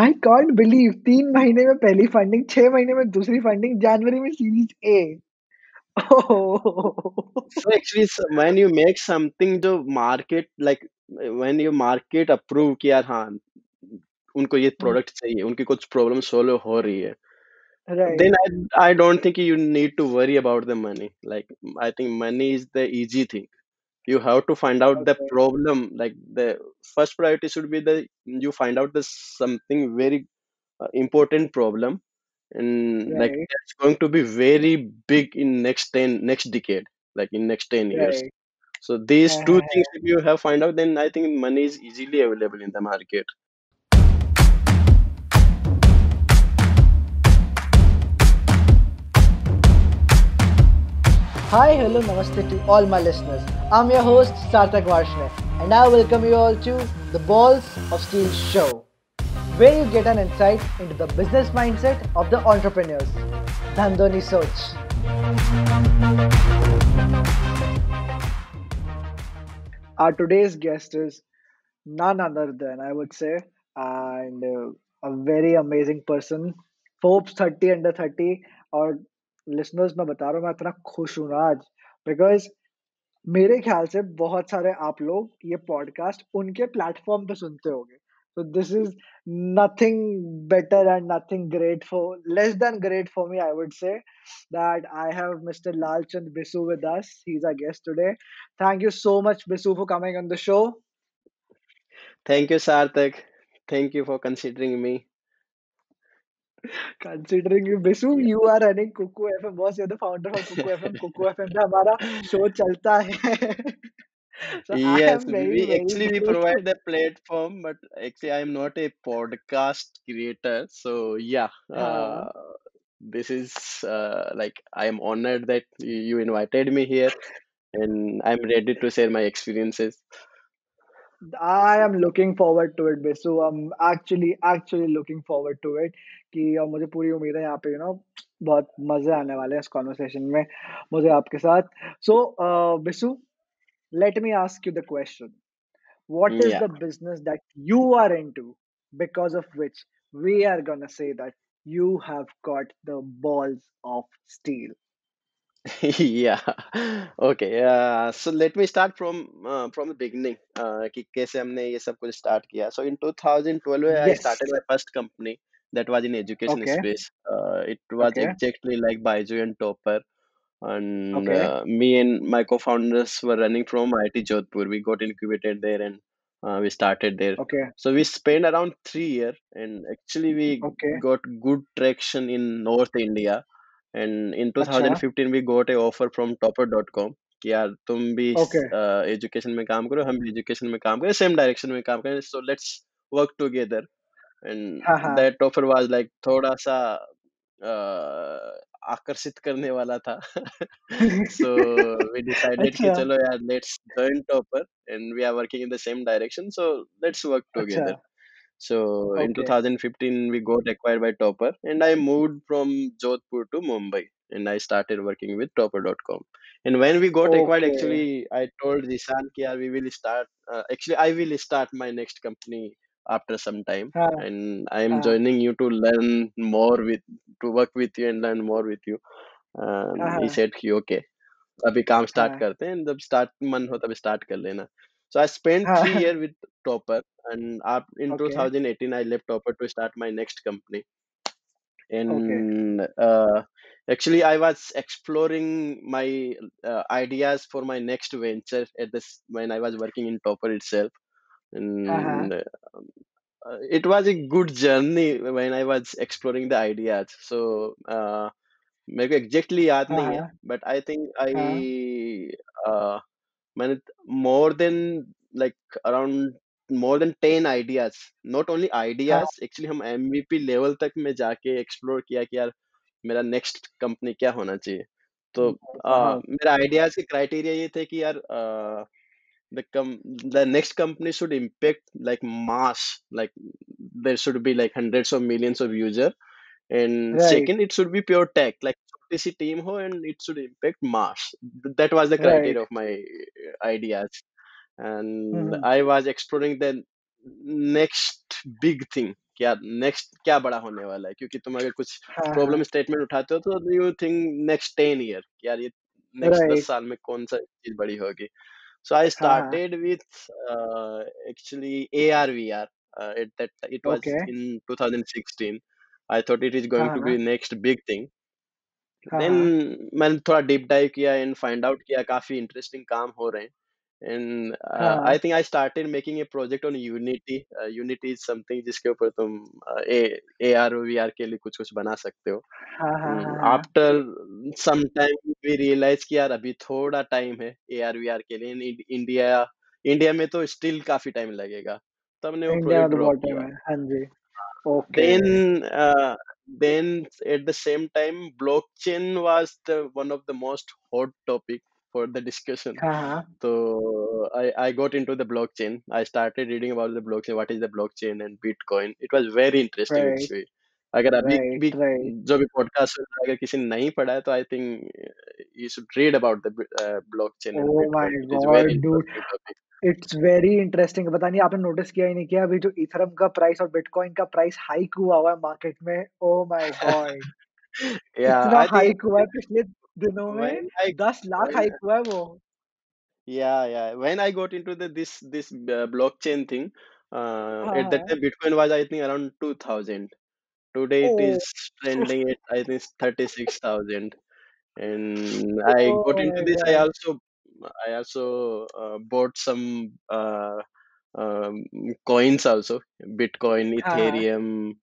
I can't believe 3 महीने में पहली फंडिंग, 6 महीने में दूसरी फंडिंग, जनवरी में series A. So actually, s when you make something जो market like when you market approve कि यार हाँ, उनको ये प्रोडक्ट चाहिए, उनकी कुछ प्रॉब्लम सॉल्व हो रही है, then I I don't think you need to worry about the money. Like I think money is the easy thing. you have to find out the problem like the first priority should be the you find out the something very uh, important problem and like it's going to be very big in next 10 next decade like in next 10 years. So these two uh-huh. things if you have find out then i think money is easily available in the market. Hi, hello, namaste to all my listeners. I'm your host, Sarthak Varshne, and I welcome you all to the Balls of Steel show, where you get an insight into the business mindset of the entrepreneurs. Dhandoni Soch. Our today's guest is none other than, I would say, and uh, a very amazing person. Forbes 30 under 30 और listeners मैं बता रहा हूँ, मैं इतना खुश हूँ आज। बिकॉज़ मेरे ख्याल से बहुत सारे आप लोग ये पॉडकास्ट उनके प्लेटफॉर्म पे सुनते होंगे। तो this is nothing better and nothing great for less than great for me I would say that I have mister Lalchand Bisu with us he is a guest today thank you so much Bisu for coming on the show thank you Sarthak thank you for considering me considering you bisu yeah. you are running kuku fm boss you're the founder of kuku fm kuku fm पे हमारा show चलता है so i yes am we very we very actually we grateful provide the platform but actually i'm not a podcast creator so yeah हाँ uh, this is uh, like i am honored that you you invited me here and I'm ready to share my experiences. I am looking forward to it, Bisu. I'm actually actually looking forward to it की और मुझे पूरी उम्मीद है यहाँ पे you know बहुत मज़े आने वाले हैं इस कॉन्वर्सेशन में मुझे आपके साथ। So Bisu let me ask you the question what is the business that you are in to because of which we are gonna say that you have got the balls of steel yeah okay so let me start from from the beginning कि कैसे हमने ये सब कुछ start किया। So in 2012 I started my first company that was in education Okay. space. Uh, it was Okay. exactly like Byju and Topper. And Okay. uh, me and my co-founders were running from IIT Jodhpur. We got incubated there and uh, we started there. Okay. So we spent around three years, and actually we Okay. got good traction in North India. And in अच्छा. 2015 we got a offer from Topper.com कि यार तुम भी Okay. Education में काम करो हम भी एजुकेशन में काम करें सेम डायरेक्शन में काम करें सो लेट्स वर्क टुगेदर हाँ, एंड हाँ. दैट ऑफर वाज लाइक थोड़ा सा uh, आकर्षित करने वाला था so we decided कि अच्छा. चलो यार let's join Topper and we are working in the same direction so let's work अच्छा. together so in Okay. 2015 we got acquired by Topper and I moved from Jodhpur to Mumbai and I started working with Topper.com and when we got acquired Okay. actually I told Zishan कि यार we will start uh, actually I will start my next company after some time हाँ, and I am हाँ. joining you to learn more with to work with you and learn more with you हाँ, and he हाँ. said कि okay अभी काम start हाँ. करते हैं जब स्टार्ट मन हो तब स्टार्ट कर लेना so I spent हाँ. three years with Topper and up in Okay. 2018 I left Topper to start my next company Okay. and uh, actually I was exploring my uh, ideas for my next venture at this when I was working in Topper itself हाँ, हाँ. And um, uh, it was a good journey when I was exploring the ideas so uh, मेरे को exactly याद नहीं है. But I think. I मैंने more than like around more than ten ideas not only. Ideas actually हम MVP level तक में जाके एक्सप्लोर किया कि यार मेरा नेक्स्ट कंपनी क्या होना चाहिए तो uh, मेरा आइडियाज़ के क्राइटेरिया ये थे कि यार uh, the com the next company should impact like mass like there should be like hundreds of millions of user and Right. second it should be pure tech like छोटी team हो and it should impact mass that was the criteria Right. of my uh, ideas and hmm. I was exploring the next big thing कि यार next क्या बड़ा होने वाला है क्योंकि तुम अगर कुछ हाँ, प्रॉब्लम हाँ। स्टेटमेंट उठाते हो तो यू थिंक नेक्स्ट 10 ईयर यार ये नेक्स्ट 10 राइट। साल में कौन-सा चीज़ बड़ी होगी। So I हाँ, हाँ। started with uh, actually AR VR. Uh, at that it was okay. in 2016. I thought it is हाँ, going to be हाँ। next big thing. हाँ, देन हाँ। मैंने थोड़ा डीप डाइव किया एंड फाइंड आउट किया काफ़ी इंटरेस्टिंग काम हो रहे हैं एंड हाँ, I. Think I started making a project on Unity Unity is something जिसके ऊपर तुम a A R V R के लिए कुछ कुछ बना सकते हो हाँ, हाँ, हाँ, हाँ। After some time we realize कि यार अभी थोड़ा टाइम है ए आर वी आर के लिए इंडिया इंडिया में तो स्टिल काफ़ी टाइम लगेगा तो हमने वो इंडिया में प्रोजेक्ट तो ड्रॉप बहुत टाइम किया है। हाँ जी। Okay. then, uh, then at the same time, blockchain was the one of the most hot topic for the discussion. हाँ, हाँ। So I, I got into the blockchain. I started reading about the blockchain, what is the blockchain and Bitcoin. It was very interesting right, actually. अगर अभी right, भी right. जो भी podcast अगर किसी ने नहीं पढ़ा है तो I think you should read about the blockchain oh my God dude! It's very interesting पता नहीं आपने नोटिस किया ही नहीं किया अभी जो इथेरियम का प्राइस और बिटकॉइन का प्राइस हाइक हुआ हुआ है मार्केट में ओह माय गॉड! इतना हाइक हुआ है पिछले दिनों में when i 10 lakh when hike हुआ है वो। Yeah, yeah. When I got into the this this uh, blockchain thing, uh, हाँ, at that हाँ। time Bitcoin was I think around 2000. Today it oh! is trending at I think 36,000. And I oh got into my this. I god! also I also uh, bought some uh, um, coins also, Bitcoin, हाँ, हाँ। Ethereum,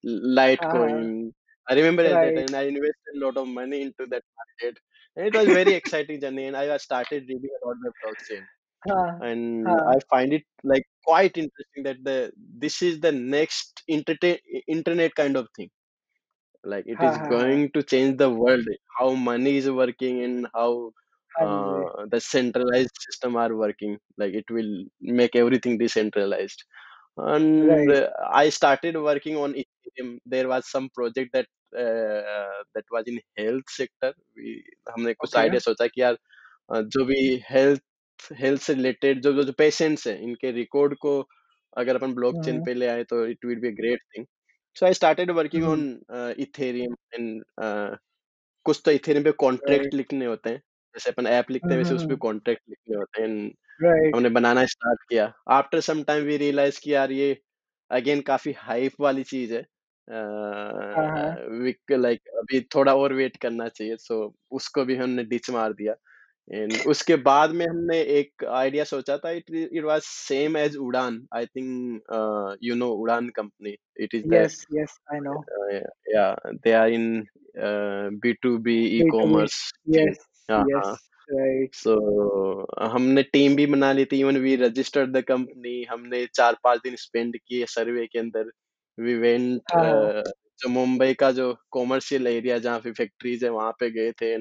हाँ, हाँ। Litecoin. I remember at that right. time I invested a lot of money into that market. and it was very exciting journey and i started reading about the blockchain. And i find it like quite interesting that the this is the next internet internet kind of thing. Like it is going to change the world how money is working and how uh, the centralized system are working. Like it will make everything decentralized. And right. i started working on ethereum. There was some project that was in health sector. We हमने कुछ। Idea सोचा कि यार जो भी health health से related जो जो जो पेशेंट्स हैं इनके रिकॉर्ड को अगर अपन हुँ, ब्लॉकचेन हुँ। पे ले आए तो it will be a great thing so I started working on Ethereum and कुछ तो इथेरियम पे कॉन्ट्रैक्ट राइट। लिखने होते हैं जैसे अपन ऐप लिखते हैं वैसे उस पे कॉन्ट्रैक्ट लिखने होते हैं राइट। हमने बनाना स्टार्ट किया after some time we realize कि यार ये अगेन काफ़ी हाइप वाली चीज़ है हाँ, हाँ। वी लाइक अभी थोड़ा और वेट करना चाहिए सो उसको भी हमने डिच मार दिया एंड उसके बाद में हमने एक आइडिया सोचा था it it was same as Udaan I think you know Udaan company it is yes, yes, I know. Yeah they are in B to B e B2B commerce thing yes, हाँ yes, हाँ right. So हमने team भी बना ली थी even we registered the company हमने 4-5 दिन spend किए सर्वे के अंदर वी वेंट हाँ। जो मुंबई का जो कॉमर्शियल एरिया जहाँ पे फैक्ट्रीज है वहाँ पे गए थे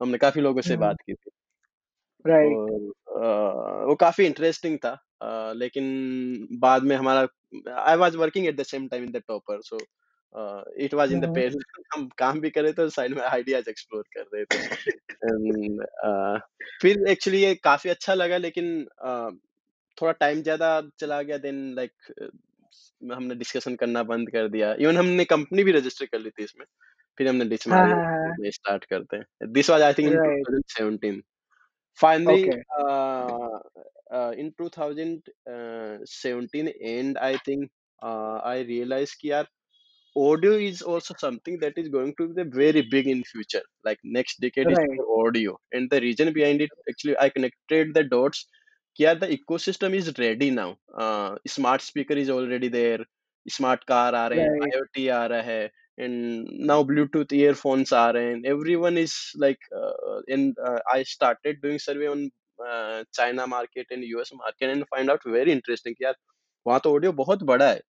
हमने काफ़ी लोगों से बात की थी राइट। और अ, वो काफ़ी इंटरेस्टिंग था अ, लेकिन बाद में हमारा I was working at the same time in the Toppr so it was in the. पेल हम काम भी कर रहे थे और साइड में आइडियाज़ एक्सप्लोर कर रहे थे एंड अ, फिर एक्चुअली ये काफ़ी अच्छा लगा लेकिन अ, थोड़ा टाइम ज़्यादा चला गया देन लाइक हमने डिस्कशन करना बंद कर दिया। इवन हमने कंपनी भी रजिस्टर कर ली थी इसमें। फिर हमने डिस स्टार्ट हाँ, हाँ, हाँ। करते हैं। This was I think in 2017 finally in 2017 and I think I realize कि यार audio is also something that is going to be the very big in future like next decade is audio and the reason behind it actually I connected the dots yeah the ecosystem is ready now uh, smart speaker is already there smart car aa rahe hain right, iot aa raha hai and now bluetooth earphones are hain everyone is like uh, and uh, i started doing survey on uh, china market and us market and find out very interesting यार वहाँ तो audio बहुत बड़ा है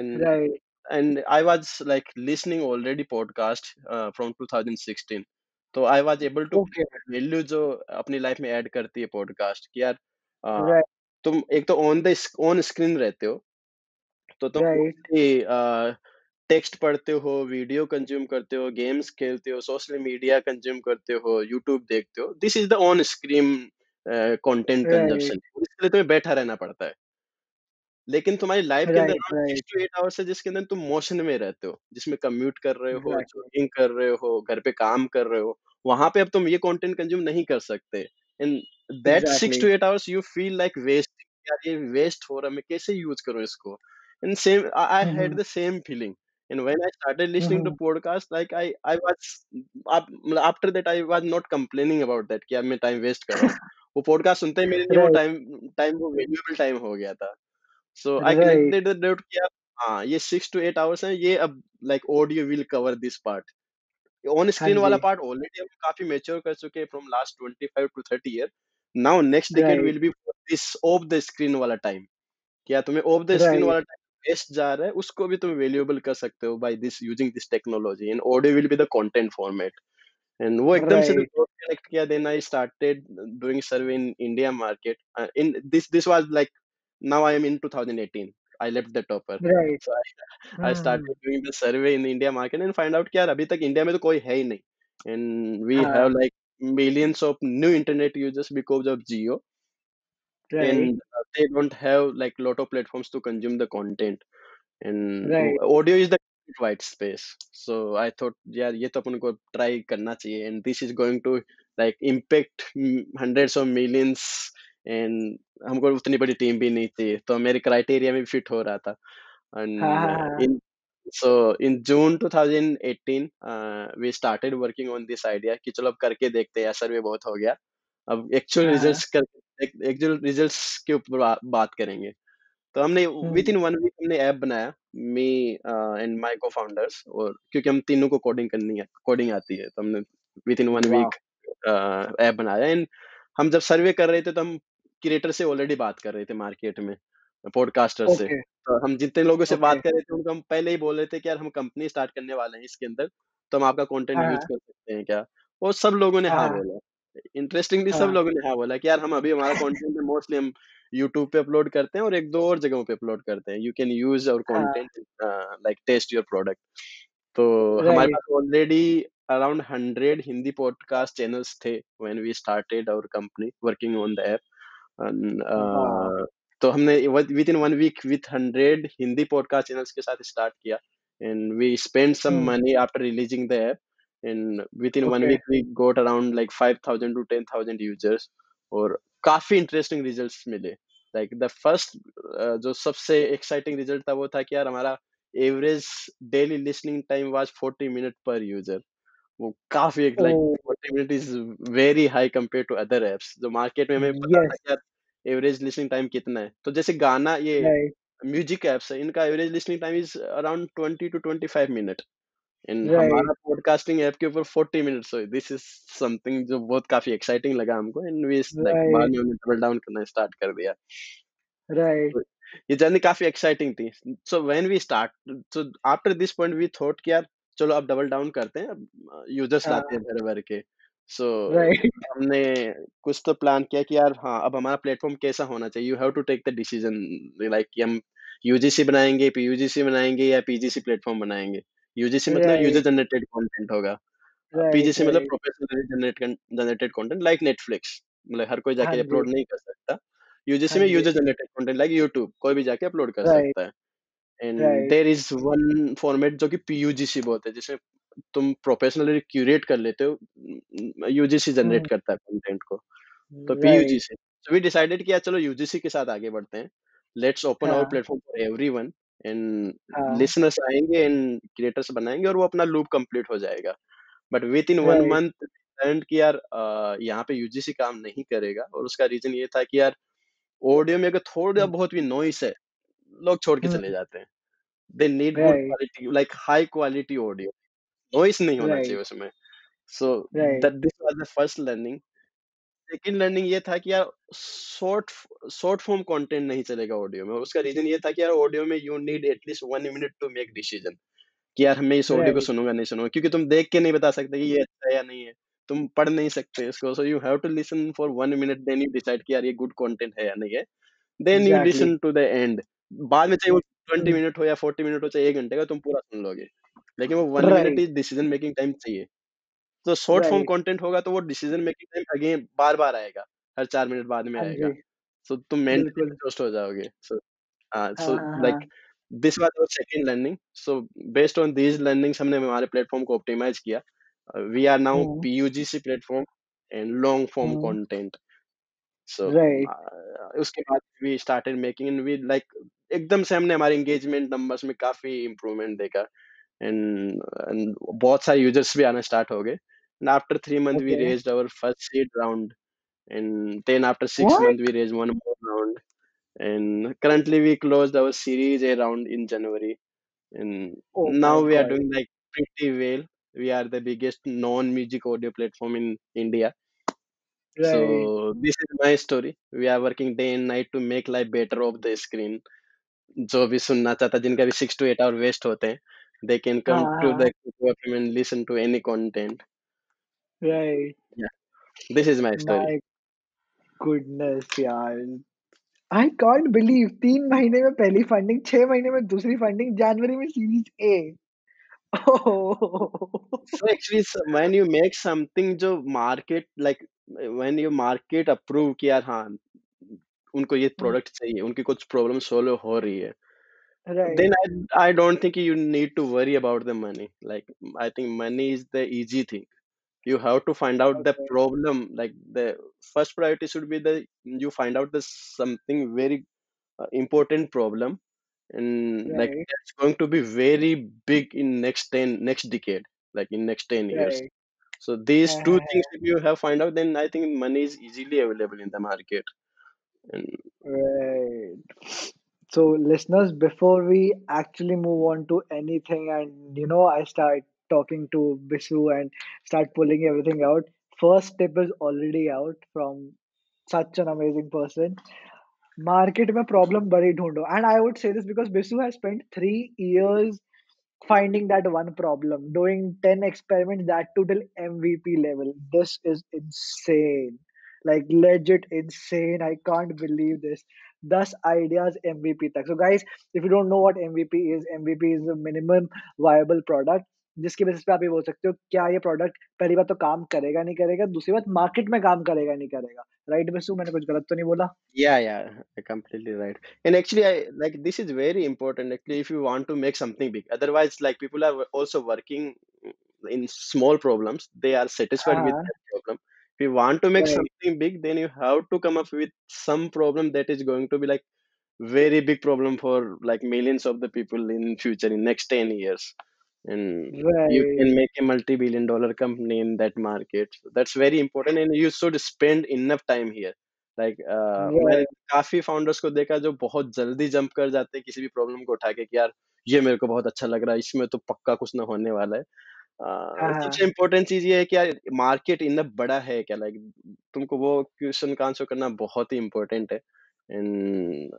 and right, and I was like listening already podcast uh, from 2016 तो was able to okay, value जो अपनी life में ऐड करती है पॉडकास्ट कि यार राइट, तुम एक तो ऑन द ऑन स्क्रीन रहते हो तो तुम राइट, मोस्टली टेक्स्ट पढ़ते हो वीडियो कंज्यूम करते हो गेम्स खेलते हो सोशल मीडिया कंज्यूम करते हो यूट्यूब देखते हो this is the on screen content right, consumption इसके लिए तुम्हें बैठा रहना पड़ता है। लेकिन तुम्हारी लाइफ के अंदर right, around 6 right, to 8 hours है जिसके अंदर तुम मोशन में रहते हो, जिसमें कम्यूट कर रहे हो। जॉगिंग कर रहे हो, घर पे काम कर रहे हो, वहाँ पे अब तुम ये कंटेंट कंज़्यूम नहीं कर सकते। In that 6 exactly. To 8 hours you feel like wasting यार ये वेस्ट हो रहा है, मैं कैसे यूज़ करूँ इसको? And same I had the same feeling and when I started hmm, listening to hmm. Podcast like I I was आप मतलब after that I was not complaining about that कि यार मैं टाइम वेस्ट कर रहा हूँ। वो पॉडकास्ट सुनते ही मेरे लिए वो राइट, टाइम टाइम वो वैल्यूएबल टाइम हो गया था। So I right, connected the dot कि यार हाँ, ये 6 to 8 आवर्स हैं, ये अब like audio will cover this part. On screen वाला पार्ट ऑलरेडी हम काफ़ी मैच्योर कर चुके हैं from last 25 to 30 year. Now next decade will be this off the screen वाला टाइम। क्या तुम्हें ऑफ़ द स्क्रीन वाला टाइम वेस्ट जा रहा है, उसको भी तुम वैल्यूएबल कर सकते हो by this using this technology and audio will be the content format. And वो एकदम से डॉट कनेक्ट किया then I started doing survey in India market in this this was like now i am in 2018 i left the topper right. so i, hmm, I hmm. started doing the survey in india market and find out कि यार अभी तक India में तो कोई है ही नहीं and we हाँ, have like millions of new internet users because of geo right, and uh, they don't have like lot of platforms to consume the content and right, audio is the white space so i thought यार ये तो अपन को try करना चाहिए and this is going to like impact mm, hundreds of millions and हमको उतनी बड़ी team भी नहीं थी तो मेरे क्राइटेरिया में फिट हो रहा था। हाँ, and हाँ, uh, हाँ, in so in June 2018 uh, we started working on this idea कि चलो अब करके देखते हैं सर्वे बहुत हो गया। अब एक्चुअल हाँ, हाँ, रिजल्ट्स कर एक्चुअल रिजल्ट्स के ऊपर बात करेंगे। तो हमने विद इन वन वीक हमने ऐप बनाया मी एंड माय को-फाउंडर्स और क्योंकि हम तीनों को कोडिंग करनी है कोडिंग आती है तो हमने within one week app बनाया। एंड हम जब सर्वे कर रहे थे तो हम क्रिएटर से ऑलरेडी बात कर रहे थे मार्केट में पॉडकास्टर okay. से तो हम जितने लोगों से ओके, बात कर रहे थे उनको हम पहले ही बोल रहे थे कि यार हम कंपनी स्टार्ट करने वाले हैं इसके अंदर तो हम आपका कंटेंट हाँ, यूज़ हाँ, कर सकते हैं क्या? और सब लोगों ने हाँ हाँ, बोला। इंटरेस्टिंगली सब हाँ, लोगों ने हाँ बोला कि यार हम अभी हमारा कंटेंट मोस्टली हम यूट्यूब पे अपलोड करते हैं और 1-2 और जगहों पे अपलोड करते हैं। यू कैन यूज़ आवर हाँ, content like test your product. तो हमारे पास already around 100 Hindi podcast channels थे when we started our company working on the app and तो हमने within 1 week with 100 Hindi podcast channels के साथ स्टार्ट किया। And we spent some money after releasing the app and within 1 okay, week we got around like 5000 to 10000 users और काफ़ी interesting results मिले। Like the first जो सबसे exciting result था वो था कि यार हमारा average daily listening time was 40 minute पर यूज़र वो काफ़ी एक like! 40 is very high compared to other apps जो मार्केट में हमें पता था येस, यार एवरेज लिसनिंग टाइम कितना है। तो जैसे गाना ये राइट, म्यूज़िक ऐप्स है इनका average listening time is around 20 to 25 minute and right, हमारा पॉडकास्टिंग ऐप के ऊपर 40 मिनट्स हुए। दिस इज़ समथिंग जो बहुत काफ़ी एक्साइटिंग लगा हमको एंड वी लाइक बाद राइट, में हमने डबल डाउन करना स्टार्ट कर दिया। राइट, तो ये जर्नी काफ़ी एक्साइटिंग थी। So when we start so after this point we thought कि यार चलो अब डबल डाउन करते हैं, अब यूज़र्स लाते हैं हाँ, भर-भर के। सो राइट, हमने कुछ तो प्लान किया कि यार हाँ, अब हमारा प्लेटफ़ॉर्म कैसा होना चाहिए? You have to take the decision like कि हम यूजीसी बनाएँगे, पीयूजीसी बनाएँगे या पीजीसी प्लेटफ़ॉर्म बनाएँगे। यूजीसी मतलब यूज़र राइट, जनरेटेड कंटेंट होगा। राइट, पीजीसी मतलब right, professionally generate generated content like Netflix मतलब हर कोई हाँ जाके जी, अपलोड नहीं कर सकता। यूजीसी हाँ में जी, user generated content like YouTube कोई भी जाके अपलोड कर राइट, सकता है। And there is one format जो कि पीयूजीसी बोलते हैं, जिसमें तुम प्रोफेशनली क्यूरेट कर लेते हो यूजीसी जनरेट करता है कंटेंट को, तो पीयूजीसी। सो वी डिसाइडेड कि यार चलो यूजीसी के साथ आगे बढ़ते हैं। Let's open our platform for everyone and listeners आएँगे एंड क्रिएटर्स बनाएँगे और वो अपना लूप कंप्लीट हो जाएगा। But within one month learned कि यार यहाँ पे यूजीसी काम नहीं करेगा और उसका रीज़न ये था कि यार ऑडियो में अगर थोड़ा बहुत भी नॉइस है, लोग छोड़ के चले जाते हैं। They need good quality like high quality audio, noise नहीं होना राइट, चाहिए उसमें। So that this was the first learning. Second learning ये था कि यार शॉर्ट शॉर्ट फॉर्म कंटेंट नहीं चलेगा ऑडियो में उसका रीज़न ये था कि यार ऑडियो में you need at least 1 minute to make decision. कि यार मैं इस ऑडियो को सुनूँगा नहीं सुनूँगा क्योंकि तुम देख के नहीं बता सकते कि ये अच्छा है या नहीं है। तुम पढ़ नहीं सकते इसको so you have to listen for 1 minute then you decide कि यार ये गुड कंटेंट है या नहीं है। Then you listen to the end. बाद में चाहे वो 20 हुँ, मिनट हो या 40 मिनट हो, चाहे 1 घंटे का तुम पूरा सुन लोगे। लेकिन वो 1 मिनट ही डिसीज़न मेकिंग टाइम चाहिए। तो शॉर्ट फॉर्म कंटेंट होगा तो वो डिसीज़न मेकिंग टाइम अगेन बार-बार आएगा। हर 4 मिनट बाद में हाँ आएगा। सो तुम मेंटली बिल्कुल, एग्ज़ॉस्ट हो जाओगे। सो like हाँ this was our second learning. So based on these learnings हमने हमारे प्लेटफॉर्म को ऑप्टिमाइज किया. Hmm PUGC platform and long form hmm content. So right uh, उसके बाद we started making and we like एकदम से हमने हमारे engagement numbers में काफी improvement देखा and, and बहुत सारे users भी आना start हो गए. And after three months we okay raised our first seed round and then after six what months we raised one more round and currently we closed our series a round in january and oh now my we are god doing like pretty well we are the biggest non-music audio platform in india right so this is my story we are working day and night to make life better off the screen जो भी सुनना चाहता है जिनका भी six to eight hour waste होते हैं they can हाँ come to the हाँ FM and listen to any content right yeah this is my story my goodness यार आई कांट बिलीव तीन महीने में पहली फंडिंग छह महीने में दूसरी फंडिंग जनवरी में series A So actually, s- when you make something जो market like when you market approve कि यार हाँ उनको ये प्रोडक्ट चाहिए उनकी कुछ प्रॉब्लम सोल्व हो रही है then right I I don't think you need to worry about the money like I think money is the easy thing you have to find out the okay problem like the first priority should be the you find out the something very uh, important problem and like right that's going to be very big in next 10 next decade like in next 10 years right so these हाँ two हाँ things हाँ if you have find out then i think money is easily available in the market and Right. So, listeners, before we actually move on to anything, and you know, I start talking to Bisu and start pulling everything out, first tip is already out from such an amazing person. Market में problem बड़ी ढूंढो. And I would say this because Bisu has spent three years finding that one problem, doing 10 experiments, that to till MVP level. This is insane. Like legit insane. I can't believe this. 10 ideas MVP तक. So guys, if you don't know what MVP is, MVP is the minimum viable product. जिसकी basis पे आप ये बोल सकते हो क्या ये प्रोडक्ट पहली बात तो काम करेगा नहीं करेगा दूसरी बात मार्केट में काम करेगा नहीं करेगा राइट बसु मैंने कुछ गलत तो नहीं बोला yeah yeah uh, completely right and actually i like this is very important actually if you want to make something big otherwise like people are also working in small problems they are satisfied with हाँ that problem if You want to make right something big then you have to come up with some problem that is going to be like very big problem for like millions of the people in future in next 10 years and right. you can make a multi-billion dollar company in that market that's very important and you should spend enough time here like uh, मैंने काफ़ी founders को देखा जो बहुत जल्दी jump कर जाते हैं किसी भी प्रॉब्लम को उठा के कि यार ये मेरे को बहुत अच्छा लग रहा है इसमें तो पक्का कुछ ना होने वाला है हाँ। सबसे इम्पोर्टेंट चीज़ ये है कि यार मार्केट इतना बड़ा है क्या? लाइक तुमको वो क्वेश्चन का आंसर करना बहुत ही इम्पोर्टेंट है। And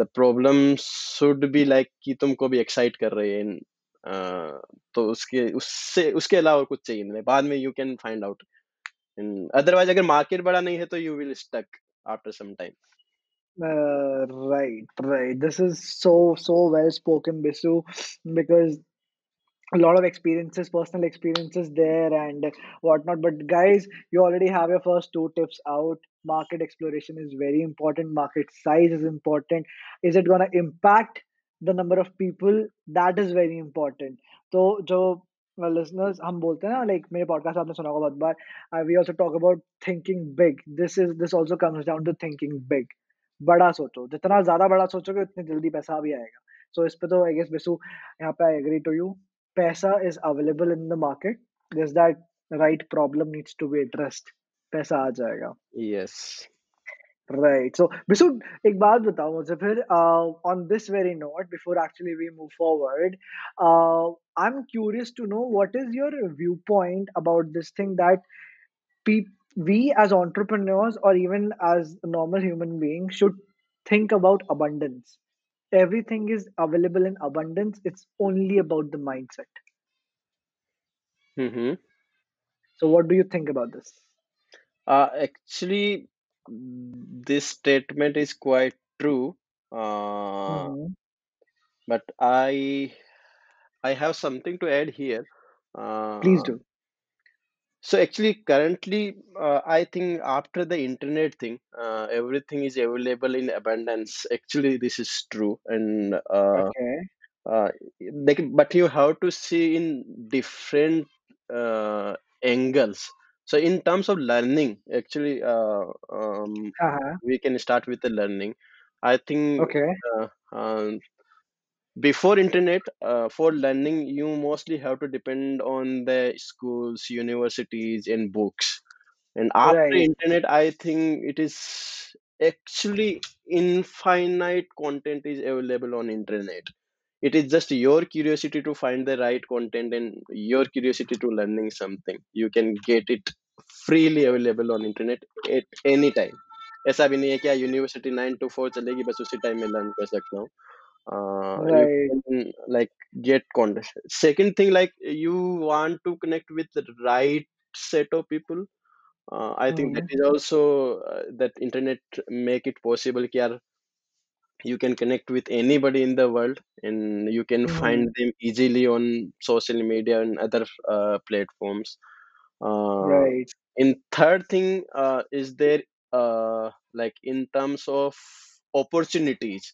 the problem should be like कि तुमको भी एक्साइट कर रही है। अ, तो उसके उससे उसके अलावा कुछ चाहिए नहीं। बाद में you can find out. And otherwise अगर मार्केट बड़ा नहीं है तो you will stuck after some time. Uh, right, right. This is so so well spoken, Bisu, because a lot of experiences, personal experiences there and whatnot. But guys, you already have your first two tips out. Market exploration is very important. Market size is important. Is it gonna impact the number of people? That is very important. तो जो listeners हम बोलते हैं ना like मेरे podcast आपने सुना होगा बहुत बार uh, we also talk about thinking big. This is this also comes down to thinking big. बड़ा सोचो जितना ज्यादा बड़ा सोचोगे उतनी जल्दी पैसा भी आएगा सो इस पे तो आई गेस बिसु यहाँ पे आई एग्री टू यू पैसा is available in the market just that right problem needs to be addressed पैसा आ जाएगा यस राइट सो बिसु एक बात बताओ मुझे फिर on this very note before actually we move forward I am curious to know what is your view point about this thing that we as entrepreneurs or even as normal human beings should think about abundance everything is available in abundance it's only about the mindset Mm-hmm. so what do you think about this Uh, actually, this statement is quite true. Uh, mm-hmm. but I I have something to add here. Uh, please Uh, do so actually, currently, uh, I think after the internet thing, uh, everything is available in abundance. Actually, this is true, and uh, Okay. uh, like, but you have to see in different uh, angles. So in terms of learning, actually, uh, um, Uh-huh. we can start with the learning. I think Okay. uh, um, before internet uh, for learning you mostly have to depend on the schools universities and books and after Right. internet i think it is actually infinite content is available on internet it is just your curiosity to find the right content and your curiosity to learning something you can get it freely available on internet at any time ऐसा भी नहीं है कि university nine to four चलेगी बस उसी time में learn कर सकता हूँ uh, you Right. can like get context second thing like you want to connect with the right set of people uh, i think that Mm-hmm. is also uh, that internet make it possible कि यार you can connect with anybody in the world and you can find Mm-hmm. them easily on social media and other uh, platforms uh, Right. in third thing uh, is there uh, like in terms of opportunities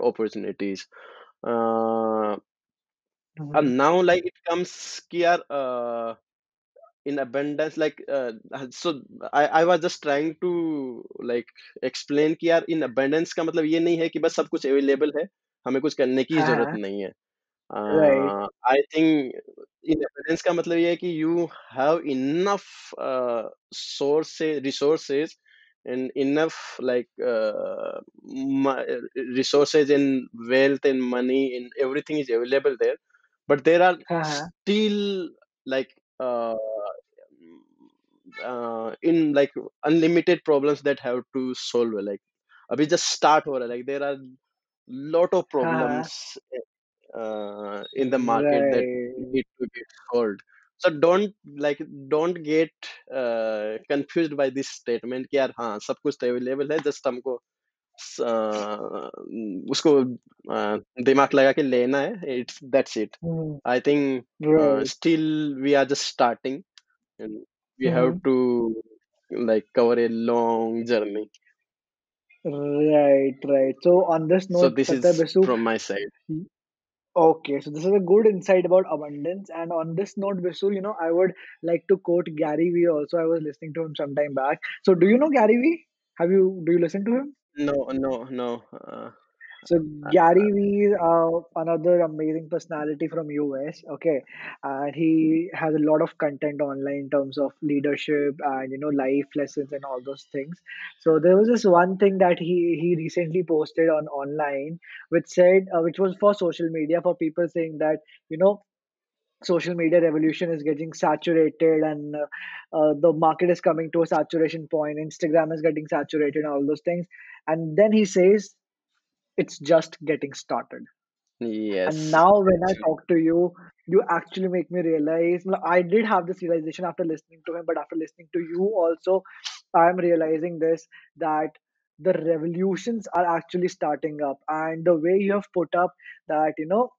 opportunities uh, Mm-hmm. and now like it comes कि यार uh, in abundance like uh, so I, I was just trying to like explain कि यार in abundance का मतलब ये नहीं है कि बस सब कुछ available है हमें कुछ करने की ज़रूरत Uh-huh. नहीं है uh, I think in abundance का मतलब ये है कि you have enough uh, sources resources and enough like uh, eh, resources and wealth and money and everything is available there but there are uh-huh. still like uh, mm, uh, in like unlimited problems that have to solve like we just start over. like there are lot of uh-huh. problems uh-huh. uh, in the market right. that need to be solved so don't like don't get uh, confused by this statement कि यार हाँ सब कुछ तो available है just हमको स- अ, उसको अ, दिमाग लगा के लेना है it's that's it Mm-hmm. I think uh, Right. still we are just starting and we have Mm-hmm. to like cover a long journey Right, right. So on this so note, this Satya is Basu, from my side okay, so this is a good insight about abundance. And on this note, Basu, you know, I would like to quote Gary Vee also. I was listening to him some time back. So do you know Gary Vee? Have you do you listen to him? no no no uh, So uh, Gary Vee is uh, another amazing personality from US. Okay, and he has a lot of content online in terms of leadership and you know life lessons and all those things. So there was this one thing that he he recently posted on online, which said uh, which was for social media for people saying that you know social media revolution is getting saturated and uh, uh, the market is coming to a saturation point. Instagram is getting saturated and all those things. And then he says it's just getting started. Yes. and now when i talk to you you actually make me realize i did have this realization after listening to him but after listening to you also i'm realizing this that the revolutions are actually starting up. And the way you have put up that you know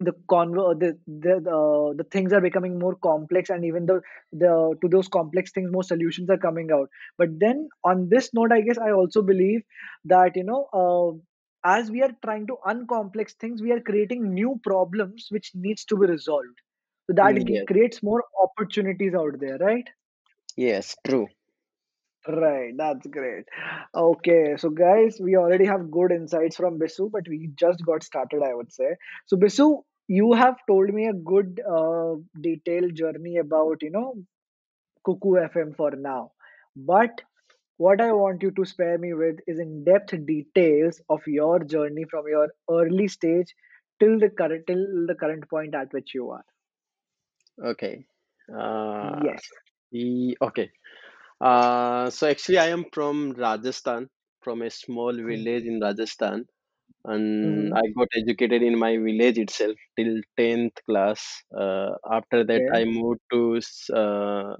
the convo the the, uh, the things are becoming more complex and even the the to those complex things more solutions are coming out. But then on this note i guess i also believe that you know uh, as we are trying to uncomplex things we are creating new problems which needs to be resolved so that g- yes creates more opportunities out there right yes true Right, that's great. Okay, so guys, we already have good insights from Bisu, but we just got started, I would say. So, Bisu, you have told me a good, uh, detailed journey about, you know, Cuckoo FM for now. But what I want you to spare me with is in-depth details of your journey from your early stage till the current till the current point at which you are. okay uh Yes. E- okay. Uh, so actually, I am from Rajasthan, from a small village in Rajasthan, and Mm-hmm. I got educated in my village itself till 10th class. Uh, after that, Okay. I moved to uh,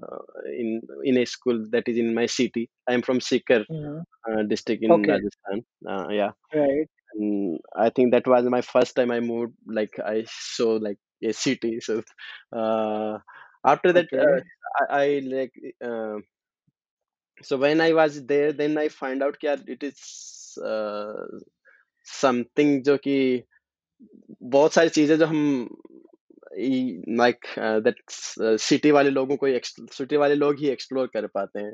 in in a school that is in my city. I am from Sikar Mm-hmm. uh, district in Okay. Rajasthan. Uh, yeah, Right. and I think that was my first time I moved. Like I saw like a city. So uh, after that, uh, Okay. I, I like. Uh, so when I was there, then I find out that it is uh, something जो कि बहुत सारी चीज़ें जो हम like that city वाले लोगों को सिटी वाले लोग ही एक्सप्लोर कर पाते हैं।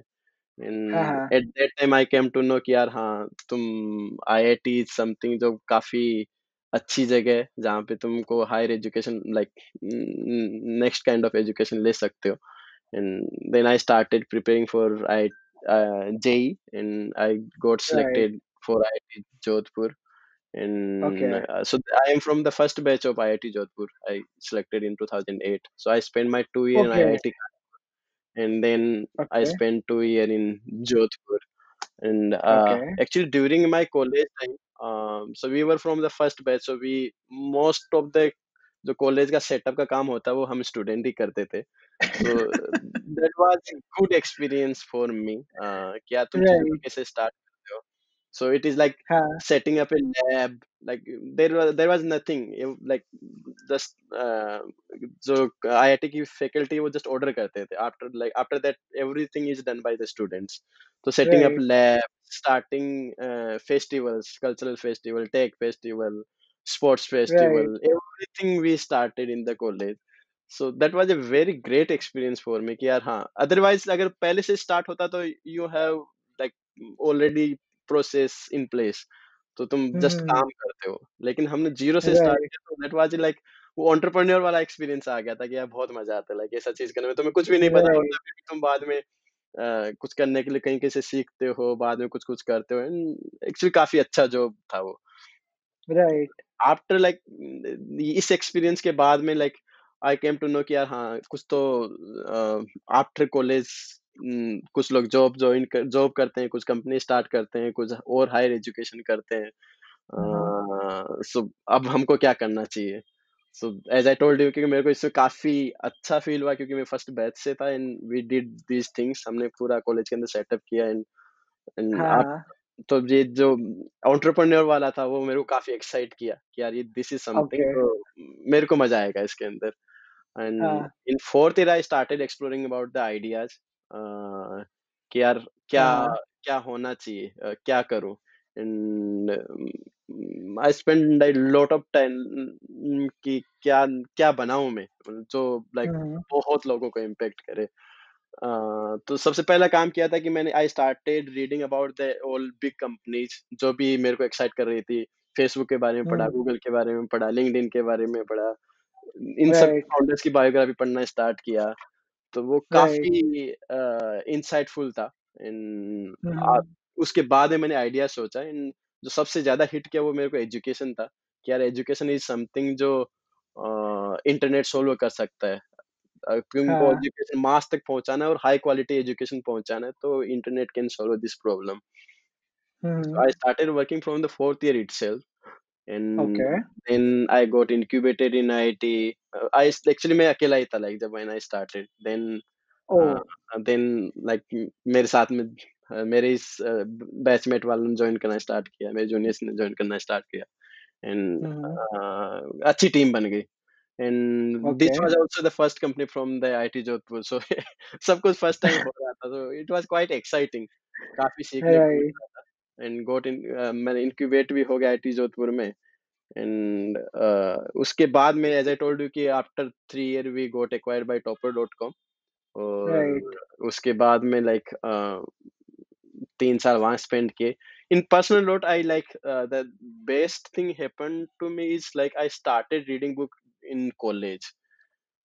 And at that time I came to know कि यार हाँ तुम आईआईटी इज़ समथिंग जो काफ़ी अच्छी जगह है जहाँ पे तुमको higher education like next kind of education ले सकते हो। And then I started preparing for I uh, JEE आई Right. selected for IIT Jodhpur and Okay. uh, so I am from the first batch of IIT Jodhpur. I selected in 2008. So I spent my two year okay. in IIT and then okay. I spent two year in Jodhpur. And uh, Okay. actually during my college time, um, so we were from the first batch. So we most of the जो college का setup का काम होता है वो हम student ही करते थे so that was good experience for me क्या तुम. कैसे स्टार्ट हो so it is like हाँ. setting up a lab like there was there was nothing it, like just uh, जो IIT की faculty वो just order करते थे after like after that everything is done by the students so setting up Right. lab starting uh, festivals cultural festival tech festival sports festival Right. everything we started in the college so that was a very great experience for me कि यार हाँ otherwise अगर पहले से start होता तो you have like already process in place तो तुम जस्ट Mm-hmm. काम करते हो। लेकिन हमने ज़ीरो से स्टार्ट किया तो दैट वाज लाइक वो एंटरप्रेन्योर वाला एक्सपीरियंस आ गया था कि यार बहुत मज़ा आता है लाइक ऐसा चीज़ करने में। तुम्हें कुछ भी नहीं पता होता फिर तुम बाद में अ, कुछ करने के लिए कहीं कहीं से सीखते हो बाद में कुछ कुछ करते हो। एक्चुअली काफ़ी अच्छा जॉब था वो। Right. आफ्टर लाइक इस एक्सपीरियंस के बाद में like I came to know कि यार हाँ कुछ तो आफ्टर कॉलेज कुछ लोग जॉब ज्वाइन कर जॉब करते हैं कुछ कंपनी स्टार्ट करते हैं कुछ और हायर एजुकेशन करते हैं Mm-hmm. सो अब हमको क्या करना चाहिए so as I told you क्योंकि मेरे को इसमें काफ़ी अच्छा फील हुआ क्योंकि मैं फ़र्स्ट बैच से था and we did these things हमने पूरा कॉलेज के अंदर सेटअप किया एंड एंड हाँ. तो ये जो एंटरप्रेन्योर वाला था वो मेरे को काफ़ी एक्साइट किया कि यार ये दिस इज़ समथिंग. तो मेरे को मज़ा आएगा इसके अंदर एंड हाँ. In fourth year I started exploring about the ideas कि यार क्या हाँ. क्या होना चाहिए क्या करूँ and I spend a lot of time कि क्या क्या बनाऊँ मैं जो लाइक Mm-hmm. बहुत लोगों को इम्पैक्ट करे अ, तो सबसे पहला काम किया था कि मैंने I started reading about the all big companies जो भी मेरे को एक्साइट कर रही थी फेसबुक के बारे में पढ़ा. गूगल के बारे में पढ़ा लिंक्डइन के बारे में पढ़ा इन सब. फाउंडर्स की बायोग्राफी पढ़ना स्टार्ट किया तो वो काफ़ी इंसाइटफुल था इन Mm-hmm. उसके बाद मैंने आइडिया सोचा इन जो सबसे ज़्यादा हिट किया वो मेरे को एजुकेशन था कि यार एजुकेशन इज़ समथिंग जो इंटरनेट सोल्व कर सकता है हाँ. एजुकेशन मास तक पहुँचाना है और हाई क्वालिटी एजुकेशन पहुंचाना है, तो internet can solve this problem. I started working from the fourth year itself, and Okay. then I got incubated in IIT. Uh, I s- actually मैं अकेला ही था like जब when I started. Then uh, Oh. then like म- मेरे साथ में uh, मेरे इस बैचमेट वालों ने ज्वाइन करना स्टार्ट किया मेरे जूनियर्स ने ज्वाइन करना स्टार्ट किया एंड Mm-hmm. अच्छी टीम बन गई and this Okay. Was also the first company from the IT Jodhpur so सब कुछ फर्स्ट टाइम हो रहा था तो इट वाज क्वाइट एक्साइटिंग काफी सीखने को मिल Right. एंड गॉट इन मैंने इंक्यूबेट भी हो गया आईटी जोधपुर में एंड uh, उसके बाद में एज आई टोल्ड यू कि after three year we got acquired by Toppr dot com और Right. उसके बाद में लाइक like, uh, तीन साल वहाँ स्पेंड किए in personal note i like uh, the best thing happened to me is like i started reading book in college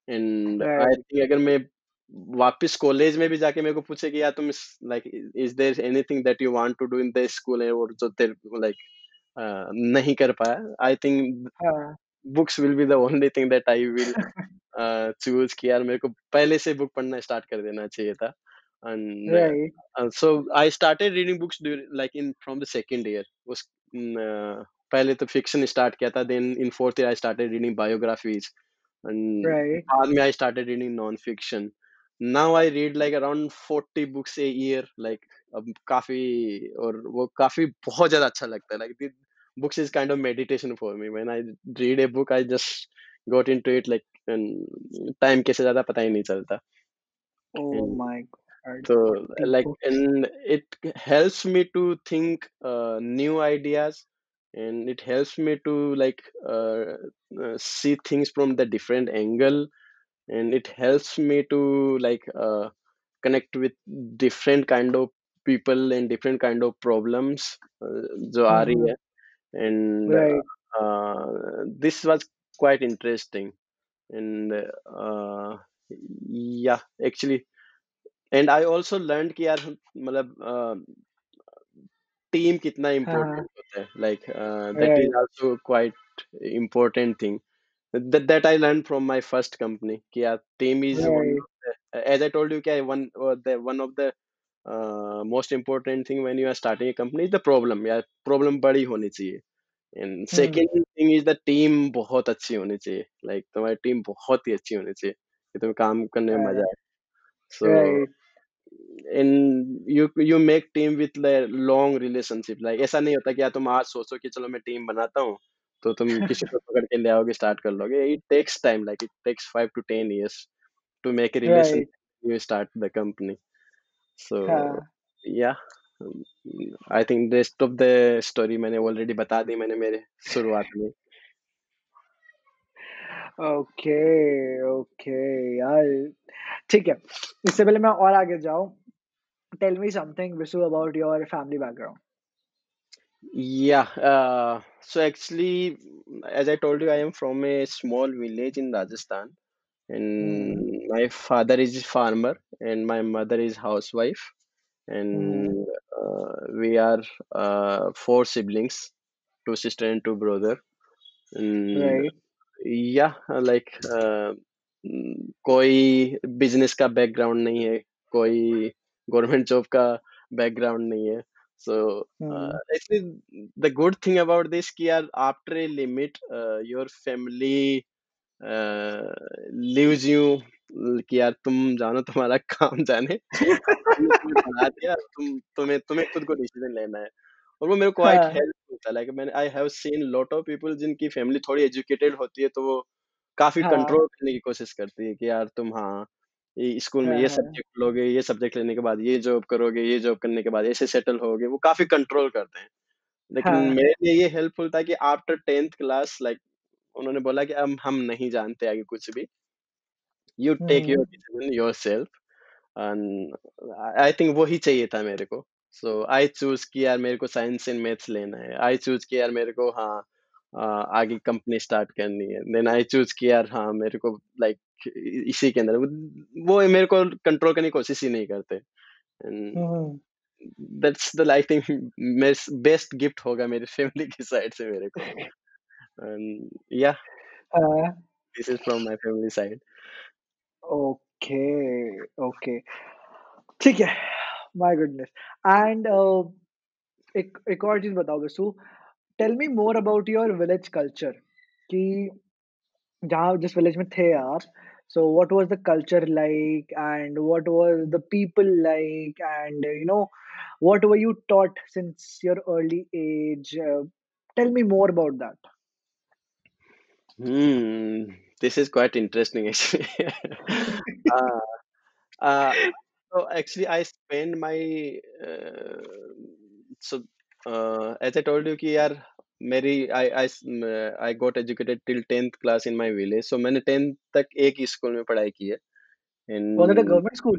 and i think अगर मैं वापस कॉलेज में भी जाके मेरे को पूछे कि यार तुम like is there anything that you want to do in the school और जो तेरे लाइक नहीं कर पाया? आई थिंक हाँ. will be the only thing that I will uh, choose कि यार मेरे को पहले से बुक पढ़ना स्टार्ट कर देना चाहिए था। And so I started reading books like in from the second year उस पहले तो फिक्शन स्टार्ट किया था then in fourth year I started reading biographies and बाद में I started reading non fiction Now I read like around 40 books a year like अब काफी और वो काफी बहुत ज्यादा अच्छा लगता है like books is kind of meditation for me when i read a book i just got into it like and time कैसे ज़्यादा पता ही नहीं चलता Oh and my God, so 40 like books. and it helps me to think uh, new ideas and it helps me to like uh, uh, see things from the different angle and it helps me to like uh, connect with different kind of people and different kind of problems uh, जो आ रही Mhm. है and uh, Right. uh, this was quite interesting and uh, yeah actually and i also learned कि यार मतलब team कितना हाँ, important हाँ। होता है like that is right, also quite important thing That that I learned from my first company यार team is one the as I told you कि one uh, the one of the uh, most important thing when you are starting a company is the problem यार problem बड़ी होनी चाहिए and hmm, second thing is the team बहुत अच्छी होनी चाहिए like like, तुम्हारी टीम बहुत ही अच्छी होनी चाहिए कि तुम्हें काम करने में मज़ा हाँ, आए so. In you you make team with long relationship like ऐसा नहीं होता कि यार तुम आज सोचो कि चलो मैं टीम बनाता हूँ तो तुम किसी को पकड़ के ले आओगे स्टार्ट कर लोगे it takes time like it takes five to ten make a relation right, you start the company so हाँ। yeah I think rest of the story मैंने ऑलरेडी बता दी मैंने मेरे शुरुआत में ओके, ओके यार ठीक है। इससे पहले मैं और आगे जाऊँ, tell me something Vishu about your family background. Uh, so actually, as I told you, I am from a small village in Rajasthan, hmm, and my father is a farmer, and my mother is housewife, hmm, and uh, we are uh, four siblings, two sister and two brother, and right, yeah, like uh, mm, कोई business का background नहीं है, कोई government job का background नहीं है, so uh, hmm, actually the good thing about this कि यार after a limit uh, your family uh, leaves you कि यार तुम जानो तुम्हारा काम जाने। पढ़ा दिया तुम तुम्हें तुम्हें खुद को डिसीज़न लेना है। और वो मेरे को क्वाइट हाँ, हेल्प होता है लाइक मैंने I have seen lot of people जिनकी फैमिली थोड़ी एजुकेटेड होती है तो वो काफ़ी हाँ, कंट्रोल करने की कोशिश करती है कि यार तुम हाँ स्कूल में ये हाँ, सब्जेक्ट लोगे ये सब्जेक्ट लेने के बाद ये जॉब करोगे ये जॉब करने के बाद ऐसे सेटल होगे वो काफ़ी कंट्रोल करते हैं। लेकिन हाँ, मेरे लिए ये हेल्पफुल था कि आफ्टर टेंथ क्लास लाइक उन्होंने बोला कि अब हम नहीं जानते आगे कुछ भी। You take your hmm, your self and I think वही चाहिए था मेरे को। सो आई चूज़ कि यार मेरे को साइंस एंड मैथ्स लेना है। आई चूज़ कि यार मेरे को हाँ अ, आगे कंपनी स्टार्ट करनी है। देन आई चूज़ कि यार हाँ मेरे को लाइक इसी के अंदर। वो मेरे को कंट्रोल करने की कोशिश ही नहीं करते। And that's the like thing best gift होगा मेरी फैमिली की साइड से मेरे को। एंड या हाँ, this is from my family side okay, okay, ठीक है, माय गुडनेस एंड एक एक और चीज़ बताओ Vishu, tell me more about your village culture कि जहाँ जिस विलेज में थे आप, so what was the culture like and what was the people like and you know what were you taught since your early age? Uh, tell me more about that. Hmm, this is quite interesting actually. uh, uh, so actually, I spend my uh, so uh, as I told you कि यार मेरी I I I got educated till 10th class in my village. So मैंने 10th तक एक ही school में पढ़ाई की है. Was it a government school?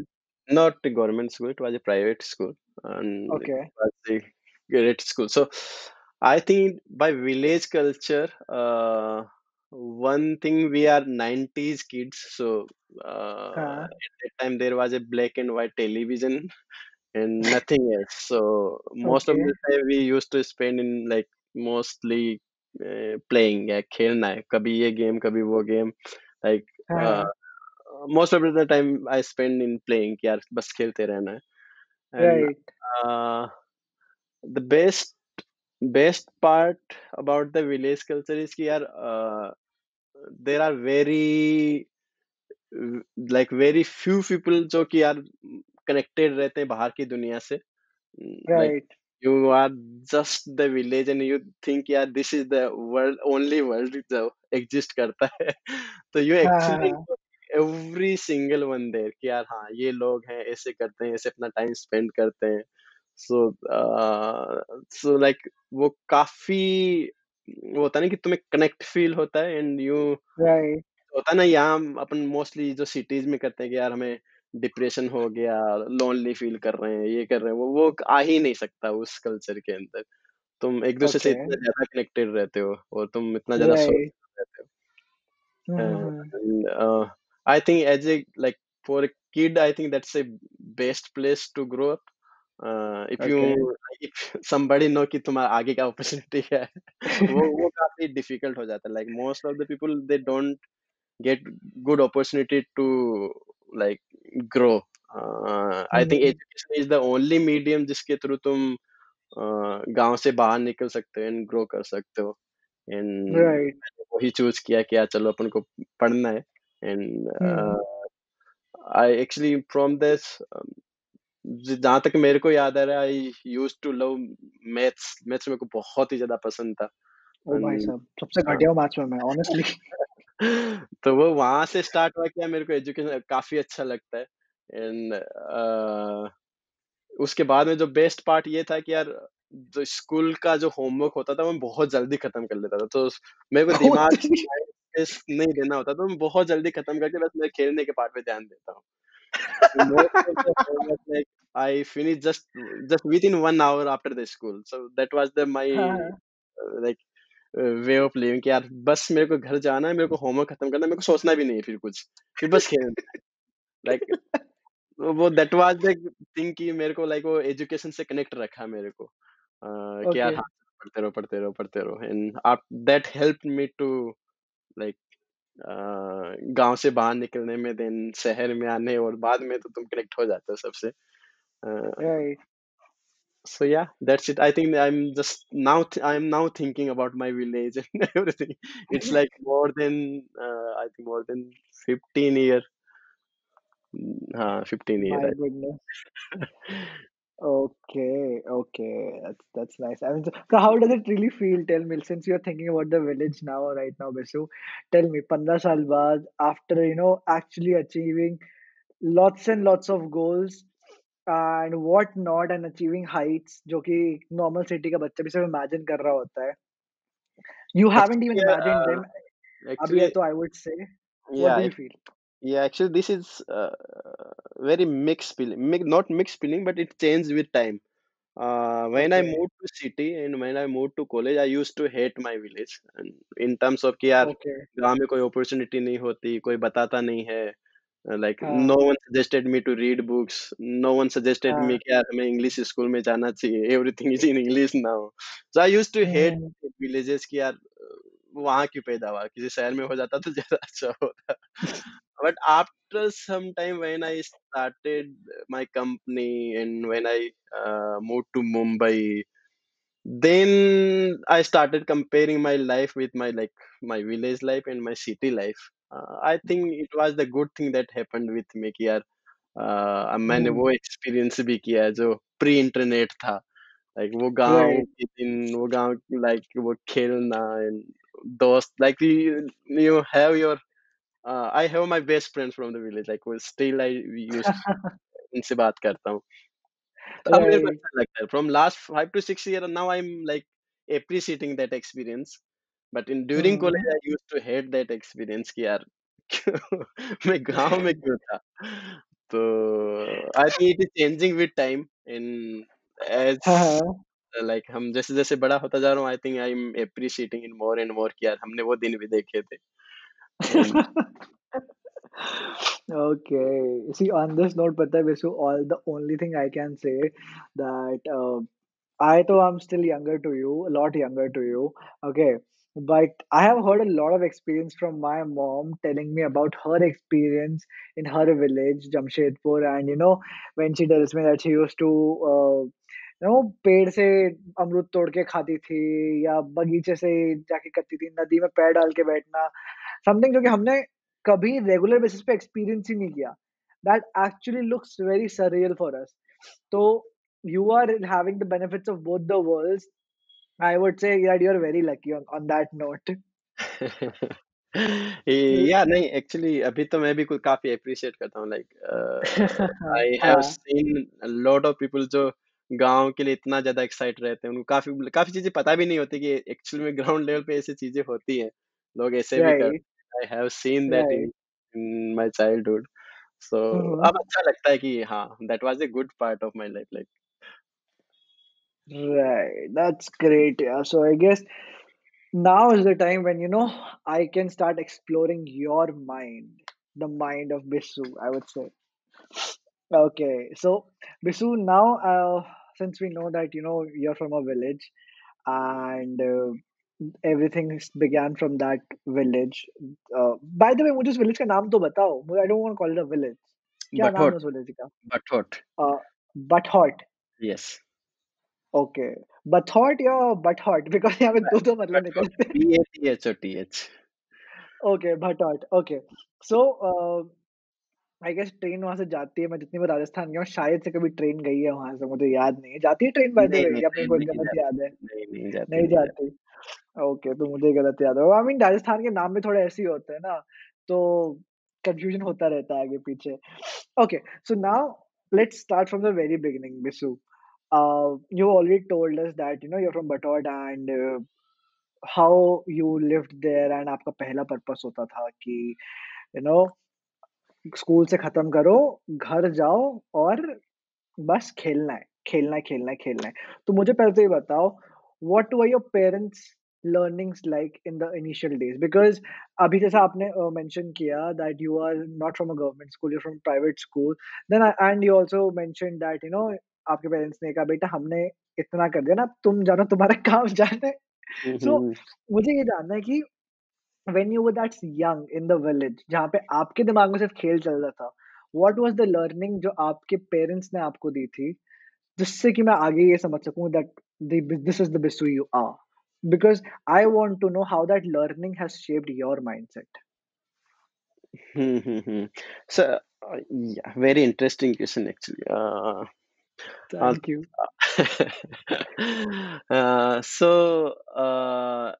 not a government school, it was a private school, and it Okay. was a great school. So I think by village culture, uh, one thing we are 90s kids, so uh, हाँ, at that time there was a black and white television and nothing else. So most of okay. the time we used to spend in like mostly uh, playing या खेलना है कभी ये game कभी वो game like uh, हाँ, most of the time I spend in playing कि यार बस खेलते रहना है and Right. The best best part about the village culture is कि यार there are very like very few people जो कि यार कनेक्टेड रहते हैं बाहर की दुनिया से। Right you are just the village and you think यार this is the world only world जो एग्जिस्ट करता है। तो you actually every single one there कि यार हाँ ये लोग हैं ऐसे करते हैं ऐसे अपना टाइम स्पेंड करते हैं। सो सो लाइक वो काफ़ी वो होता ना कि तुम्हें कनेक्ट फील होता है एंड यू राइट होता ना यहाँ अपन मोस्टली जो सिटीज़ में करते हैं कि यार हमें डिप्रेशन हो गया लोनली फील कर रहे हैं ये कर रहे हैं वो वो आ ही नहीं सकता उस कल्चर के अंदर। तुम एक दूसरे से इतना ज़्यादा कनेक्टेड रहते हो और तुम इतना ज़्यादा सोच रहते हो। I think as a like for a kid I think that's a best place to grow up if you if somebody know कि तुम्हारा आगे का अपॉर्चुनिटी है वो वो काफ़ी डिफ़िकल्ट हो जाता है। Like most of the people they don't get good opportunity to like grow. Uh, I think Mm-hmm. education is the only medium जिसके through तुम uh, गाँव से बाहर निकल सकते हो and grow कर सकते हो। And Right. वही चूज़ किया कि यार चलो अपन को पढ़ना है। And I actually from this um, जहाँ तक मेरे को याद आ रहा है I use to love maths maths मेरे को बहुत ही ज़्यादा पसंद था। ओ भाई And, साहब सबसे हाँ, घटिया मैच में मैं ऑनेस्टली तो वो वहाँ से स्टार्ट हुआ कि मेरे को एजुकेशन काफ़ी अच्छा लगता है। एंड उसके बाद में जो बेस्ट पार्ट ये था कि यार जो स्कूल का जो होमवर्क होता था मैं बहुत जल्दी खत्म कर लेता था। तो मेरे को दिमाग स्पेस नहीं देना होता तो मैं बहुत जल्दी खत्म करके बस मैं खेलने के पार्ट पे ध्यान देता हूँ। I finished just just within one hour after the school. So that was the my हाँ uh, of living कि यार बस मेरे को घर जाना है मेरे को होमवर्क खत्म करना है मेरे को सोचना भी नहीं है फिर कुछ। फिर बस खेलना। है like वो that was the thing कि मेरे को like वो education से connect रखा मेरे को। uh, कि यार हाँ पढ़ते रहो पढ़ते रहो पढ़ते रहो। That helped me to like uh, गाँव से बाहर निकलने में देन शहर में आने और बाद में तो तुम कनेक्ट हो जाते हो सबसे। Right so yeah that's it i think i'm just now th- i'm now thinking about my village and everything it's like more than uh, i think more than 15 year mm, uh, 15 year my I goodness Okay, okay, that's that's nice. I mean, so, so how does it really feel? Tell me, since you're thinking about the village now, right now, Bisu, tell me, 15 साल बाद, after you know actually achieving lots and lots of goals and what not, and achieving heights, जो कि normal city का बच्चा भी सिर्फ़ imagine कर रहा होता है. You haven't even actually imagined uh, them. अभी है तो I would say, what yeah do you feel? yeah actually this is uh, very mixed feeling mi- not mixed feeling but it changed with time Uh, when okay. I moved to city and when I moved to college, I used to hate my village. And in terms of कि यार okay, गाँव में कोई opportunity नहीं होती, कोई बताता नहीं है. Uh, Like no हाँ, one suggested me to read books. No one suggested me हाँ, कि यार हमें English school में जाना चाहिए. Everything is in English now. So I used to hate hmm, villages कि यार uh, वहाँ की पैदावार किसी शहर में हो जाता तो ज्यादा अच्छा होता. But after some time when I started my company and when I uh, moved to Mumbai, then I started comparing my life with my like my village life and my city life. Uh, I think it was the good thing that happened with me कि यार uh, मैंने हम्म, वो experience भी किया है जो pre internet था like वो गाँव. के दिन वो गाँव लाइक वो खेलना and दोस्त you, you have your uh, I have my best friends from the village like वो still I used उनसे बात करता हूँ तो अब मेरे को Right. अच्छा लगता है from last five to six year now I'm like appreciating that experience but in during Mhm. college I used to hate that experience कि यार क्यों मैं गाँव में क्यों था तो I think it is changing with time and as हाँ, हाँ। like हम जैसे जैसे बड़ा होता जा रहा हूँ I think I'm appreciating it more and more कि यार हमने वो दिन भी देखे थे and Okay. See, on this note, पता है वैसे all the only thing I can say that uh, I though I'm still younger to you, a lot younger to you. Okay. But I have heard a lot of experience from my mom telling me about her experience in her village, Jamshedpur, and you know, when she tells me that she used to, uh, you पेड़ से अमरूद तोड़ के खाती थी या बगीचे से जाके करती थी, नदी में पैर डाल के बैठना, समथिंग जो कि हमने कभी रेगुलर बेसिस पे एक्सपीरियंस ही नहीं किया। That actually looks very surreal for us. So you are having the benefits of both the worlds. I would say that you're very lucky on, on that note. या नहीं actually अभी तो मैं भी कुछ काफ़ी एप्रिशिएट करता हूँ लाइक आई हैव हाँ, seen a lot of people जो गाँव के लिए इतना ज़्यादा एक्साइट रहते हैं, उनको काफ़ी काफ़ी चीज़ें पता भी नहीं होती कि एक्चुअल में ग्राउंड लेवल पे ऐसी चीज़ें होती हैं। लोग ऐसे भी राइट, करते I have seen that in in my childhood so. अब अच्छा लगता है कि हाँ, that was a good part of my life like Right, that's great, yeah. So I guess now is the time when, you know, I can start exploring your mind, the mind of Bisu, I would say. Okay, so Bisu, now, uh, since we know that, you know, you're from a village and uh, everything is- began from that village. Uh, by the way, मुझे उस village का नाम तो बताओ. मुझे- I don't want to call it a village. क्या नाम बटहोट है उस village का? बटहोट Uh, Butthot. Yes Okay, Bathot या बटहॉट? बिकॉज़ यहाँ पे 2-2 मतलब निकलते हैं। बी-ए-टी-एच-ओ-टी-एच okay, Bhatot, okay. So I guess train वहाँ से जाती है, मैं जितनी बार राजस्थान गया हूँ, शायद से कभी ट्रेन गई है वहाँ से, मुझे याद नहीं है। जाती है ट्रेन बाय द वे या ट्रेन को गलत याद है? नहीं, जाती, नहीं जाती। ओके, तो मुझे गलत याद होगा। आई मीन राजस्थान के नाम भी थोड़े ऐसे ही होते हैं ना, तो कंफ्यूजन होता रहता है आगे-पीछे। Okay, so now let's start from the very beginning, Bisu. Uh, you already told us that you know you're from Batot and uh, how you lived there and आपका पहला पर्पस होता था कि यू नो स्कूल से खत्म करो, घर जाओ और बस खेलना है, खेलना है, खेलना है, खेलना है। तो मुझे पहले तो ये बताओ what were your parents learnings like in the initial days? Because अभी जैसा आपने अ, मेंशन किया that you are not from a government school, you are from private school. Then and you also mentioned that you know आपके parents ने कहा बेटा हमने इतना कर दिया ना, तुम जानो तुम्हारा काम जाने। सो हुँ। मुझे ये जानना है कि when you were that young in the village जहाँ पे आपके दिमाग में सिर्फ़ खेल चल रहा था, व्हाट वाज़ द लर्निंग जो आपके पेरेंट्स ने आपको दी थी, जिससे कि मैं आगे ये समझ सकूँ that this is the Bisu you are? Because I want to know how that learning has shaped your mindset. Hmm, hmm, hmm. So, uh, yeah, very interesting question actually. Uh, thank you. Uh, so uh,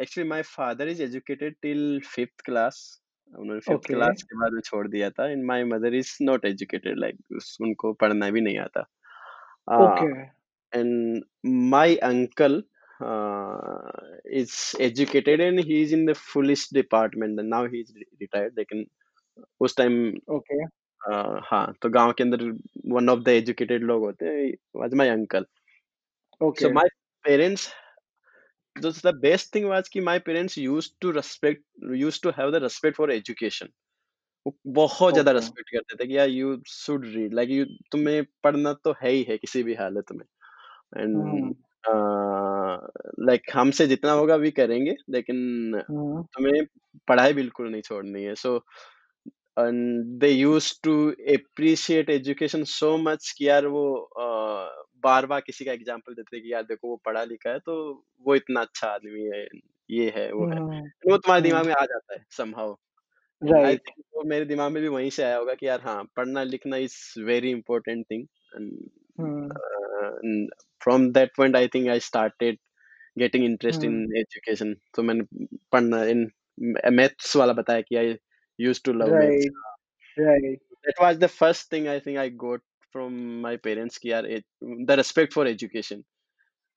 actually my father is educated till fifth class. उन्होंने fifth class के बाद में छोड़ दिया था and my mother is not educated like उनको पढ़ना भी नहीं आता। And my uncle is educated and he is in the police department now he is retired लेकिन उस टाइम ओके हाँ तो गाँव के अंदर वन ऑफ़ द एजुकेटेड लोग होते हैं was my uncle so okay, my parents जो द बेस्ट थिंग वाज कि my parents used to respect used to have the respect for education वो बहुत ज़्यादा ओके। रेस्पेक्ट करते थे कि यार you should read like you तुम्हें पढ़ना तो है ही है किसी भी हालत में. एंड हुँ, लाइक हमसे जितना होगा भी करेंगे लेकिन हुँ, तुम्हें पढ़ाई बिल्कुल नहीं छोड़नी है. So and they used to appreciate education so much कि यार वो बार बार किसी का एग्जांपल देते थे कि यार देखो वो पढ़ा लिखा है तो वो इतना अच्छा आदमी है ये है वो है। हुँ, वो तुम्हारे हुँ, दिमाग में आ जाता है somehow and I right. Think वो मेरे दिमाग में भी वहीं से आया होगा कि यार हाँ पढ़ना लिखना is very important thing and hmm, from that point I think I started getting interest in hmm, education तो मैंने पढ़ना इन मैथ्स वाला बताया कि I used to love maths right, right. That was the first thing I think I got from my parents कि यार the respect for education hmm,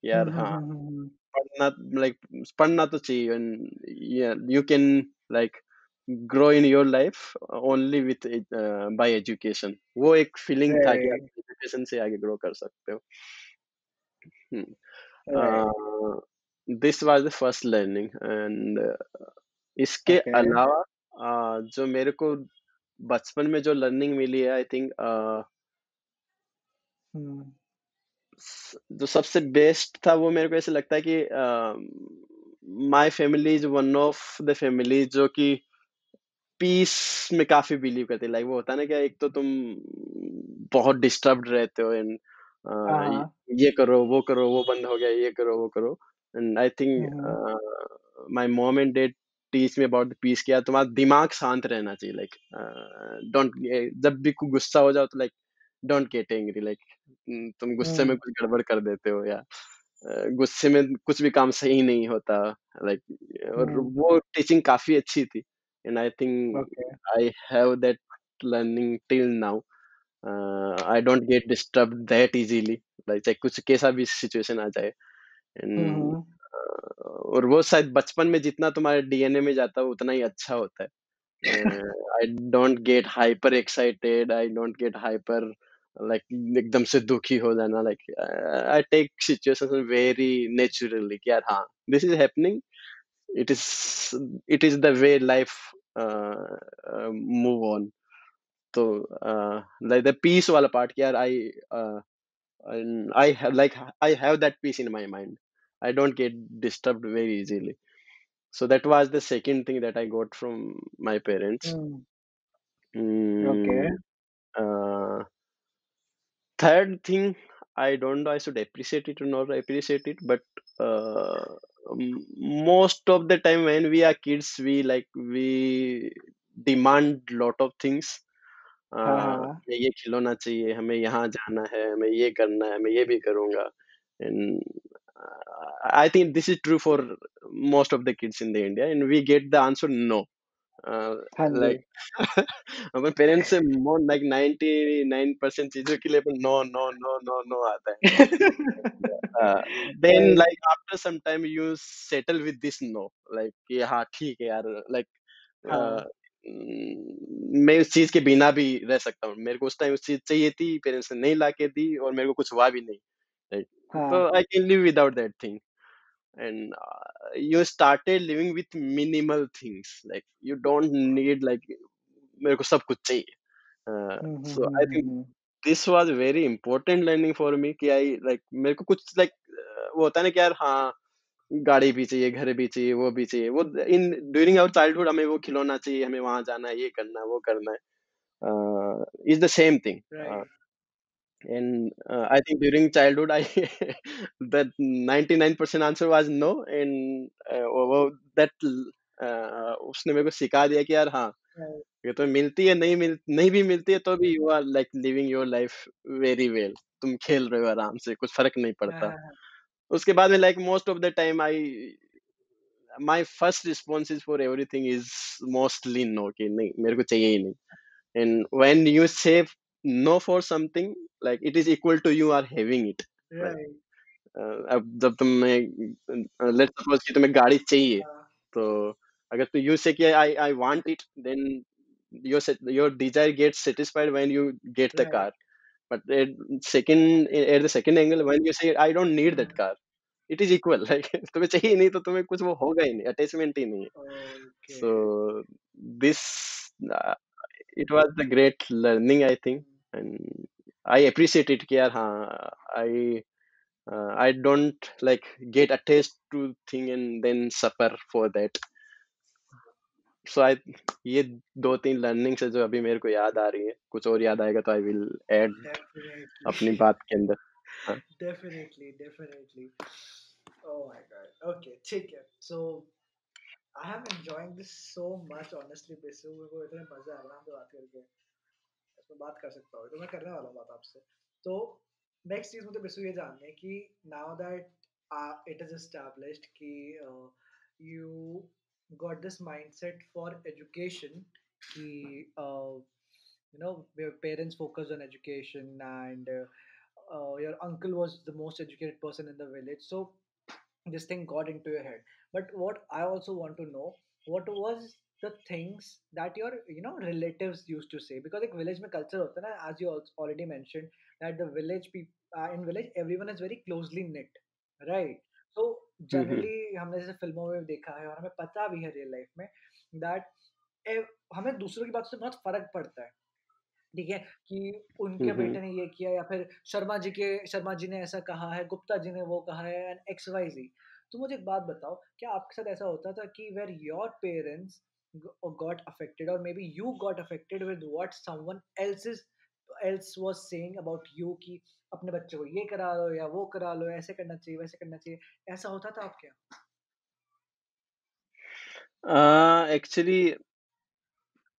यार hmm, हाँ हुँ, हुँ, हुँ। पढ़ना पढ़ना तो चाहिए and you can like grow in your life only with by education वो एक फीलिंग था कि आप एजुकेशन से आगे ग्रो कर सकते हो। Right, this was the first learning and इसके ओके, अलावा अ, जो मेरे को बचपन में जो लर्निंग मिली है आई थिंक हुँ, स जो सबसे बेस्ट था वो मेरे को ऐसा लगता है कि my family is one of the family जो कि पीस में काफ़ी बिलीव करते हैं। लाइक वो होता है ना क्या एक तो तुम बहुत डिस्टर्ब रहते हो एंड अ, हाँ, हाँ। ये करो, वो करो, वो बंद हो गया, ये करो, वो करो। And I think my mom and dad teach me about the peace क्या तुम्हारा दिमाग शांत रहना चाहिए लाइक डोंट जब भी कोई गुस्सा हो जाओ तो like don't get angry like तुम गुस्से में कुछ गड़बड़ कर देते हो या गुस्से में कुछ भी काम सही नहीं होता लाइक और वो टीचिंग काफ़ी अच्छी थी। And I think I that learning till now. Uh, I don't get disturbed that easily. Like चाहे कुछ कैसा भी सिचुएशन आ जाए uh, और वो शायद बचपन में जितना तुम्हारे डीएनए में जाता है उतना ही अच्छा होता है। I don't get hyper excited I don't get hyper like एकदम से दुखी हो जाना like I take situation very naturally कि यार हाँ this is happening it is the way life uh, uh, move on. so uh, like the peace wala part यार I have like I have that peace in my mind. I don't get disturbed very easily so that was the second thing that I got from my parents hmm, okay. mm, uh, third thing I don't know I should appreciate it or not appreciate it but uh, m- most of the time when we are kids we like we demand lot of things हाँ, uh, हाँ। ये ये खिलौना चाहिए हमें यहाँ जाना है हमें ये करना है मैं ये भी करूँगा and uh, I think this is true for most of the kids in the India and we get the answer no uh, हाँ जी। like हमारे पेरेंट्स से मोर लाइक 99% चीज़ों के लिए no no no no no आता है uh, then right, like after some time you settle with this no like कि हाँ ठीक है यार like uh, हाँ, mm, मैं उस चीज़ के बिना भी रह सकता हूँ मेरे को उस टाइम उस चीज़ चाहिए थी पेरेंट्स ने नहीं ला के दी और मेरे को कुछ हुआ भी नहीं like, हाँ, तो I can live without that thing and uh, you started living with minimal things like you don't need like मेरे को सब कुछ चाहिए। Uh, hmm, hmm, so hmm, I hmm, think hmm. this was very important learning for me कि I like मेरे को कुछ like uh, वो होता है ना कि यार हाँ गाड़ी भी चाहिए घर भी चाहिए वो भी चाहिए वो इन ड्यूरिंग आवर चाइल्डहुड हमें वो खिलौना चाहिए हमें वहाँ जाना है ये करना है वो करना है। Is the same thing and uh, I think during childhood, I that 99% answer was no, and uh, वो वो that uh, उसने मेरे को सिखा दिया कि यार हाँ राइट, ये तो मिलती है नहीं मिल नहीं भी मिलती है तो भी you are like living your life very well तुम खेल रहे हो आराम से कुछ फ़र्क नहीं हाँ, पड़ता। हाँ, हाँ, उसके बाद में like most of the time I my first response is for everything is mostly no कि नहीं मेरे को चाहिए ही नहीं। And when you say no for something like it is equal to you are having it like right, uh, अब जब तुम्हें लेट्स सपोज कि तुम्हें गाड़ी चाहिए हाँ, तो अगर तो you say कि I I want it then your set- your desire gets satisfied when you get the car right, but at second at the second angle when you say I don't need that हाँ, car it is equal like तुम्हें चाहिए नहीं तो तुम्हें कुछ वो होगा ही नहीं अटैचमेंट ही नहीं है okay. so uh, it was the great learning I think and I appreciate it हाँ I uh, I don't like get attached to thing and then suffer for that so I ये दो तीन learnings है जो अभी मेरे को याद आ रही है कुछ और याद आएगा तो I will add अपनी डेफिनिटली, बात के अंदर हाँ definitely, definitely. Oh my god! Okay, ठीक है। So I am enjoying this so much honestly basis मेरे को इतना मज़ा आ रहा है बात करके। इसमें बात कर सकता हूँ, तो मैं करने वाला हूँ बात आपसे। तो नेक्स्ट चीज़ मुझे बेसिकली ये जाननी है कि now that uh, it is established कि uh, you got this mindset for education कि uh, you know your parents focused on education and uh, uh, your uncle was the most educated person in the village so this thing got into your head but what i also want to know what was the things that your you know relatives used to say because like village mein culture hota na as you also already mentioned that the village people uh, in village everyone is very closely knit right so hmm hmm generally हमने जैसे फ़िल्मों में देखा है और हमें पता भी है रियल लाइफ में that हमें दूसरों की बातों से बहुत फ़र्क पड़ता है ठीक है कि हम्म उनके हम्म बेटे ने ये किया या फिर शर्मा जी के शर्मा जी ने ऐसा कहा है गुप्ता जी ने वो कहा है एंड एक्स वाई जी तो मुझे एक बात बताओ, क्या आपके साथ ऐसा होता था कि where your parents got affected और maybe you got affected with what someone else's else was saying about you कि अपने बच्चे को ये करा लो या वो करा लो, ऐसे करना चाहिए, वैसे करना चाहिए, ऐसा होता था आपके यहाँ? एक्चुअली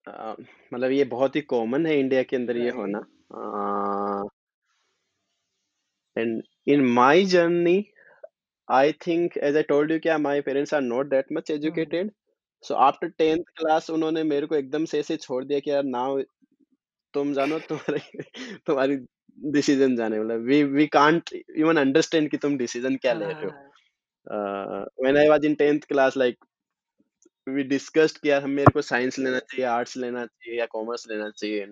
मतलब ये बहुत ही कॉमन है इंडिया के अंदर ये होना। Right, and in my journey I think as I told you क्या my parents are not that much hmm, hmm, educated. So after 10th class उन्होंने मेरे को एकदम से ऐसे छोड़ दिया कि यार नाउ तुम जानो तुम्हारे तुम्हारी डिसीज़न जाने वाला we we can't even understand कि तुम डिसीज़न क्या ले रहे हो। हाँ, when I was in 10th class like we discussed कि यार हम मेरे को साइंस लेना चाहिए, आर्ट्स लेना चाहिए या कॉमर्स लेना चाहिए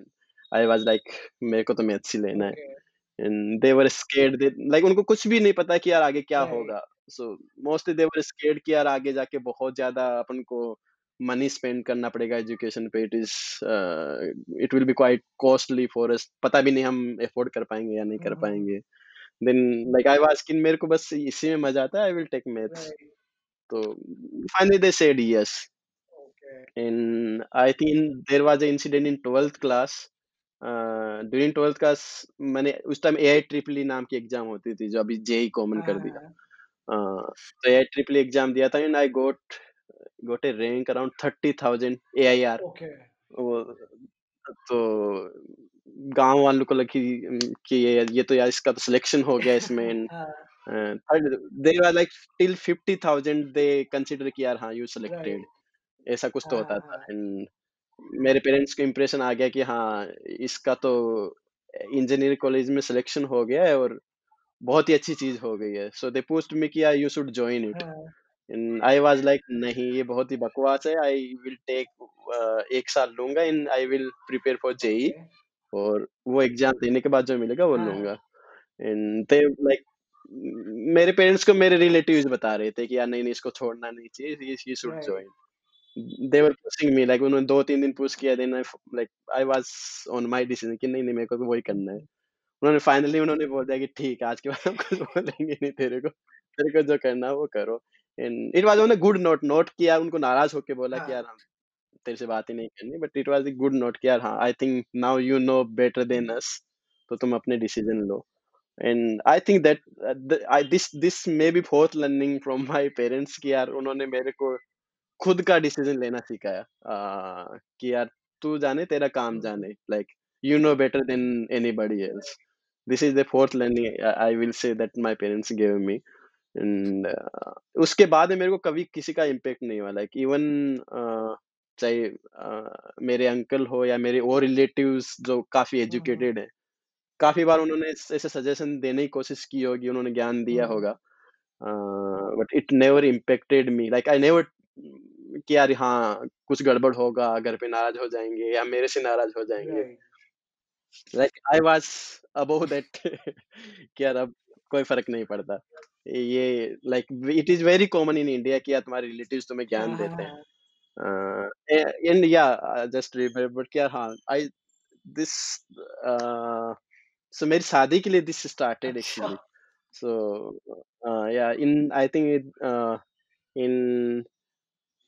आई वाज लाइक मेरे को तो मैथ्स ही लेना है। Okay, and they were scared they like उनको कुछ भी नहीं पता कि यार आगे क्या राइट, होगा। So mostly they were scared कि यार आगे जाके बहुत ज़्यादा अपन को मनी स्पेंड करना पड़ेगा एजुकेशन पे। It is it will be quite costly for us पता भी नहीं हम अफोर्ड कर पाएँगे या नहीं कर हुँ, पाएँगे। देन लाइक आई वाज़ कि मेरे को बस इसी में मज़ा आता है, आई विल टेक मैथ्स। तो finally they said yes and I think there was a incident in 12th class during 12th class मैंने उस टाइम एआई ट्रिपल नाम की एग्ज़ाम होती थी, जो अभी जेईई कॉमन हाँ, कर हाँ, दिया। हाँ, तो एआई ट्रिपल एग्ज़ाम दिया था and I got got a rank around 30,000 AIR okay, वो तो गाँव वालों को लगी कि ये ये तो यार इसका तो सिलेक्शन हो गया इसमें हाँ, they were like till 50,000 they consider कि यार हाँ, यू सिलेक्टेड ऐसा कुछ तो हाँ, होता हाँ, था हाँ, एंड मेरे पेरेंट्स को इम्प्रेशन आ गया कि हाँ, इसका तो इंजीनियरिंग कॉलेज में सिलेक्शन हो गया है और बहुत ही अच्छी चीज़ हो गई है। सो दे पुश्ड मी कि यू शुड जॉइन इट हाँ, एंड आई वाज़ लाइक नहीं ये बहुत ही बकवास है। आई विल टेक 1 साल लूँगा and I will prepare for okay, और वो एग्ज़ाम देने के बाद जो मिलेगा वो हाँ, लूँगा। एंड दे लाइक मेरे पेरेंट्स को मेरे रिलेटिव्स बता रहे थे कि यार नहीं-नहीं इसको छोड़ना नहीं चाहिए, he should right, they were pushing me like उन्होंने 2-3 दिन पुश किया then I like I was on my decision कि नहीं-नहीं मेरे को तो वही करना है। उन्होंने फाइनली उन्होंने बोल दिया कि ठीक आज के बाद हम कुछ बोलेंगे नहीं तेरे को, तेरे को जो करना है वो करो। And it was on a good note, note कि यार उनको नाराज़ होके बोला कि हाँ, यार हम तेरे से बात ही नहीं करनी but it was a good note कि यार हाँ, I think now you know better than us तो तुम अपने decision low. And I think that the this this may be fourth learning from my parents कि यार उन्होंने मेरे को खुद का डिसीज़न लेना सिखाया अ, कि यार तू जाने तेरा काम हुँ, हुँ, जाने like you know better than anybody else this is the fourth learning I will say that my parents give me and उसके बाद मेरे को कभी किसी का इम्पेक्ट नहीं हुआ। लाइक इवन चाहे मेरे अंकल हो या मेरे और रिलेटिव्स जो काफ़ी हुँ, हुँ, एजुकेटेड हैं काफ़ी बार उन्होंने ऐसे ऐसे सजेशन देने की कोशिश की होगी उन्होंने ज्ञान दिया होगा। But it never impacted me like I never कि यार हाँ कुछ गड़बड़ होगा घर पे नाराज़ हो जाएँगे या मेरे से नाराज़ हो जाएँगे। Like I was above that कि यार अब कोई फ़र्क नहीं पड़ता। ये like it is very common in India कि यार तुम्हारे रिलेटिव्स तुम्हें हाँ, ज्ञान हाँ, देते हैं। एंड या जस्ट रिमेम्बर कि यार हाँ आई दिस सो मेरी शादी के लिए this started actually so uh, yeah, in I think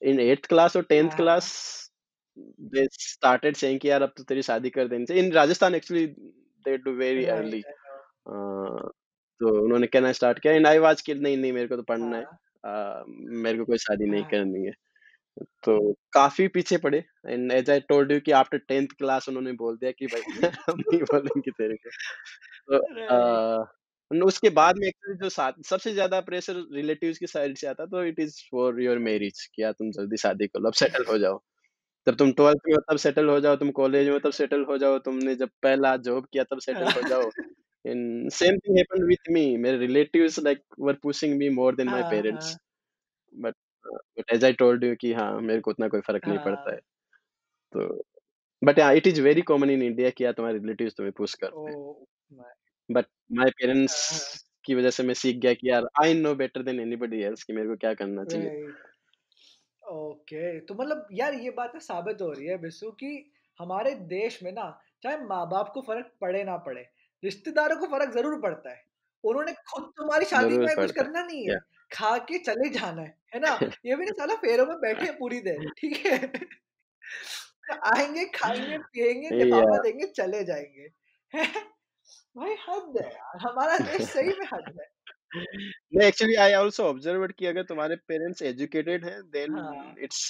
it, in in 8th class or 10th हाँ, class, हाँ, they started saying कि यार अब तो तेरी शादी कर देनी चाहिए. In Rajasthan actually they do very right, early. I know, Uh, तो उन्होंने कहना स्टार्ट किया एंड आई वाज कि नहीं नहीं मेरे को तो पढ़ना है. हाँ, uh, मेरे को कोई शादी नहीं हाँ, करनी है. तो काफ़ी पीछे पड़े and as I told you कि आफ्टर 10th क्लास उन्होंने बोल दिया कि भाई हम नहीं बोलेंगे तेरे को। तो न उसके बाद में एक्चुअली जो साथ सबसे ज़्यादा प्रेशर रिलेटिव्स की साइड से आता तो it is for your marriage कि यार तुम जल्दी शादी कर लो, अब सेटल हो जाओ। जब तुम 12th में हो तब सेटल हो जाओ, तुम कॉलेज में हो तब सेटल हो जाओ, तुमने जब पहला जॉब किया तब सेटल हो जाओ। And same thing happened with me, मेरे relatives like were pushing me more than my हाँ, पेरेंट्स। हाँ, but but as I told you कि हाँ, मेरे को उतना कोई फ़र्क नहीं पड़ता है। हाँ, तो but it is very common in India कि यार तुम्हारे रिलेटिव्स तुम्हें पुश करते हैं। Oh my but my parents हाँ, की वज़ह से मैं सीख गया कि यार I know better than anybody else कि मेरे को क्या करना चाहिए। राइट। ओके, तो मतलब यार ये बातें साबित हो रही है बिस्सू कि हमारे देश में ना चाहे माँ-बाप को फ़र्क पड़े ना पड़े, रिश्तेदारों को फ़र्क ज़रूर पड़ता है। उन्होंने खुद तुम्हारी शादी में कुछ करना नहीं है, खा के चले जाना है, है ना? ये भी ना साला फेरों में बैठे हैं पूरी देर, ठीक है? आएँगे खाएँगे खाएँगे, पिएँगे, लिफाफा देंगे, चले जाएँगे। भाई हद है यार, हमारा देश सही में हद है। नहीं एक्चुअली आई आल्सो ऑब्जर्व्ड कि अगर तुम्हारे पेरेंट्स एजुकेटेड हैं देन हाँ, इट्स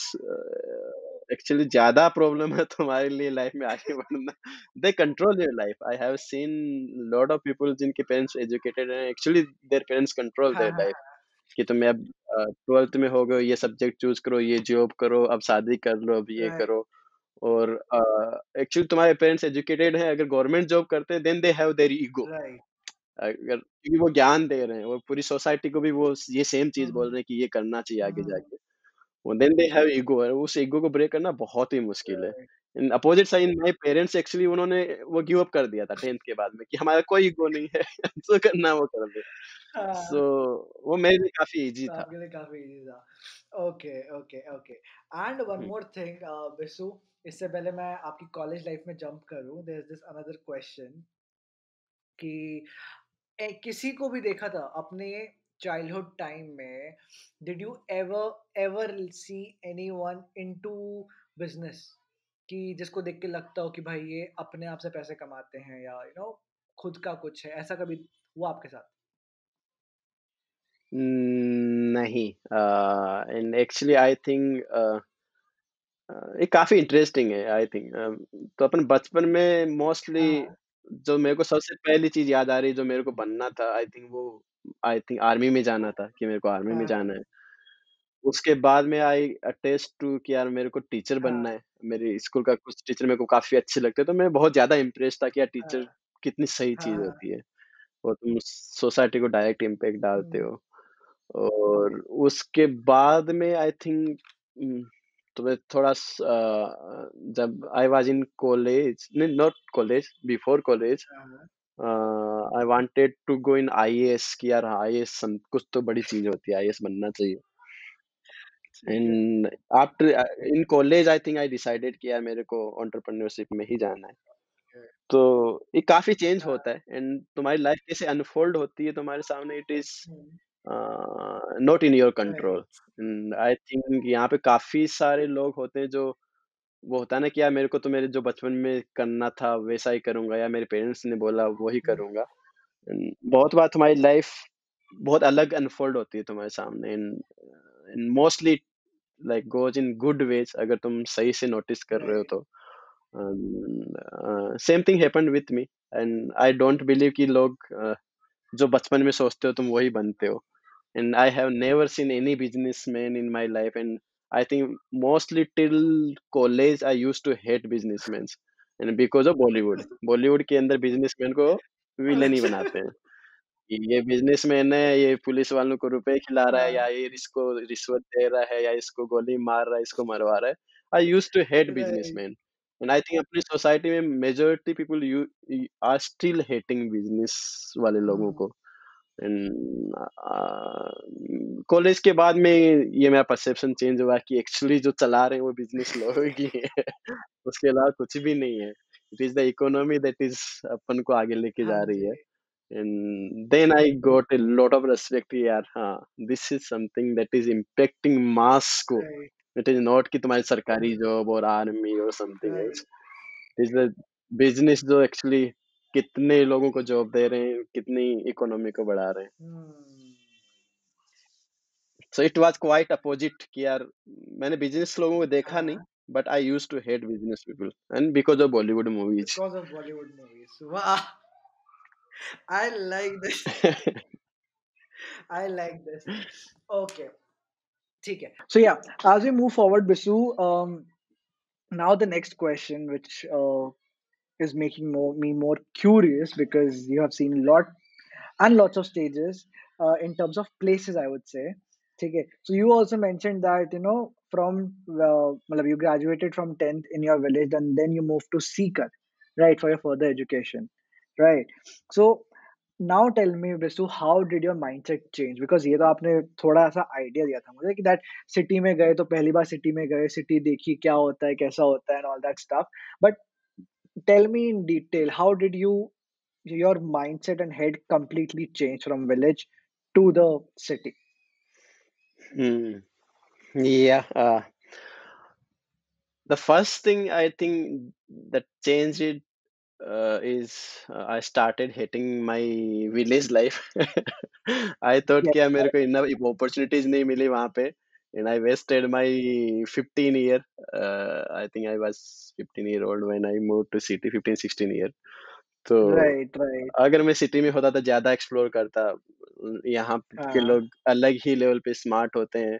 एक्चुअली ज़्यादा प्रॉब्लम है तुम्हारे लिए लाइफ में आगे बढ़ना। They control your life. I have seen lot of people जिनके पेरेंट्स एजुकेटेड हैं एक्चुअली देयर पेरेंट्स कंट्रोल हाँ, देयर हाँ, लाइफ कि तुम्हें अब अ, 12th में हो गए, ये सब्जेक्ट चूज़ करो, ये जॉब करो, अब शादी कर लो, अब ये राइट, करो और एक्चुअली तुम्हारे पेरेंट्स एजुकेटेड हैं, अगर गवर्नमेंट जॉब करते हैं then they have their ego. Right. अगर क्योंकि वो ज्ञान दे रहे हैं और पूरी सोसाइटी को भी वो ये सेम चीज़ बोल रहे हैं कि ये करना चाहिए आगे जाके। वो देन दे हैव ईगो और उस ईगो को ब्रेक करना बहुत ही मुश्किल है। In opposite side my parents actually उन्होंने वो गिव अप कर दिया था 10th के बाद में कि हमारा कोई ईगो नहीं है, जो करना वो कर दो। हाँ। सो वो मेरे लिए काफ़ी तो था। आपके लिए काफ़ी ईज़ी था। Okay, okay, okay. And one more thing Bisu इससे पहले मैं आपकी कॉलेज लाइफ में जंप करूँ, there is this another question कि ए, किसी को भी देखा था अपने चाइल्डहुड टाइम में did you ever ever see anyone into business कि जिसको देख के लगता हो कि भाई ये अपने आप से पैसे कमाते हैं या यू नो खुद का कुछ है, ऐसा कभी हुआ आपके साथ? नहीं एंड एक्चुअली आई थिंक ये काफ़ी इंटरेस्टिंग है आई थिंक अ, तो अपन बचपन में मोस्टली हाँ, जो मेरे को सबसे पहली चीज़ याद आ रही है जो मेरे को बनना था आई थिंक वो आई थिंक आर्मी में जाना था कि मेरे को आर्मी में हाँ, जाना है। उसके बाद में आई अटेस्ट टू कि यार मेरे को टीचर हाँ, बनना है। मेरे स्कूल का कुछ टीचर मेरे को काफ़ी अच्छे लगते तो मैं बहुत ज़्यादा इम्प्रेस था कि यार टीचर हाँ, कितनी सही हाँ, चीज़ हाँ। होती है और तुम सोसाइटी को डायरेक्ट इम्पैक्ट डालते हुँ, हो। और उसके बाद में आई थिंक उम, तो मैं थोड़ा स अ, जब आई वाज़ इन कॉलेज नहीं नॉट कॉलेज बिफोर कॉलेज हाँ, हाँ। अ, I wanted to go in IAS कि यार आईएएस सम कुछ तो बड़ी चीज़ होती है, आईएएस बनना चाहिए। And after in college I think I decided कि यार मेरे को एंटरप्रेन्योरशिप में ही जाना है। तो ये काफ़ी चेंज हाँ, होता है एंड तुम्हारी लाइफ कैसे अनफोल्ड होती है तुम्हारे सामने it is not in your control and I think यहाँ पे काफ़ी सारे लोग होते हैं जो वो होता है ना कि यार मेरे को तो मेरे जो बचपन में करना था वैसा ही करूँगा या मेरे पेरेंट्स ने बोला वो ही करूँगा। बहुत बार तुम्हारी लाइफ बहुत अलग अनफोल्ड होती है तुम्हारे सामने and and mostly like goes in good ways अगर तुम सही से नोटिस कर रहे हो तो। Same thing happen with me and I don't believe कि लोग uh, जो बचपन में सोचते हो तुम वही बनते हो। And I have never seen any businessman in my life and I think mostly till college I use to hate businessman and because of Bollywood Bollywood के अंदर बिज़नेस मैन को विलन ही अच्छा। बनाते हैं। ये बिजनेसमैन है, ये पुलिस वालों को रुपए खिला रहा है या हाँ, ये इसको रिश्वत दे रहा है या इसको गोली मार रहा है, इसको मरवा रहा है। I used to hate right. Businessman and I think अपनी सोसाइटी में majority people you are still hating business वाले लोगों हुँ, को। एंड अ, कॉलेज के बाद में ये मेरा परसेप्शन चेंज हुआ कि एक्चुअली जो चला रहे हैं वो बिज़नेस लोग ही हैं। उसके अलावा कुछ भी नहीं है। It is the economy that is अपन को आगे लेके हाँ जा रही जी, है। And then I got a lot of respect हाँ, this is something that is impacting mass को। राइट, इट इज़ नॉट कि तुम्हारी सरकारी जॉब और आर्मी और something else. It is the business जो एक्चुअली कितने लोगों को जॉब दे रहे हैं, कितनी इकोनॉमी को बढ़ा रहे हैं। हुँ, so it was quite opposite कि यार मैंने बिज़नेस लोगों को देखा नहीं, हाँ, but I used to hate business people and because of Bollywood movies. Because of Bollywood movies वाह! I like this, I like this. Okay, ठीक है। So yeah, as we move forward, Bisu, um, now the next question, which uh, is making more, me more curious because you have seen lot and lots of stages uh, in terms of places, I would say. Okay, so you also mentioned that you know from uh, matlab you graduated from 10th in your village and then you moved to Seeker, right, for your further education, Right? So now tell me, Bisu, how did your mindset change? Because ये तो आपने थोड़ा सा idea दिया था मुझे कि that city में गए तो पहली बार सिटी में गए, सिटी देखी क्या होता है, कैसा होता है all that stuff. But tell me in detail, how did you your mindset and head completely changed from village to the city? Mm. Yeah. Uh, the first thing I think that changed it uh, is uh, I started hating my village life. I thought Yeah. कि यार मेरे को enough opportunities नहीं मिली वहाँ पे and I wasted my 15 year. Uh, I think I was 15 year old when I moved to city, 15, 16 year. तो right, right. अगर मैं सिटी में होता तो ज़्यादा एक्सप्लोर करता। यहाँ के हाँ। लोग अलग ही लेवल पे स्मार्ट होते हैं।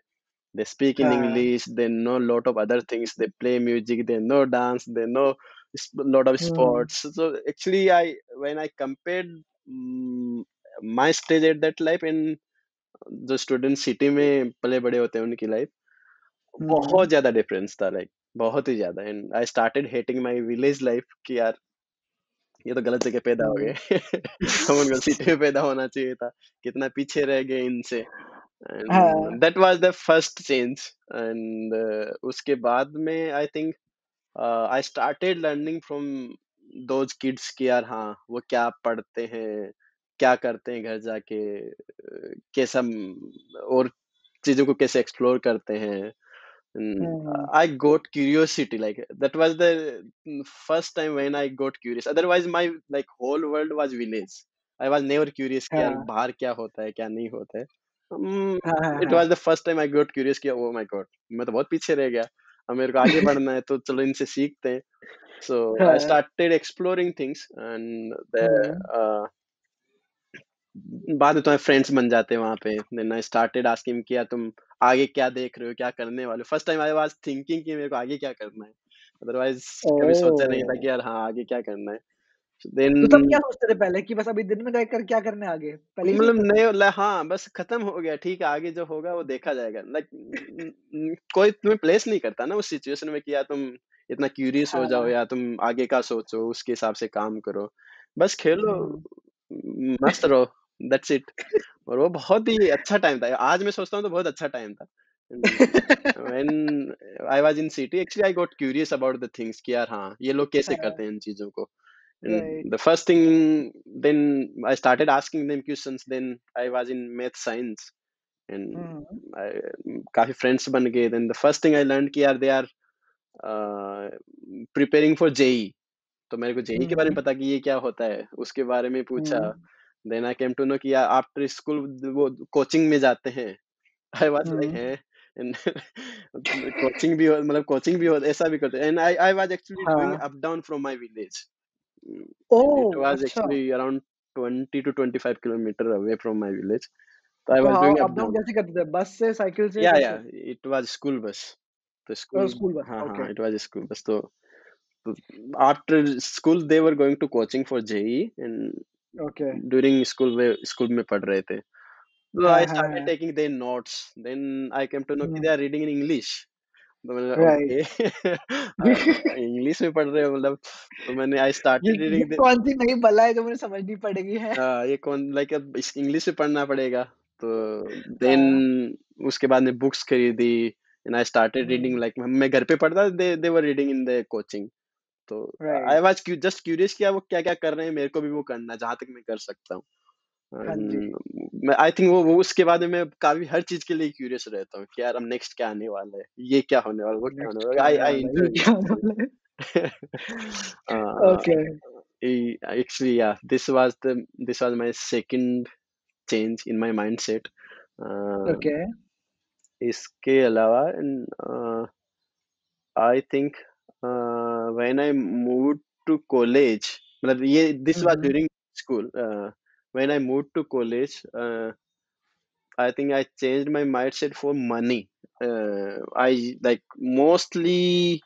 They speak in हाँ। English, they know a lot of other things, they play music, they know dance, they know a lot of हुँ, sports. So actually, I when I compared mm, my stage at that life and जो student city में पले बड़े होते हैं उनकी life बहुत ज़्यादा डिफरेंस था लाइक बहुत ही ज़्यादा। And I started hating my village life कि यार ये तो गलत जगह पैदा हो गए। हम उनको सिटी में पैदा होना चाहिए था। कितना पीछे रह गए इनसे। That was the first change and उसके बाद में I think I started learning from those kids कि यार हाँ वो क्या पढ़ते हैं क्या करते हैं घर जाके अ, कैसा म, और चीज़ों को कैसे एक्सप्लोर करते हैं हुँ, And हुँ। I got curiosity like that was the mm, first time when I got curious. Otherwise, my like whole world was village. I was never curious कि यार हाँ। बाहर क्या होता है क्या नहीं होता है. Um, हाँ, हाँ, it हाँ। was the first time I got curious कि oh my god मैं तो बहुत पीछे रह गया. अब मेरे को आगे बढ़ना है तो चलो इनसे सीखते हैं. So I started exploring things uh, बाद में तुम्हारे फ्रेंड्स बन जाते हैं वहाँ पे। देन आई स्टार्टेड आस्किंग किया तुम आगे क्या देख रहे हो? क्या करने वाले? First time I was thinking कि मेरे को आगे क्या करना है? अदरवाइज़ कभी सोचा नहीं था कि यार हाँ, आगे क्या करना है? तो तब क्या सोचते थे पहले कि बस अभी दिन में रहकर क्या करना आगे? पहले मतलब? नहीं ल हाँ, बस खत्म हो गया, ठीक है, आगे जो होगा वो देखा जाएगा। लाइक कोई तुम्हें प्लेस नहीं करता ना उस सिचुएशन में कि यार तुम इतना क्यूरियस हो जाओ हाँ। या तुम आगे का सोचो, उसके हिसाब से काम करो। बस खेलो, मस्त रहो, दैट्स इट। और वो बहुत ही अच्छा टाइम था। आज मैं सोचता हूँ तो बहुत अच्छा टाइम था। When I was in city actually I got curious about the things कि यार हाँ, ये लोग कैसे हाँ, करते हैं इन चीज़ों को। Right. The first thing, then I started asking them questions. Then I was in math science, and हुँ, I काफ़ी friends बन गए. Then the first thing I learned कि यार they are uh, preparing for JEE. तो मेरे को JEE के बारे में पता कि ये क्या होता है, उसके बारे में पूछा। Then I came to know कि आफ्टर स्कूल वो कोचिंग में जाते हैं। आई वाज़ लाइक हुँ। कोचिंग भी मतलब कोचिंग भी ऐसा भी करते and I I was actually doing हाँ। Up down from my village and it oh! Was अच्छा। Actually around 20 to 25 kilometer away from my village. So I तो was हाँ, doing up डाउन down. कैसे करते थे? बस से, cycle से, Yeah, कैसे? yeah, it was school bus. तो ओह, स्कूल बस, हाँ, ओके, हाँ, it was a school bus. तो after school they were going to coaching for JEE and okay. During school we school में पढ़ रहे थे तो हाँ, आई हाँ, स्टार्टेड हाँ। Taking their notes then I came to know कि हुँ, they are reading in English तो मैंने। ओके इंग्लिश में पढ़ रहे हो मतलब तो मैंने आई ये स्टार्टेड ये रीडिंग कौन-सी नई बला है जो मुझे समझनी पड़ेगी है? हाँ, ये कौन लाइक अब इस इंग्लिश में पढ़ना पड़ेगा। तो देन हाँ, उसके बाद में बुक्स खरीदी and I started reading like मैं घर पे पढ़ता they they were reading in the coaching. तो I right. Was just curious कि वो क्या-क्या कर रहे हैं, मेरे को भी वो करना है जहाँ तक मैं कर सकता हूँ। हाँ मैं आई थिंक वो वो उसके बाद में काफ़ी हर चीज़ के लिए क्यूरियस रहता हूँ कि यार अब नेक्स्ट क्या आने वाला है, ये क्या होने वाला है, वो क्या होने वाला आई आई है? है? uh, okay, actually yeah this was the this was my second change in my mindset uh, okay. इसके अलावा uh, think uh, when I moved to college मतलब ये हुँ, हुँ, during school uh, when I moved to college uh, I think I changed my mindset for money. Uh, I like mostly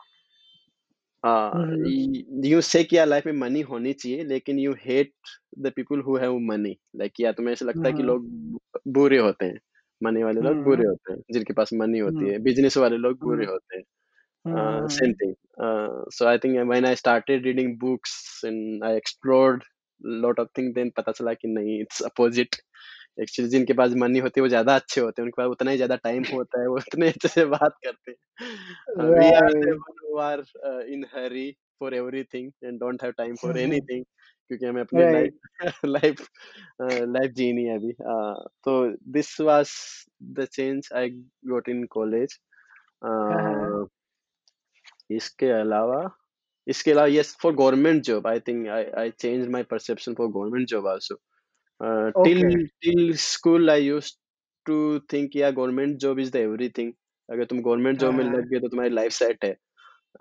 हुँ, हाँ, हुँ, य you say कि यार life में money होनी चाहिए लेकिन you hate the people who have money like या तुम्हें ऐसा लगता है कि हुँ, लोग बु बुरे होते हैं, मनी वाले लोग बुरे हुँ, होते हैं, जिनके पास मनी होती हुँ, है, बिज़नेस वाले लोग बुरे हुँ, होते हैं। हुँ, Uh, hmm, same hmm, thing. Uh, so I think when I started lot of things, then पता चला कि नहीं it's opposite. एक्चुअली जिनके पास मनी होती है वो ज़्यादा अच्छे होते हैं, उनके पास उतना ही ज़्यादा टाइम होता है, वो उतने अच्छे से बात करते हैं। Uh, uh, in hurry for everything and don't have time for. Anything क्योंकि हमें अपनी लाइफ लाइफ लाइफ जीनी है अभी तो this was the change I got in college. इसके अलावा इसके अलावा yes for government job I think I I change my perception for government job also till till school I used to think या government job is the everything अगर तुम government job में Uh-huh. लग गए तो तुम्हारी लाइफ सेट है।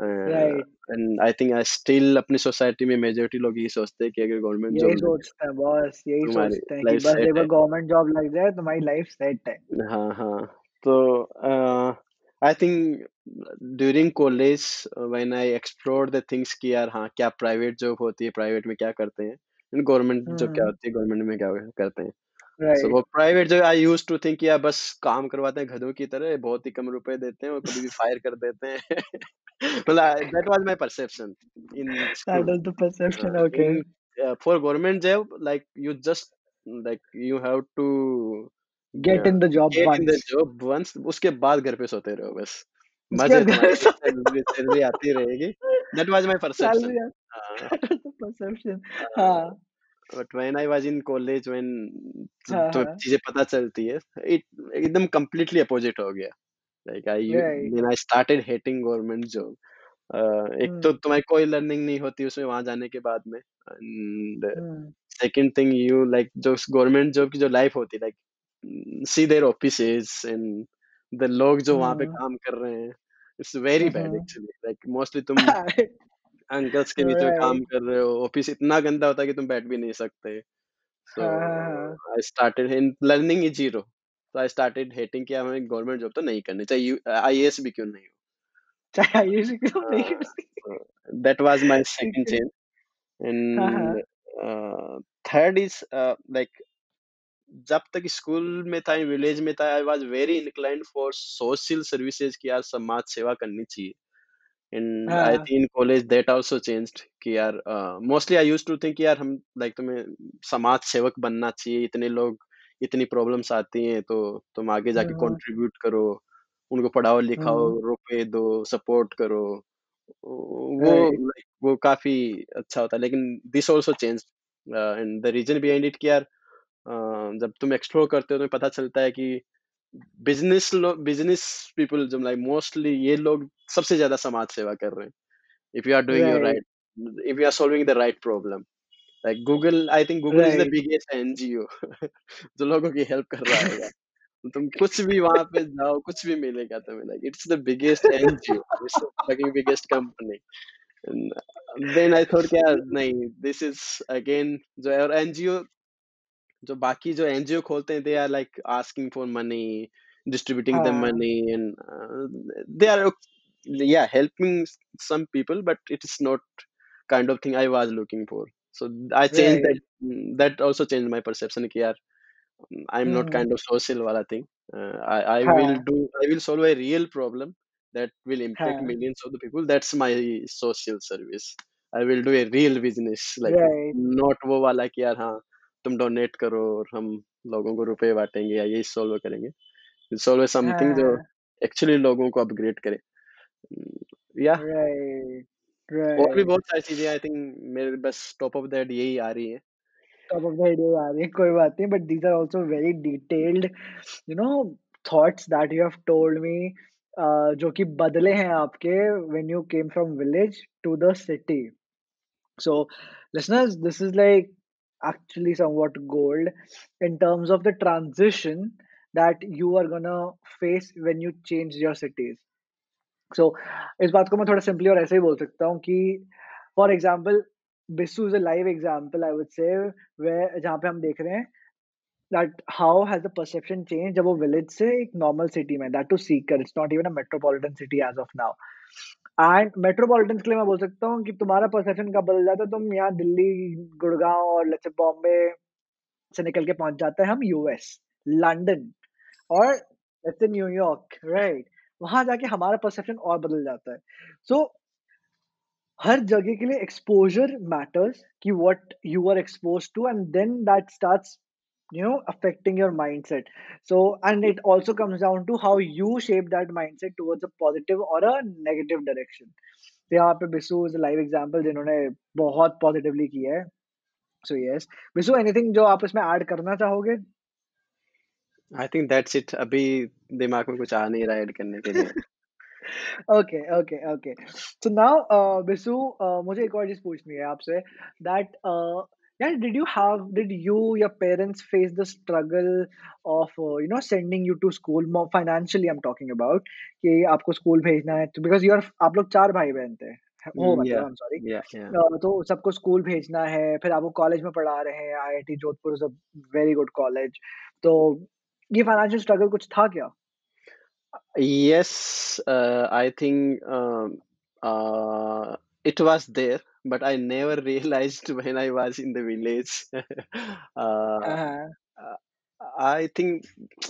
And I think I still अपनी सोसाइटी में मेजोरिटी लोग ये सोचते हैं कि अगर गवर्नमेंट जॉब यही सोचते हैं बॉस यही सोचते हैं कि बस एक बार है। गवर्नमेंट जॉब लग जाए तुम्हारी लाइफ सेट है। हाँ हाँ। तो I think during college when I explore the things कि यार हाँ क्या प्राइवेट जॉब होती है प्राइवेट में क्या करते हैं? गवर्नमेंट जॉब क्या हम्म। होती है गवर्नमेंट में क्या करते हैं? सो वो private job I used to think यार बस काम करवाते हैं गधों की तरह बहुत ही कम रुपए देते हैं और कभी भी फायर कर देते हैं। मतलब that was my perception in that is the perception okay for government job like you just like you have to get in the job once उसके बाद घर पे सोते रहो बस। सैलरी आती रहेगी। दैट इज़ द परसेप्शन हाँ। when I was in college when हाँ तो हाँ। चीज़ें पता चलती है it एकदम completely opposite हो गया। Right when I started hating government job uh, एक तो हम्म। तुम्हारी कोई लर्निंग नहीं होती उसमें वहाँ जाने के बाद में। Hmm. Second thing you like जो गवर्नमेंट जॉब की जो लाइफ होती है like see their offices and the लोग जो वहाँ पे हम्म। काम कर रहे हैं। It's very bad hmm actually like mostly तुम अंकल्स के बीच में काम कर रहे हो ऑफ़िस इतना गंदा होता है कि तुम बैठ भी नहीं सकते। सो हाँ हाँ हाँ। I started in learning is zero. तो आई स्टार्टेड हेटिंग कि हमें गवर्नमेंट जॉब तो नहीं करनी चाहिए आईएएस भी क्यों नहीं चाहे आयुष क्यों नहीं करती हो that was my second change हाँ। हाँ एंड थर्ड इज़ लाइक जब तक स्कूल में था विलेज में था I was very inclined for social services की यार समाज सेवा करनी चाहिए। एंड आई हाँ। Think in college that also changed कि यार mostly I used to think यार हम लाइक तुम्हें समाज सेवक बनना चाहिए इतने लोग इतनी प्रॉब्लम्स आती हैं तो तुम आगे जाके हम्म कंट्रीब्यूट करो उनको पढ़ाओ लिखाओ हम्म रुपए दो सपोर्ट करो। वो लाइक वो काफ़ी अच्छा होता है लेकिन this also change and the reason behind it कि यार जब तुम एक्सप्लोर करते हो तो पता चलता है कि बिज़नेस लोग बिज़नेस पीपल जो लाइक मोस्टली ये लोग सबसे ज़्यादा समाज सेवा कर रहे हैं। If you are doing your right if you are solving the right problem like Google I think Google is the biggest NGO जो लोगों की हेल्प कर रहा है तुम कुछ भी वहाँ पे जाओ कुछ भी मिलेगा तुम्हें like it's the biggest NGO it's the fucking biggest company then I thought क्या नहीं दिस इज़ अगेन जो एनजीओ जो बाकी जो एनजीओ खोलते हैं they are like asking for money distributing the हाँ money and they are yeah helping s- some people but it is not kind of thing i was looking for so i changed that right mm, that also changed my perception कि यार mm, i'm not hmm kind of social wala thing uh, i i will हाँ do i will solve a real problem that will impact हाँ millions of the people that's my social service i will do a real business like right not वो वाला कि यार हाँ तुम donate करो और हम लोगों को रुपए बांटेंगे या यही सॉल्व करेंगे। सॉल्व समथिंग जो हाँ। एक्चुअली लोगों को अपग्रेड करे। या। राइट और भी बहुत सारी चीज़ें आई थिंक मेरे बस टॉप ऑफ़ द हेड यही आ रही है। टॉप ऑफ़ द हेड ये आ रही है कोई बात नहीं but these are also very detailed you know thoughts that you have told me जो कि बदले हैं आपके when you came from village to the city So, listeners, this is like actually somewhat gold in terms of the transition that you are gonna face when you change your cities. So, इस बात को मैं थोड़ा simply और ऐसे ही बोल सकता हूँ कि for example Bisu is a live example I would say वे जहाँ पे हम देख रहे हैं that how has the perception changed जब वो विलेज से एक नॉर्मल सिटी में that to Sikar it's not even a metropolitan city as of now and metropolitan के लिए मैं बोल सकता हूँ कि तुम्हारा परसेप्शन कब बदल जाता है? तुम यहाँ दिल्ली गुड़गांव और लेट्स बॉम्बे से निकल के पहुँच जाते हैं हम यूएस लंदन और न्यूयॉर्क राइट वहाँ जाके हमारा परसेप्शन और बदल जाता है। सो so, हर जगह के लिए एक्सपोजर मैटर्स कि what you are expose to and then that starts you know affecting your mindset so and it also comes down to how you shape that mindset towards a positive or a negative direction तो यहाँ पे Bisu is a live example जिन्होंने बहुत positively किया है। So yes, Vishu anything जो आप इसमें ऐड करना चाहोगे? आई थिंक दैट्स इट अभी दिमाग में कुछ आ नहीं रहा है ऐड करने के लिए। Okay, okay, okay. So now uh, Bisu uh, मुझे एक और चीज़ पूछनी है आपसे दैट अ, यार did you have did you your parents face the struggle of you know sending you to school मो फाइनेंशियली आई एम टॉकिंग कि आपको स्कूल भेजना है बिकॉज़ यू आर आप लोग 4 भाई-बहन थे। हो हुँ, मतलब या, आई एम सॉरी। या। तो सबको स्कूल भेजना है, फिर आपको कॉलेज में पढ़ा रहे हैं, IIT Jodhpur is a very good college. तो ये फाइनेंशियल स्ट्रगल कुछ था क्या? Yes, uh, I think um, uh, it was there, but I never realized when I was in the village. uh, हाँ, हाँ। uh, I think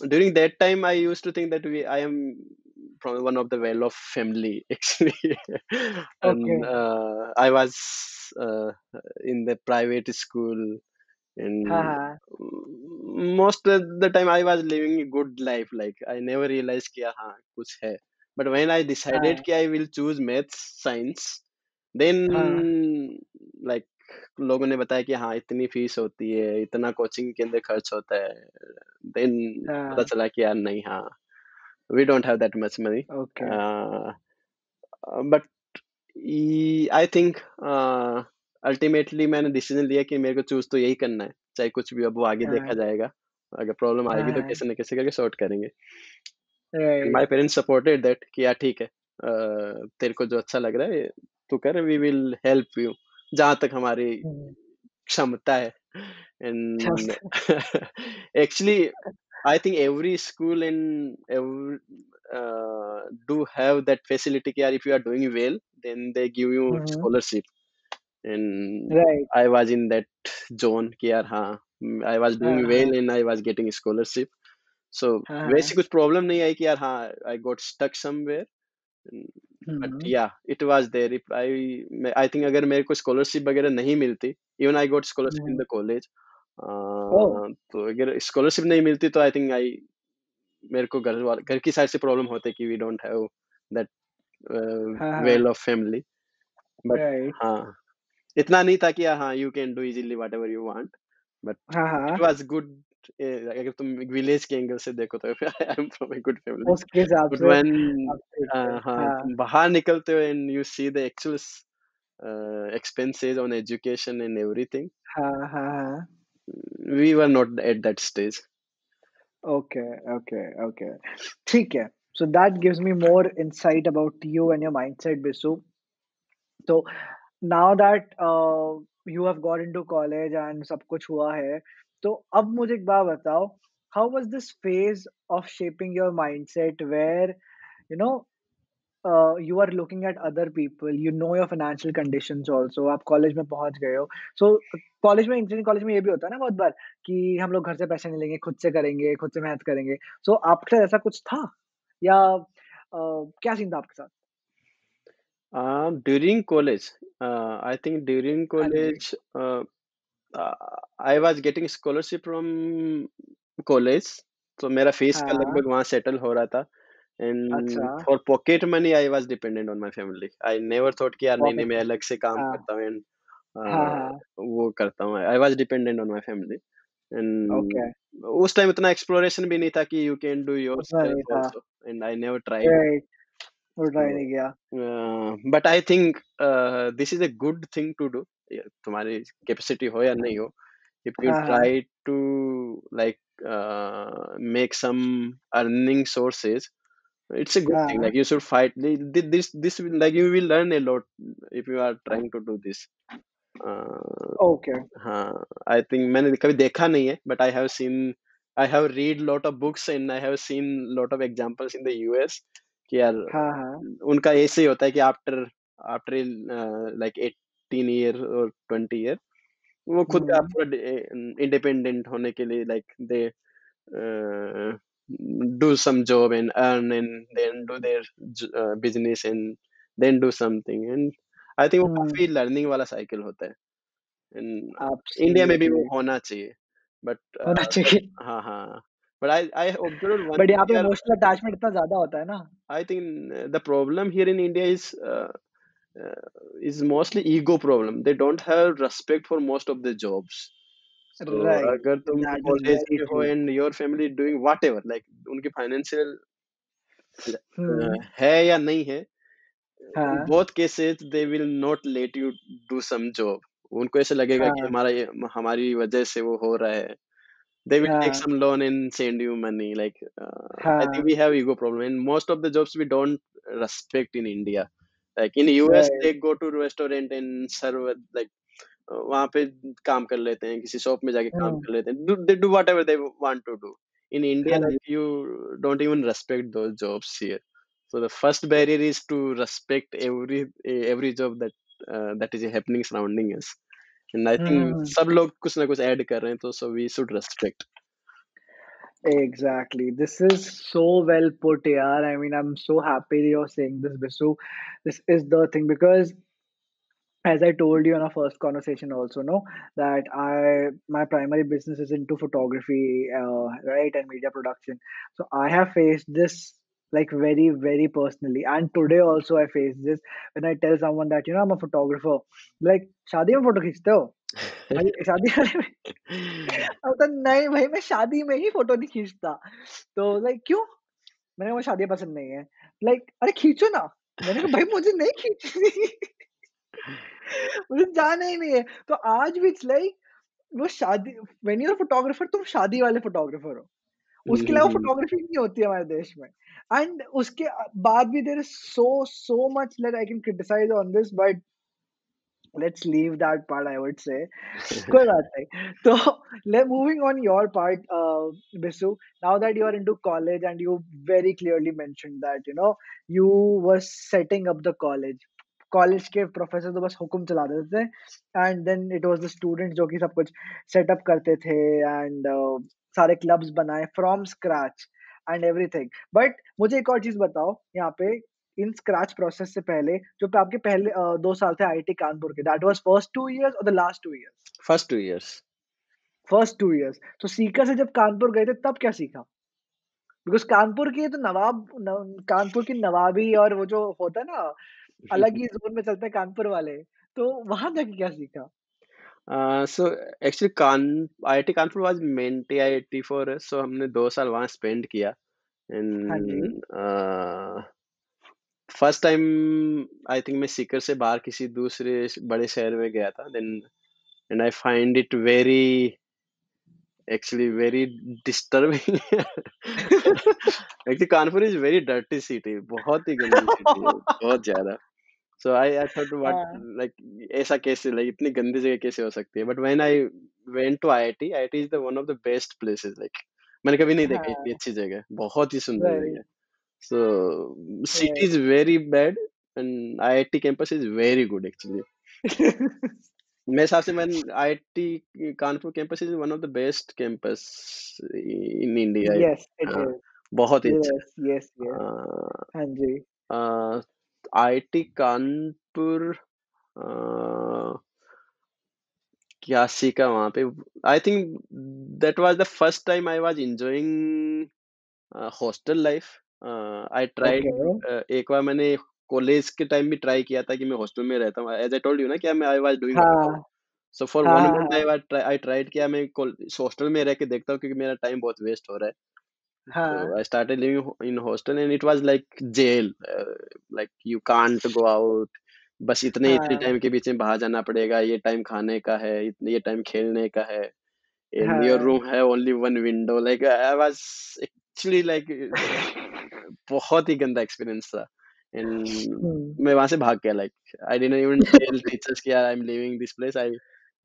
during that time I used to think that we I am from one of the well-off family actually, okay. and uh, I was uh, in the private school हाँ, and हाँ। mm, most of the time I was living a good life. Like I never realized कि हाँ कुछ है. But when I decided हाँ, कि I will choose maths, science, Then हाँ, like लोगों ने बताया कि हाँ इतनी फ़ीस होती है, इतना कोचिंग के अंदर खर्च होता है. Then पता हाँ, चला कि यार नहीं हाँ, we don't have that much money. Okay. Uh, uh, but ई आई थिंक अल्टीमेटली मैंने डिसीज़न लिया कि मेरे को चूज़ तो यही करना है चाहे कुछ भी अब वो आगे देखा हाँ, जाएगा अगर प्रॉब्लम हाँ, आएगी तो हाँ, कैसे न कैसे करके सॉर्ट करेंगे माय पेरेंट्स सपोर्टेड दैट कि यार ठीक है तेरे को जो अच्छा लग रहा है तू कर वी विल हेल्प यू जहाँ तक हमारी हुँ, क्षमता है एंड अच्छा actually I think every school and do have that facility कि यार if you are doing well then they give you हुँ, हुँ, scholarship and right. I was in that zone कि यार हाँ mm, I was हाँ, doing well हाँ, and I was getting scholarship so हाँ, वैसी हाँ। कुछ प्रॉब्लम नहीं आई कि यार हाँ I got stuck somewhere It was there. If I मैं- I think अगर मेरे को scholarship वगैरह नहीं मिलती even I got scholarship in hmm, the college oh! uh, तो अगर scholarship नहीं मिलती तो I think I मेरे को घर वाले घर की साइड से प्रॉब्लम होते कि we don't have that well of family but हाँ। इतना नहीं था कि हाँ you can do easily whatever you want but it was good अगर तुम विलेज के एंगल से देखो तो I am from a good family उसके हिसाब से व्हेन। हाँ हाँ, तुम बाहर निकलते हो and you see the actual expenses on education and everything हाँ, हाँ, हाँ। we were not at that stage okay, okay, okay. ठीक है। So that gives me more insight about you and your mindset Bisu. तो now that you have got into college and सब कुछ हुआ है, तो अब मुझे एक बात बताओ, how was this phase of shaping your mindset where you know uh, you are looking at other people, you know your financial conditions also, आप कॉलेज में पहुँच गए हो। सो कॉलेज में इंजीनियरिंग कॉलेज में ये भी होता है ना बहुत बार कि हम लोग घर से पैसे नहीं लेंगे, खुद से करेंगे, खुद से मेहनत करेंगे। सो आपके साथ ऐसा कुछ था? या अ, क्या सीन था आपके साथ? uh, during college uh, i think uh, uh, I was getting scholarship from college तो मेरा फ़ीस का हाँ, लगभग वहाँ सेटल हो रहा था। एंड अच्छा, for pocket money I was dependent on my family I never thought कि यार नहीं नहीं पॉकेट मैं। अलग से काम हाँ, करता हूँ एंड हाँ, हाँ, वो करता हूँ। I was dependent on my family okay, and उस टाइम इतना एक्सप्लोरेशन भी नहीं था कि यू कैन डू था। Also and I never tried right, वो ट्राई नहीं किया। Uh, but I think uh, this is a good thing to do. Yeah, तुम्हारी कैपेसिटी हो या नहीं हो if you हाँ, हाँ, try to like uh, make some earning sources it's a good thing हाँ, like you should fight Thi- thi- this this will like you will learn a lot if you are trying to do this uh, okay, हाँ I think मैंने कभी देखा नहीं है but I have seen I have read lot of books and I have seen lot of examples in the US कि यार हाँ, हाँ, उनका ऐसे ही होता है कि आफ्टर आफ्टर लाइक 18 ईयर और 20 ईयर वो खुद का पूरा इंडिपेंडेंट होने के लिए like they do some job and earn and then do their j- uh, business and then do something and I think वो काफ़ी लर्निंग वाला साइकिल होता है। एंड इंडिया में भी वो होना चाहिए बट होना चाहिए। हाँ हाँ। But I I observe one but यहाँ पे इमोशनल अटैचमेंट इतना ज़्यादा होता है ना। I think uh, the problem here in India is uh, uh, is mostly ego problem. They don't have respect for most of the jobs. So Right. अगर तुम college very हो and your family doing whatever, like उनकी financial Hmm. है या नहीं है, हाँ, both cases they will not let you do some job. उनको ऐसे लगेगा कि हाँ, हमारा हमारी वजह से वो हो रहा है. They will take हाँ, some loan and send you money. Like uh, I think हाँ, we have ego problem. In most of the jobs we don't respect in India. Like in US right. they go to restaurant and serve like अ, वहाँ पे काम कर लेते हैं, किसी shop में जाके काम Hmm. कर लेते हैं. Do they do whatever they want to do. In India, हाँ जी, like you don't even respect those jobs here. So the first barrier is to respect every every job that uh, that is happening surrounding us. And I Hmm, think hmm, hmm. सब लोग कुछ ना कुछ ऐड कर रहे हैं तो so we should respect. Exactly. This is so well put, yaar. I mean, I'm so happy you're saying this, Bisu. This is the thing because as I told you in our first conversation also, no, that I my primary business is into photography, uh, right, and media production. So I have faced this like very, very personally. And today also I face this when I tell someone that, you know, I'm a photographer. Like, शादी में photo खींचते हो? भाई शादी वाले में अब तो नहीं भाई मैं शादी में ही फ़ोटो नहीं खींचता। तो लाइक क्यों? मैंने कहा मुझे शादियाँ पसंद नहीं है। लाइक अरे खींचो ना। मैंने कहा भाई मुझे नहीं खींचनी। मुझे जाना ही नहीं है। तो आज भी इट्स लाइक वो शादी व्हेन यू आर फोटोग्राफर तुम शादी वाले फोटोग्राफर हो। हुँ, उसके अलावा फोटोग्राफी नहीं होती हमारे देश में। एंड उसके बाद भी there is so so much that I can criticise on this but let's leave that part I would say. कोई बात नहीं। तो ले moving on your part uh, Bisu, now that you are into college and you very clearly mentioned that you know you were setting up the college. College के professor तो बस हुक्म चला देते थे and then it was the student जो कि सब कुछ सेटअप करते थे एंड सारे क्लब्स बनाए from scratch and everything but मुझे एक और चीज़ बताओ यहाँ पे इन स्क्रैच प्रोसेस से पहले जो पे आपके पहले अ, 2 साल थे आईआईटी कानपुर के दैट वाज फ़र्स्ट 2 इयर्स और the last 2 years? First 2 years. First 2 years. तो सीकर से जब कानपुर गए थे तब क्या सीखा? बिकॉज़ कानपुर की तो नवाब न कानपुर की नवाबी और वो जो होता है ना, अलग ही ज़ोन में चलते हैं कानपुर वाले। तो वहाँ जाके क्या सीखा? Uh, so actually can't IIT Kanpur was meant IIT for us, so हमने 2 साल वहाँ स्पेंड किया। हाँ जी। And first time I think मैं सीकर से बाहर किसी दूसरे श- बड़े शहर में गया था। Then and I find it very actually very disturbing actually Kanpur is very dirty city बहुत ही गंदी सिटी है बहुत ज़्यादा। So I I thought what हाँ, लाइक ऐसा कैसे लाइक इतनी गंदी जगह कैसे हो सकती है but when I went to IIT IIT is the one of the best places like मैंने कभी नहीं देखा इतनी हाँ, अच्छी जगह बहुत ही सुंदर जगह राइट, है city right. is very bad and IIT campus is very good actually. मेरे हिसाब से मैं IIT Kanpur campus is one of the best campus in India. Yes, it हाँ, इज़। बहुत ही अच्छा येस, येस, येस। हाँ जी। अ, कानपुर क्या सीखा वहाँ पे? I think that was the first time I was enjoying hostel life I tried एक बार मैंने कॉलेज के टाइम भी ट्राई किया था कि मैं हॉस्टल में रहता हूँ। एज आई टोल्ड यू ना कि मैं I was doing so for one month I. Was I tried किया मैं हॉस्टल में रह के देखता हूँ क्योंकि मेरा टाइम बहुत वेस्ट हो रहा है। हाँ, so I started living in hostel and it was like jail uh, like you can't go out बस इतने इतने हाँ, टाइम के बीच में बाहर जाना पड़ेगा ये टाइम खाने का है इतने ये टाइम खेलने का है and your हाँ। room have only one window like I was actually like बहुत ही गंदा एक्सपीरियंस था एंड हुँ, मैं वहाँ से भाग गया like I didn't even tell teachers कि यार I am living this place I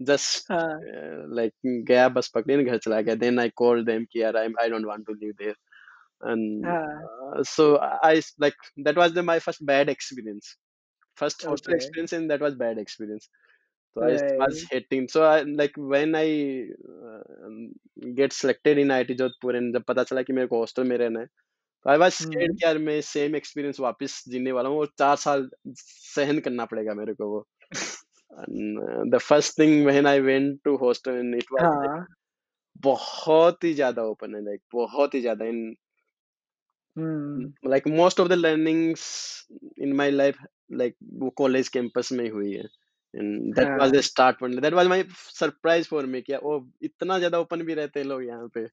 just हाँ, लाइक गया बस पकड़े घर चला गया। देन आई कॉल्ड देम कि यार I I don't want to live there हाँ, and so I like that was the my first bad experience first hostel okay, experience and that was bad experience So I was right. hating. So I like when I uh, get selected in IIT Jodhpur and जब पता चला कि मेरे को hostel में रहना है, तो I was scared हुँ, कि यार मैं सेम एक्सपीरियंस वापस जीने वाला हूँ और चार साल सहन करना पड़ेगा मेरे को वो. And uh, the first thing when I went to hostel and it was like हाँ, बहुत ही ज़्यादा ओपन है लाइक बहुत ही ज़्यादा in like most of the learnings in my life like वो कॉलेज कैंपस में ही हुई है। एंड दैट वाज द हाँ। Start point that was my surprise for me क्या ओ इतना ज़्यादा ओपन भी रहते हैं लोग यहाँ पे।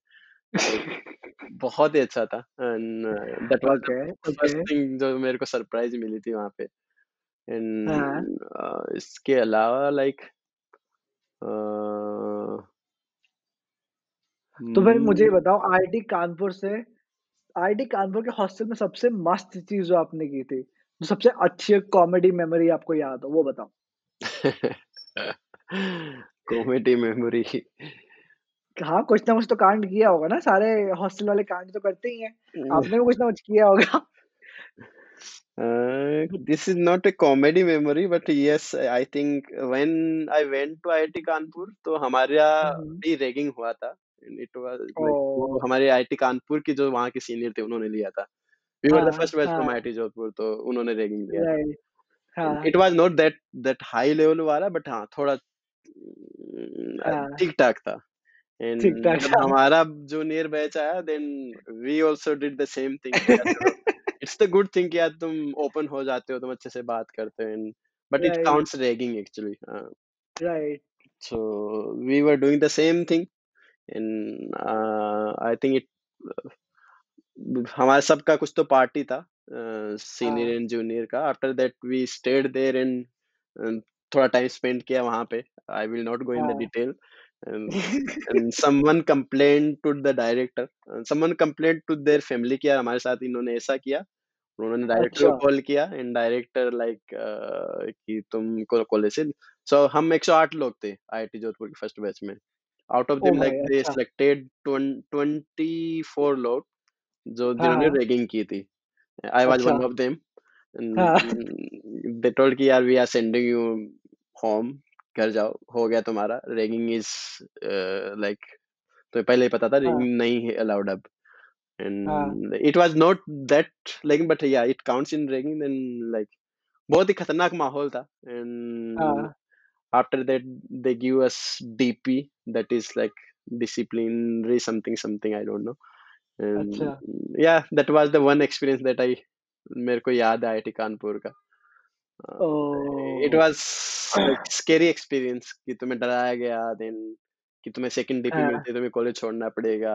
बहुत ही अच्छा था। And that was the okay, okay. First thing जो मेरे को सरप्राइज़ मिली थी वहाँ पे। हाँ, एंड इसके अलावा लाइक तो फिर मुझे ये बताओ आईआईटी कानपुर से आईआईटी कानपुर के हॉस्टल में सबसे मस्त चीज़ जो आपने की थी, जो सबसे अच्छी कॉमेडी मेमोरी आपको याद हो, वो बताओ? कॉमेडी मेमोरी हाँ, कुछ ना कुछ तो कांड किया होगा ना, सारे हॉस्टल वाले कांड तो करते ही हैं। आपने भी कुछ ना कुछ किया होगा। Uh, this is not a comedy memory, but yes, I think when I went to IIT Kanpur तो हमारे यहाँ हुँ, भी रैगिंग हुआ था and it was like वो ओह! हमारे आईआईटी कानपुर की जो वहाँ के सीनियर थे उन्होंने लिया था we were the हाँ, first batch from हाँ, IIT जोधपुर तो उन्होंने रैगिंग लिया था राइट, हाँ, it was not that that high level वाला but हाँ थोड़ा हाँ, ठीक ठाक था जब था। हमारा जूनियर बैच आया did the same thing कि यार चलो इट्स द गुड थिंग कि यार तुम ओपन हो जाते हो तुम अच्छे से बात करते हो but it counts ragging actually right, so we were doing the same thing and I think it हमारा सबका कुछ तो पार्टी था सीनियर हाँ, एंड जूनियर का। After that we stayed there and थोड़ा टाइम स्पेंड किया वहाँ पे। I will not go in the हाँ। Detail and someone complained to the director uh, someone complained to their family कि यार हमारे साथ इन्होंने ऐसा किया। उन्होंने डायरेक्टर को अच्छा, कॉल किया एंड डायरेक्टर लाइक कि तुम कॉलेज से सो हम 108 लोग थे आईआईटी जोधपुर के फ़र्स्ट बैच में। आउट ऑफ़ देम लाइक भाई! दे अच्छा, सिलेक्टेड 24 लोग जो हाँ, जिन्होंने हाँ, रैगिंग की थी। आई वाज अच्छा, वन ऑफ़ देम हाँ, दे टोल्ड कि यार we are sending you home घर जाओ हो गया तुम्हारा रैगिंग इज़ लाइक तुम्हें पहले ही पता था हाँ, रैगिंग नहीं है अलाउड अब। हाँ, and it was not that like but yeah it counts in ragging then like बहुत ही खतरनाक माहौल था। एंड हाँ, after that they give us DP that is like disciplinary something something I don't know. अच्छा, and yeah that was the one experience that I मेरे को याद है आईआईटी कानपुर का it oh! Was like scary experience कि तुम्हें डराया गया देन कि तुम्हें सेकंड डीपी हाँ, मिलती है तुम्हें कॉलेज छोड़ना पड़ेगा।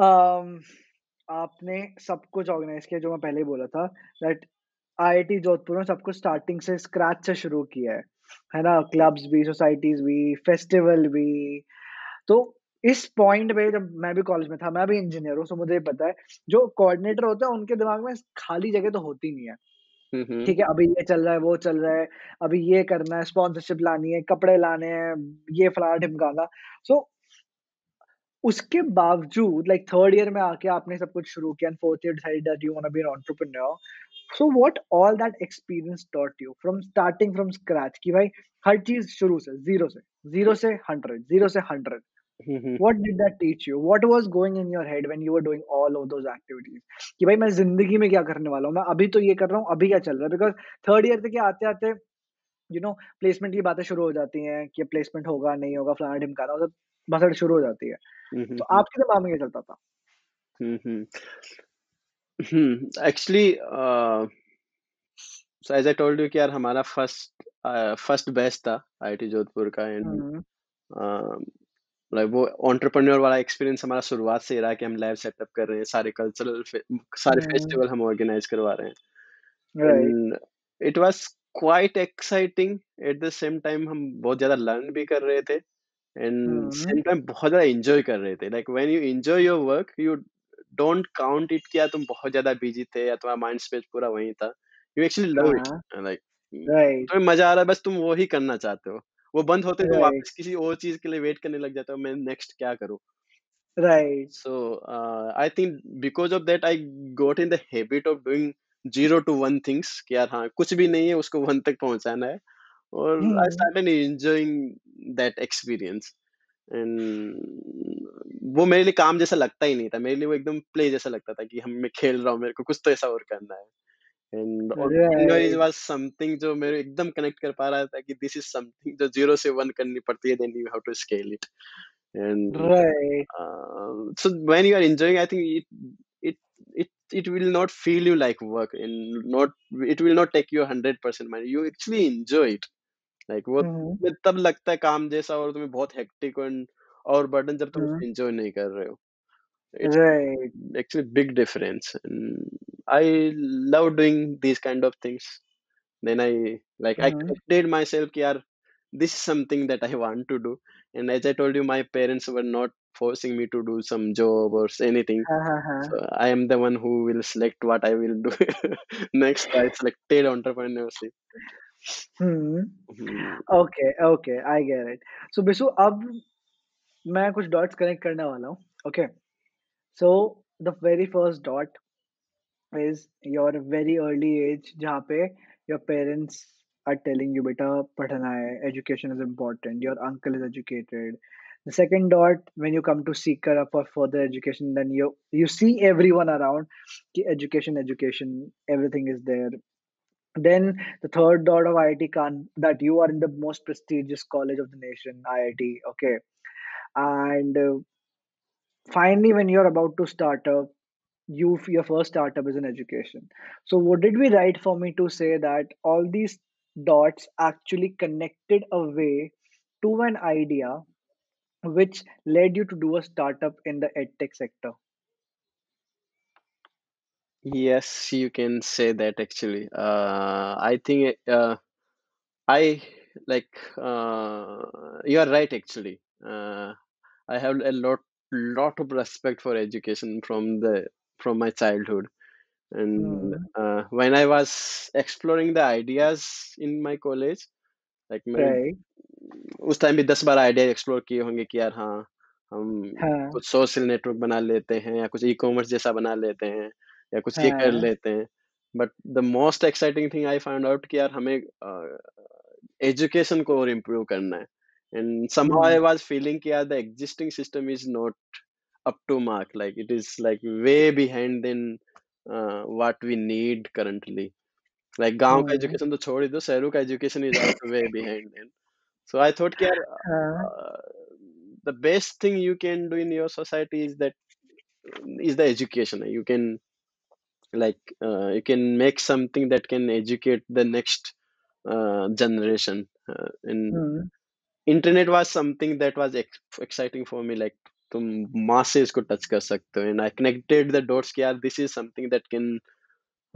अम, आपने सब कुछ ऑर्गेनाइज़ किया जो मैं पहले ही बोला था दैट आईआईटी जोधपुर में सब कुछ स्टार्टिंग से स्क्रैच से शुरू किया है, है ना? क्लब्स भी, सोसाइटीज़ भी, फेस्टिवल भी। तो इस पॉइंट पे जब मैं भी कॉलेज में था, मैं भी इंजीनियर हूँ, सो मुझे पता है, जो कोऑर्डिनेटर होते हैं उनके दिमाग में खाली जगह तो होती नहीं है। ठीक है, अभी ये चल रहा है, वो चल रहा है, अभी ये करना है, स्पॉन्सरशिप लानी है, कपड़े लाने हैं, ये फलाना-ढिमकाना। सो उसके बावजूद लाइक थर्ड ईयर में आके आपने सब कुछ शुरू किया and 4th year decided that you wanna be an entrepreneur. So what all that experience taught you from starting from scratch कि भाई हर चीज़ शुरू से, 0 से, 0 से 100, 0 से 100 Mhm. What did that teach you? What was going in your head when you were doing all of those activities? कि भाई मैं ज़िंदगी में क्या करने वाला हूँ? मैं अभी तो ये कर रहा हूँ, अभी क्या चल रहा है? बिकॉज़ थर्ड ईयर तक के आते-आते यू नो प्लेसमेंट की बातें शुरू हो जाती हैं कि प्लेसमेंट होगा, नहीं होगा, फलाना-ढिमकाना वो सब भसड़ शुरू हो जाती है। तो Mhm. आपके दिमाग में क्या चलता था? Uh, so as I told you कि यार हमारा फ़र्स्ट फ़र्स्ट बैच था आईआईटी जोधपुर का एंड लाइक वो एंटरप्रेन्योर वाला एक्सपीरियंस हमारा शुरुआत से ही रहा कि हम लैब सेटअप कर रहे हैं सारे कल्चरल सारे फेस्टिवल हम ऑर्गेनाइज करवा रहे हैं। It was quite exciting at the same time हम बहुत ज़्यादा लर्न भी कर रहे थे। एंड सेम टाइम बहुत ज़्यादा एंजॉय कर रहे थे। Like when you enjoy your work you don't count it कि यार तुम बहुत ज़्यादा बिज़ी थे या तुम्हारा माइंड स्पेस पूरा वहीं था। यू एक्चुअली लव इट हाँ, लाइक राइट, तुम्हें मज़ा आ रहा है बस तुम वो ही करना चाहते हो। वो बंद होते ही राइट, वापस किसी और चीज़ के लिए वेट करने लग जाते हो मैं नेक्स्ट क्या करूँ. So uh, I think because of that I got in the habit of doing zero to one things कि यार हाँ कुछ भी नहीं है उसको वन तक पहुंचाना है। और I started enjoying that experience and वो मेरे लिए काम जैसा लगता ही नहीं था। मेरे लिए वो एकदम प्ले जैसा लगता था कि हम मैं खेल रहा हूँ मेरे को कुछ तो ऐसा और करना है। एक्चुअली एंजॉय इट लाइक वो Hmm. तुम्हें तब लगता है काम जैसा और तुम्हें बहुत हेक्टिक और और बर्डन जब तुम Hmm. एंजॉय नहीं कर रहे हो it's Right. actually big difference and i love doing these kind of things then i like i Hmm. connected myself ki, yaar, this is something that i want to do and as i told you my parents were not forcing me to do some job or anything ha. so i am the one who will select what i will do next i selected entrepreneurship हम्म। मैं कुछ dots connect करने वाला हूँ okay so the very first dot is your very early age जहाँ पे your parents are telling you बेटा पढ़ना है education is important your uncle is educated the second dot when you come to Sikar up for further education then you you see everyone around कि education education everything is there Then the third dot of IIT Khan that you are in the most prestigious college of the nation, IIT. Okay, and uh, finally, when you're about to start up, you your first startup is in education. So would it be right for me to say that all these dots actually connected a way to an idea which led you to do a startup in the edtech sector? Yes, you can say that actually. Uh, I think uh, I like uh, you are right actually. Uh, I have a lot lot of respect for education from the from my childhood. And Hmm. uh, when I was exploring the ideas in my college, like मैं Right. उस time भी 10 बार idea explore किए होंगे कि यार हाँ, हम Huh. कुछ सोशल नेटवर्क बना लेते हैं या कुछ ई-कॉमर्स जैसा बना लेते हैं या कुछ ये कर Huh. लेते हैं। But the most exciting thing I found out कि यार हमें एजुकेशन को और इम्प्रूव करना है। And somehow I Hmm. Was feeling कि यार the existing system is not up to mark like it is like way behind uh, what we need currently. Like गाँव का Hmm. एजुकेशन तो छोड़ ही दो, शहरों का education is also way behind than. So I thought, yeah, Huh. uh, the best thing you can do in your society is that is the education. You can like uh, you can make something that can educate the next uh, generation. Uh, and Hmm. internet was something that was ex- exciting for me. Like तुम masses को touch कर सकते हो and I connected the dots कि यार this is something that can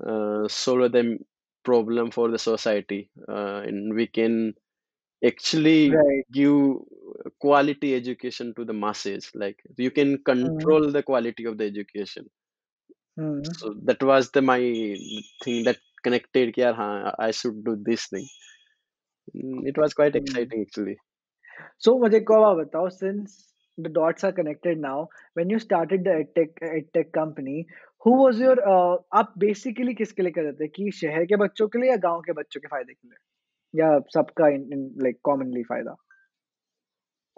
uh, solve the problem for the society uh, and we can actually Right. give quality education to the masses like you can Hmm. control the quality of the education Hmm. so that was the my thing that connected कि यार हाँ I should do this thing Mm, it was quite Hmm. exciting actually So मुझे और बात बताओ since the dots are connected now, when you started the edtech edtech company, who was your uh, आप basically किसके लिए कर रहे थे कि शहर के बच्चों के लिए या गाँव के बच्चों के फ़ायदे के लिए या सबका like commonly फ़ायदा?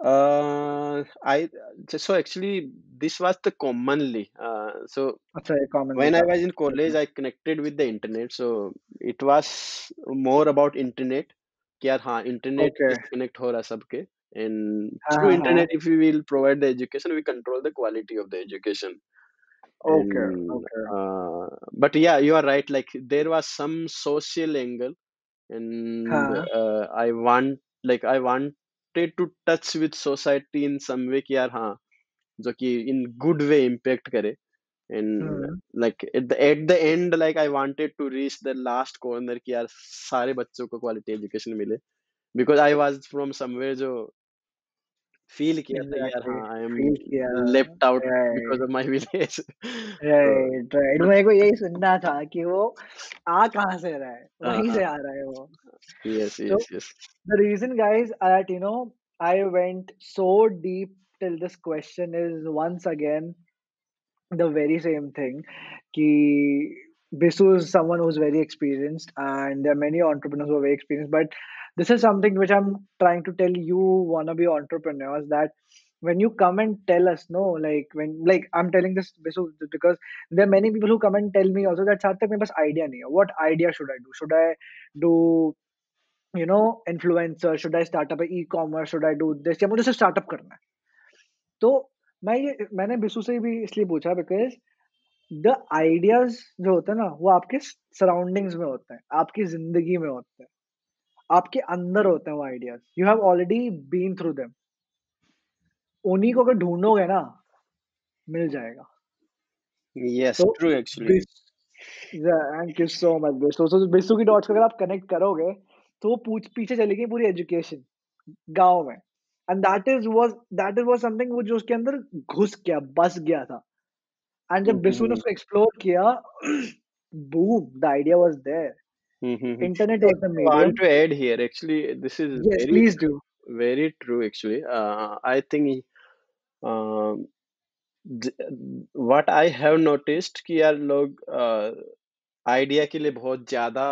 uh I so actually this was the commonly uh, so अच्छा ये commonly when I था. was in college Okay. I connected with the internet so it was more about internet कि यार हाँ इंटरनेट Okay. जैसे connect हो रहा है सबके and हाँ through हाँ हाँ. internet if we will provide the education we control the quality of the education Okay. and Okay. uh, but yeah you are right like there was some social angle and हाँ. uh, I want like I wanted to touch with society in some way कि यार हाँ जो कि in good way impact करे and Hmm. like at the at the end like I wanted to reach the last corner कि यार सारे बच्चों को quality education मिले because I was from somewhere जो फील किया था यार I am left out because of my village right right मैं को यही सुनना था कि वो आ कहाँ से रहा है? वहीं से आ रहा है वो। Yes yes yes the reason guys that you know I went so deep till this question is once again the very same thing कि Bisu is someone who's very experienced and there are many entrepreneurs who are very experienced but this is something which I'm trying to tell you wannabe entrepreneurs that when you come and tell us no like when like I'm telling this Bisu because there are many people who come and tell me also that Sarthak मेरे पास idea नहीं है what idea should I do should I do you know influencer should I start up a e-commerce should I do this या मुझे सिर्फ startup करना है तो मैं ये मैंने बिसु से भी इसलिए पूछा बिकॉज द आइडियाज़ जो होते हैं ना वो आपके सराउंडिंग्स में होते हैं आपकी ज़िंदगी में होते हैं आपके अंदर होते हैं वो ideas. You have already been through them उन्हीं को अगर ढूंढोगे ना मिल जाएगा। तो true actually. Thank you so much Bisu तो बिसु की डॉट्स अगर आप कनेक्ट करोगे तो वो पूछ पीछे चली गई पूरी एजुकेशन गाँव में। And that is was that is was something वो जो उसके अंदर घुस गया बस गया था। एंड जब बिसु ने. उसको एक्सप्लोर किया boom the idea was there. Internet was the want to add here actually this is yes very please do very true actually. Uh, I think ज- what I have noticed कि यार लोग idea के लिए बहुत ज़्यादा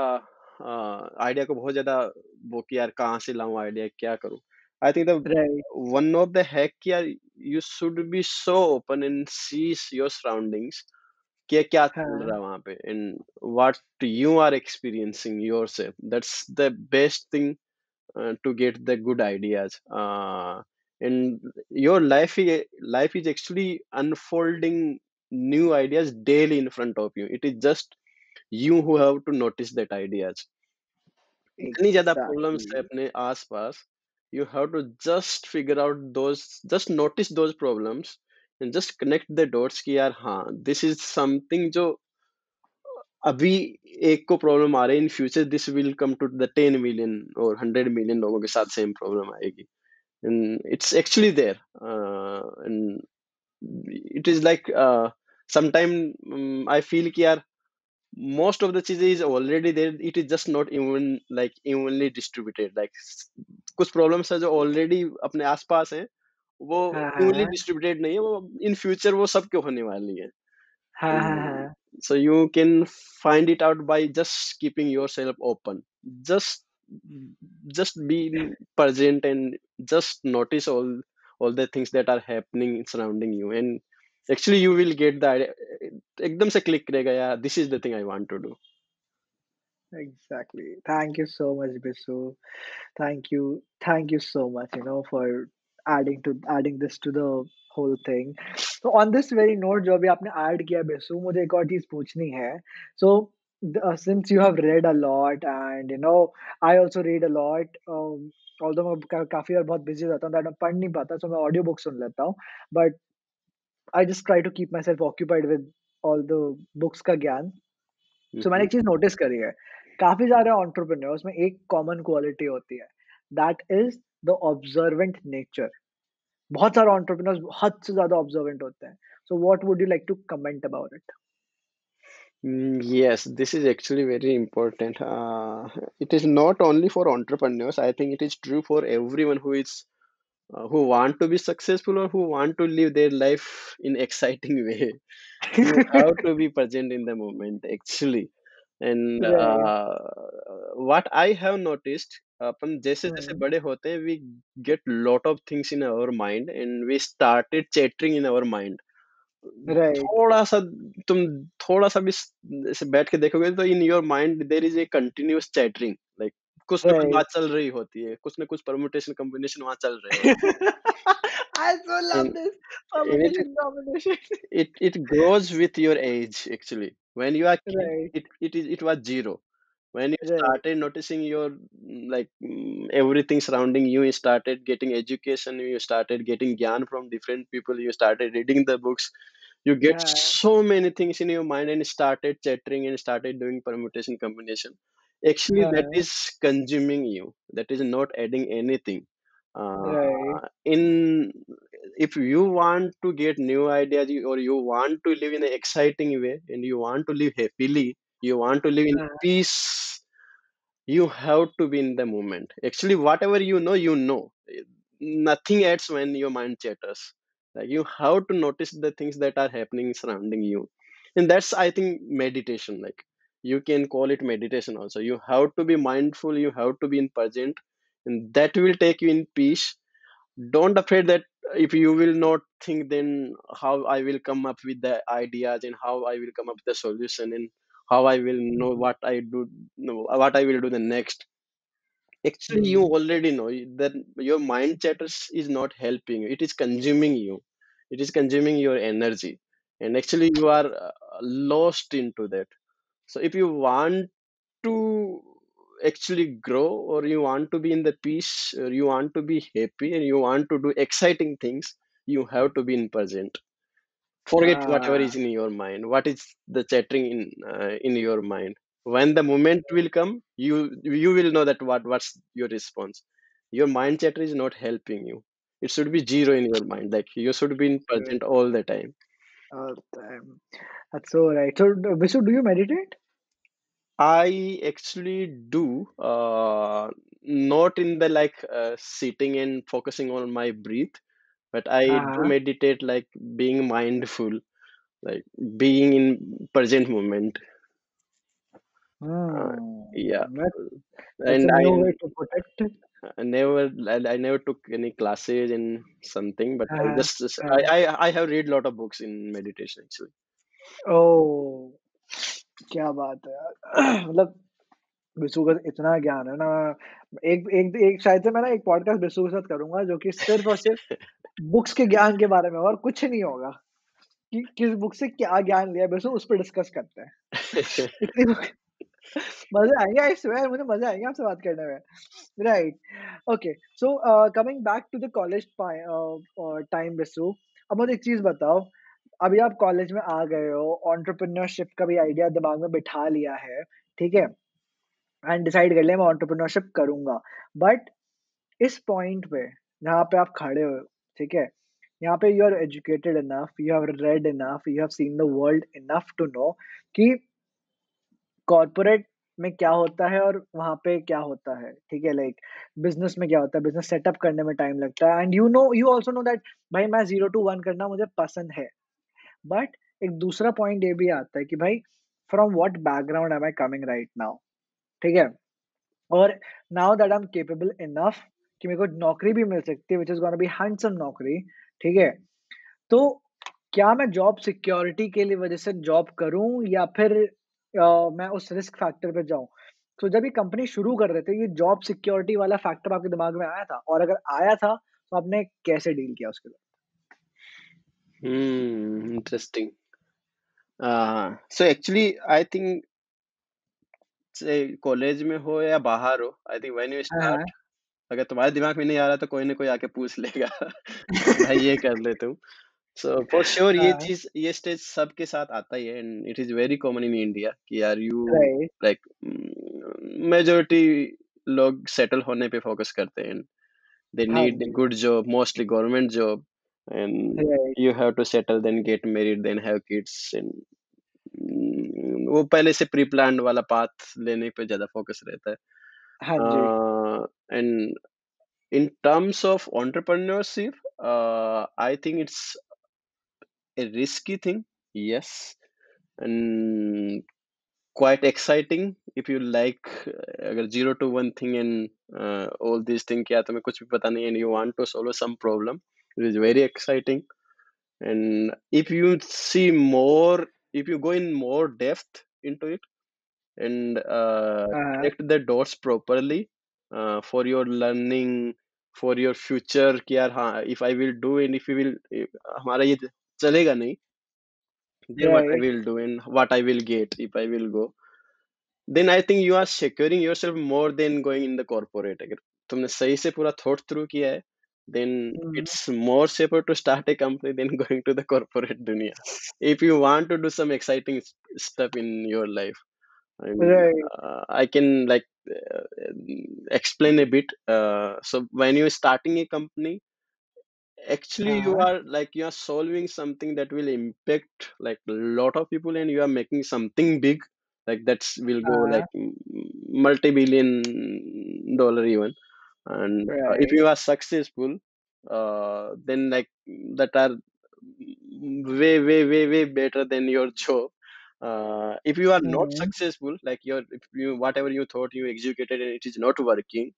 idea uh, को बहुत ज़्यादा वो कि यार कहाँ से लाऊं आइडिया क्या करूँ? I think the right one of the कि यार you should be so open and sees your surroundings क्या क्या चल रहा हाँ। है। वहाँ पे? And what you are experiencing your से that's the best thing to get the good ideas and your life life is actually unfolding new ideas daily in front of you it is just you who have to notice that ideas इतनी ज़्यादा problems है अपने आसपास पास you have to just figure out those just notice those problems and just connect the dots कि यार हाँ this is something जो अभी एक को प्रॉब्लम आ रही है in future this will come to the 10 million और 100 मिलियन लोगों के साथ सेम प्रॉब्लम आएगी and it's actually there uh, and it is like uh, sometime um, I feel कि यार most of the चीजें is already there it is just not even like evenly distributed like s- कुछ problems है जो already अपने आसपास हैं वो हाँ evenly हाँ distributed नहीं है वो in future वो सबके होने वाली है हाँ हाँ and हाँ so you can find it out by just keeping yourself open just just be present and just notice all all the things that are happening surrounding you and actually you will get the idea एकदम से click करेगा यार this is the thing I want to do Exactly. Thank you so much, Bisu. Thank you. Thank you so much, you know, for adding to adding this to the whole thing. So on this very note, जो अभी आपने add किया बिसु, मुझे एक और चीज़ पूछनी है. Uh, since you have read a lot and you know, I also read a lot. Um, although मैं काफ़ी बार बहुत busy रहता हूँ, पढ़ नहीं पाता, so मैं audio book सुन लेता हूँ. But I just try to keep myself occupied with all the books का ज्ञान. सो मैंने Mhm. एक चीज नोटिस करी है काफी सारे ऑन्टरप्रेन्योर्स में एक कॉमन क्वालिटी होती है that is the observant nature बहुत सारे ऑन्टरप्रेन्योर्स हद से ज्यादा ऑब्जर्वेंट होते हैं so what would you like to comment about it Mm, Yes, this is actually very important. Uh, it is not only for entrepreneurs. I think it is true for everyone who is uh, who want to be successful or who want to live their life in exciting way. You have to be present in the moment, actually. And right uh, what I have noticed, अपन जैसे जैसे बड़े होते हैं, we get lot of things in our mind, and we started chattering in our mind. Right थोड़ा सा तुम थोड़ा सा भी स- ऐसे बैठ के देखोगे तो in your mind there is a continuous chattering like कुछ ना कुछ बात चल रही होती है कुछ ना कुछ परमुटेशन कॉम्बिनेशन वहाँ चल रहे होते I so love this it combination it it grows with your age actually when you are kid right, it it is it was zero when you right, started noticing your mm, like mm, everything surrounding you you started getting education you started getting gyan from different people you started reading the books you get yeah, so many things in your mind and started chattering and started doing permutation combination actually that yeah, is consuming you that is not adding anything. Right, uh, in if you want to get new ideas you- or you want to live in an exciting way and you want to live happily you want to live in uh, peace you have to be in the moment. Actually whatever you know you know. Nothing adds when your mind chatters. Like you have to notice the things that are happening surrounding you. And that's i think meditation like you can call it meditation also. You have to be mindful you have to be in present and that will take you in peace. Don't afraid that if you will not think then how i will come up with the ideas and how i will come up with the solution and how i will know Mhm. what i do know what i will do the next. Actually you Mhm. already know that your mind chatters is not helping you. It is consuming you. It is consuming your energy. And actually you are uh, lost into that so if you want to actually grow or you want to be in the peace or you want to be happy and you want to do exciting things you have to be in present. Forget whatever Ah, is in your mind. What is the chattering in uh, in your mind? When the moment will come you you will know that what what's your response. Your mind chatter is not helping you. It should be zero in your mind like you should be in present all the time All the time. That's so right. So, d- Visu, do you meditate? I actually do, uh, not in the like uh, sitting and focusing on my breath, but I do Uh-huh. meditate like being mindful, like being in present moment. Uh, yeah, Hmm. That, that's a and new I, way to put it. I never, I, I never took any classes in something, but I Uh-huh. just, just- I, Uh-huh. I, I have read lot of books in meditation actually. ओह क्या बात है यार मतलब बिसु का इतना ज्ञान है ना एक एक एक शायद से मैं ना एक पॉडकास्ट बिसु के साथ करूँगा जो कि सिर्फ़ और सिर्फ़ बुक्स के ज्ञान के बारे में होगा और कुछ नहीं होगा कि किस बुक से क्या ज्ञान लिया बिसु उस पर डिस्कस करते हैं इतनी मज़े आएँगे आई स्वेयर मुझे मज़ा आएँगे आपसे बात करने में। Right okay so coming back to the college time Bisu अब मुझे एक चीज़ बताओ। अभी आप कॉलेज में आ गए हो एंटरप्रेन्योरशिप का भी आइडिया दिमाग में बिठा लिया है, ठीक है? एंड डिसाइड कर लिया, मैं एंटरप्रेन्योरशिप करूँगा। बट इस पॉइंट पे, जहाँ पे आप खड़े हो, ठीक है? यहाँ पे you are educated enough you have read enough you have seen the world enough to know कि कॉर्पोरेट में क्या होता है और वहाँ पे क्या होता है, ठीक है? लाइक बिज़नेस में क्या होता है, बिज़नेस सेटअप करने में टाइम लगता है and you know you also know that भाई मैं 0 टू वन करना मुझे पसंद है। बट एक दूसरा पॉइंट ये भी आता है कि भाई from what background am I coming right now, ठीक है? और now that I am capable enough कि मेरे को नौकरी भी मिल सकती है विच इज़ बी हैंडसम नौकरी, ठीक है? तो क्या मैं जॉब सिक्योरिटी के लिए वजह से जॉब करूँ या फिर मैं उस रिस्क फैक्टर पे जाऊँ? तो जब ये कंपनी शुरू कर रहे थे, ये जॉब सिक्योरिटी वाला फैक्टर आपके दिमाग में आया था? और अगर आया था, तो आपने कैसे डील किया उसके साथ? Hmm, interesting. Uh, so actually, I think से कॉलेज में हो या बाहर हो, I think when you start. अगर तुम्हारे दिमाग में नहीं आ रहा तो कोई ना कोई आके पूछ लेगा भाई ये कर ले तुम। सो फॉर श्योर ये हाँ, चीज़ ये स्टेज सबके साथ आता ही है and it is very common in India कि यार यू राइट, लाइक मेजॉरिटी लोग सेटल होने पे फोकस करते हैं। दे हाँ नीड जी, good job, mostly government job, and राइट, you have to settle, then get married, then have kids and वो पहले से प्री प्लान्ड वाला पाथ लेने पे ज़्यादा फ़ोकस रहता है। हाँ जी, अ, and in terms of entrepreneurship uh, I think it's a risky thing, yes, and quite exciting if you like uh, अगर 0 to 1 thing and uh, all these thing क्या तुम्हें कुछ भी पता नहीं है and you want to solve some problem, it is very exciting. And if you see more, if you go in more depth into it and uh, हाँ, हाँ, connect the dots properly uh, for your learning, for your future कि यार हाँ if I will do and if you will if हमारा ये चलेगा नहीं। What I will do in what I will get if I will go then I think you are securing your more then going in the corporate अगर तुमने सही से पूरा thought through किया है then it's more safer to start a company then going to the corporate दुनिया। If you want to do some exciting step in your life I can like explain a bit so when you starting a company actually you uh-huh. are like you are solving something that will impact like a lot of people and you are making something big like that's will go uh, like multi-billion dollar even. And if you are successful uh, then like that are way way way way better than your job. Uh, if you are not mm-hmm. successful like your if you whatever you thought you executed and it is not working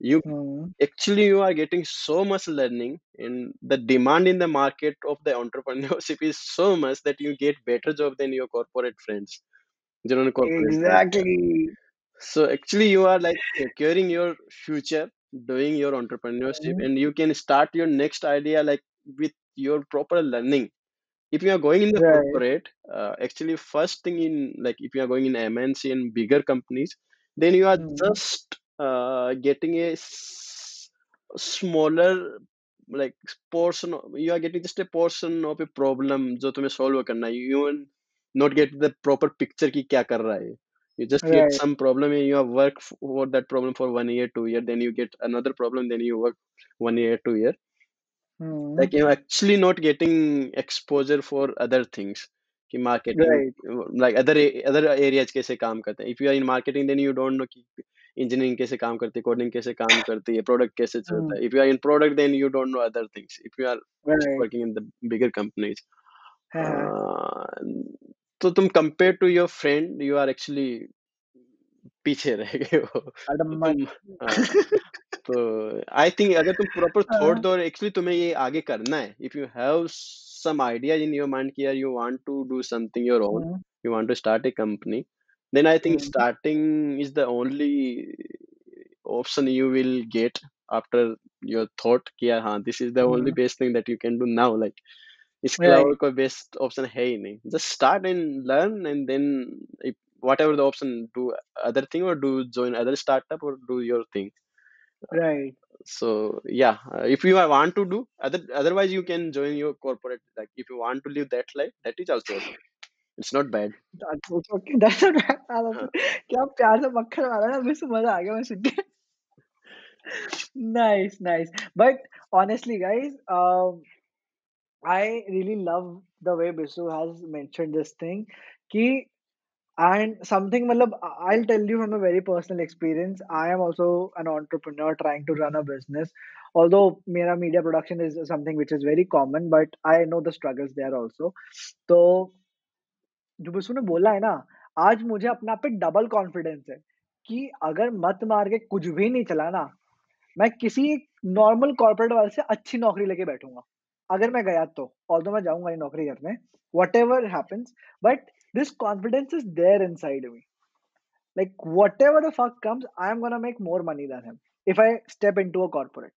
you hmm. actually you are getting so much learning and the demand in the market of the entrepreneurship is so much that you get better job than your corporate friends friends Exactly. so actually you are like securing your future doing your entrepreneurship hmm. and you can start your next idea like with your proper learning if you are going in the Right. corporate uh, actually first thing in like if you are going in mnc and bigger companies then you are hmm. just uh, getting a s- smaller like portion of- you are getting just a portion of a problem जो तुम्हें solve करना है you will not get the proper picture कि क्या कर रहा है you just get Right. some problem and you have work for that problem for one year two year then you get another problem then you work one year two year Hmm. like you're actually not getting exposure for other things कि marketing Right. like other other areas कैसे काम करते हैं if you are in marketing then you don't know engineering कैसे काम करती है coding कैसे काम करती है प्रोडक्ट कैसे हाँ। चलता है। If you are in product then you don't know other things if you are working in the bigger companies तो तुम compare to your friend you are actually पीछे रह गए हो। तो आई थिंक हाँ। तो अगर तुम प्रॉपर थॉट हाँ। दो एक्चुअली तुम्हें ये आगे करना है if you have some idea in your mind कि यार you want to do something your own you want to start a company then I think hmm, starting is the only option you will get after your thought कि यार हाँ this is the only hmm, best thing that you can do now like इसके अलावा right, कोई best option है ही नहीं just start and learn and then whatever the option do other thing or do join other startup or do your thing right, so yeah uh, if you are want to do other otherwise you can join your corporate like if you want to live that life that is also okay it's not bad that's also okay that's हाँ, क्या प्यार से मक्खन मारा ना मुझे मज़ा आ गया मैं सुन के। Nice, nice, but honestly guys, um, I really love the way Bisu has mentioned this thing कि And something matlab, I- I'll tell you from a very personal experience. I am also an entrepreneur trying to run a business. Although mera media production is something which is very common, but I know the struggles there also. तो जो बिस्सू ने बोला है ना, आज मुझे अपने आप पे डबल कॉन्फिडेंस है कि अगर मत मार के कुछ भी नहीं चला ना, मैं किसी नॉर्मल कॉर्पोरेट वाले से अच्छी नौकरी लेके बैठूँगा। अगर मैं गया तो, ऑल्दो मैं जाऊँगा ही नौकरी करने, whatever happens, but this confidence is there inside me. Like whatever the fuck comes, I am gonna make more money than him if I step into a corporate.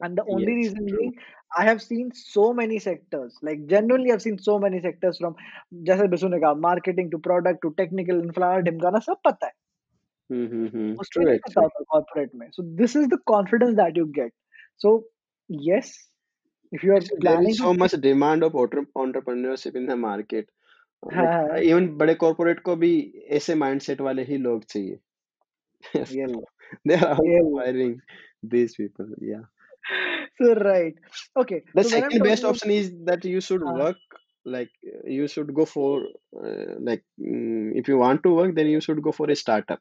And the only yes reason true being, I have seen so many sectors. Like genuinely, I've seen so many sectors from जैसे बिशु ने कहा marketing to product to technical influencer ढिमकाना सब पता है mm-hmm. उसमें true नहीं पता actually होता corporate में. So this is the confidence that you get. So yes, if you are actually there is planning to so much take demand of entre- entrepreneurship in the market हाँ like हाँ even बड़े corporate को भी ऐसे mindset वाले ही लोग चाहिए ये so लो they are ये so right. Okay the so second best about... option is that you should uh, work like you should go for uh, like mm, if you want to work then you should go for a startup.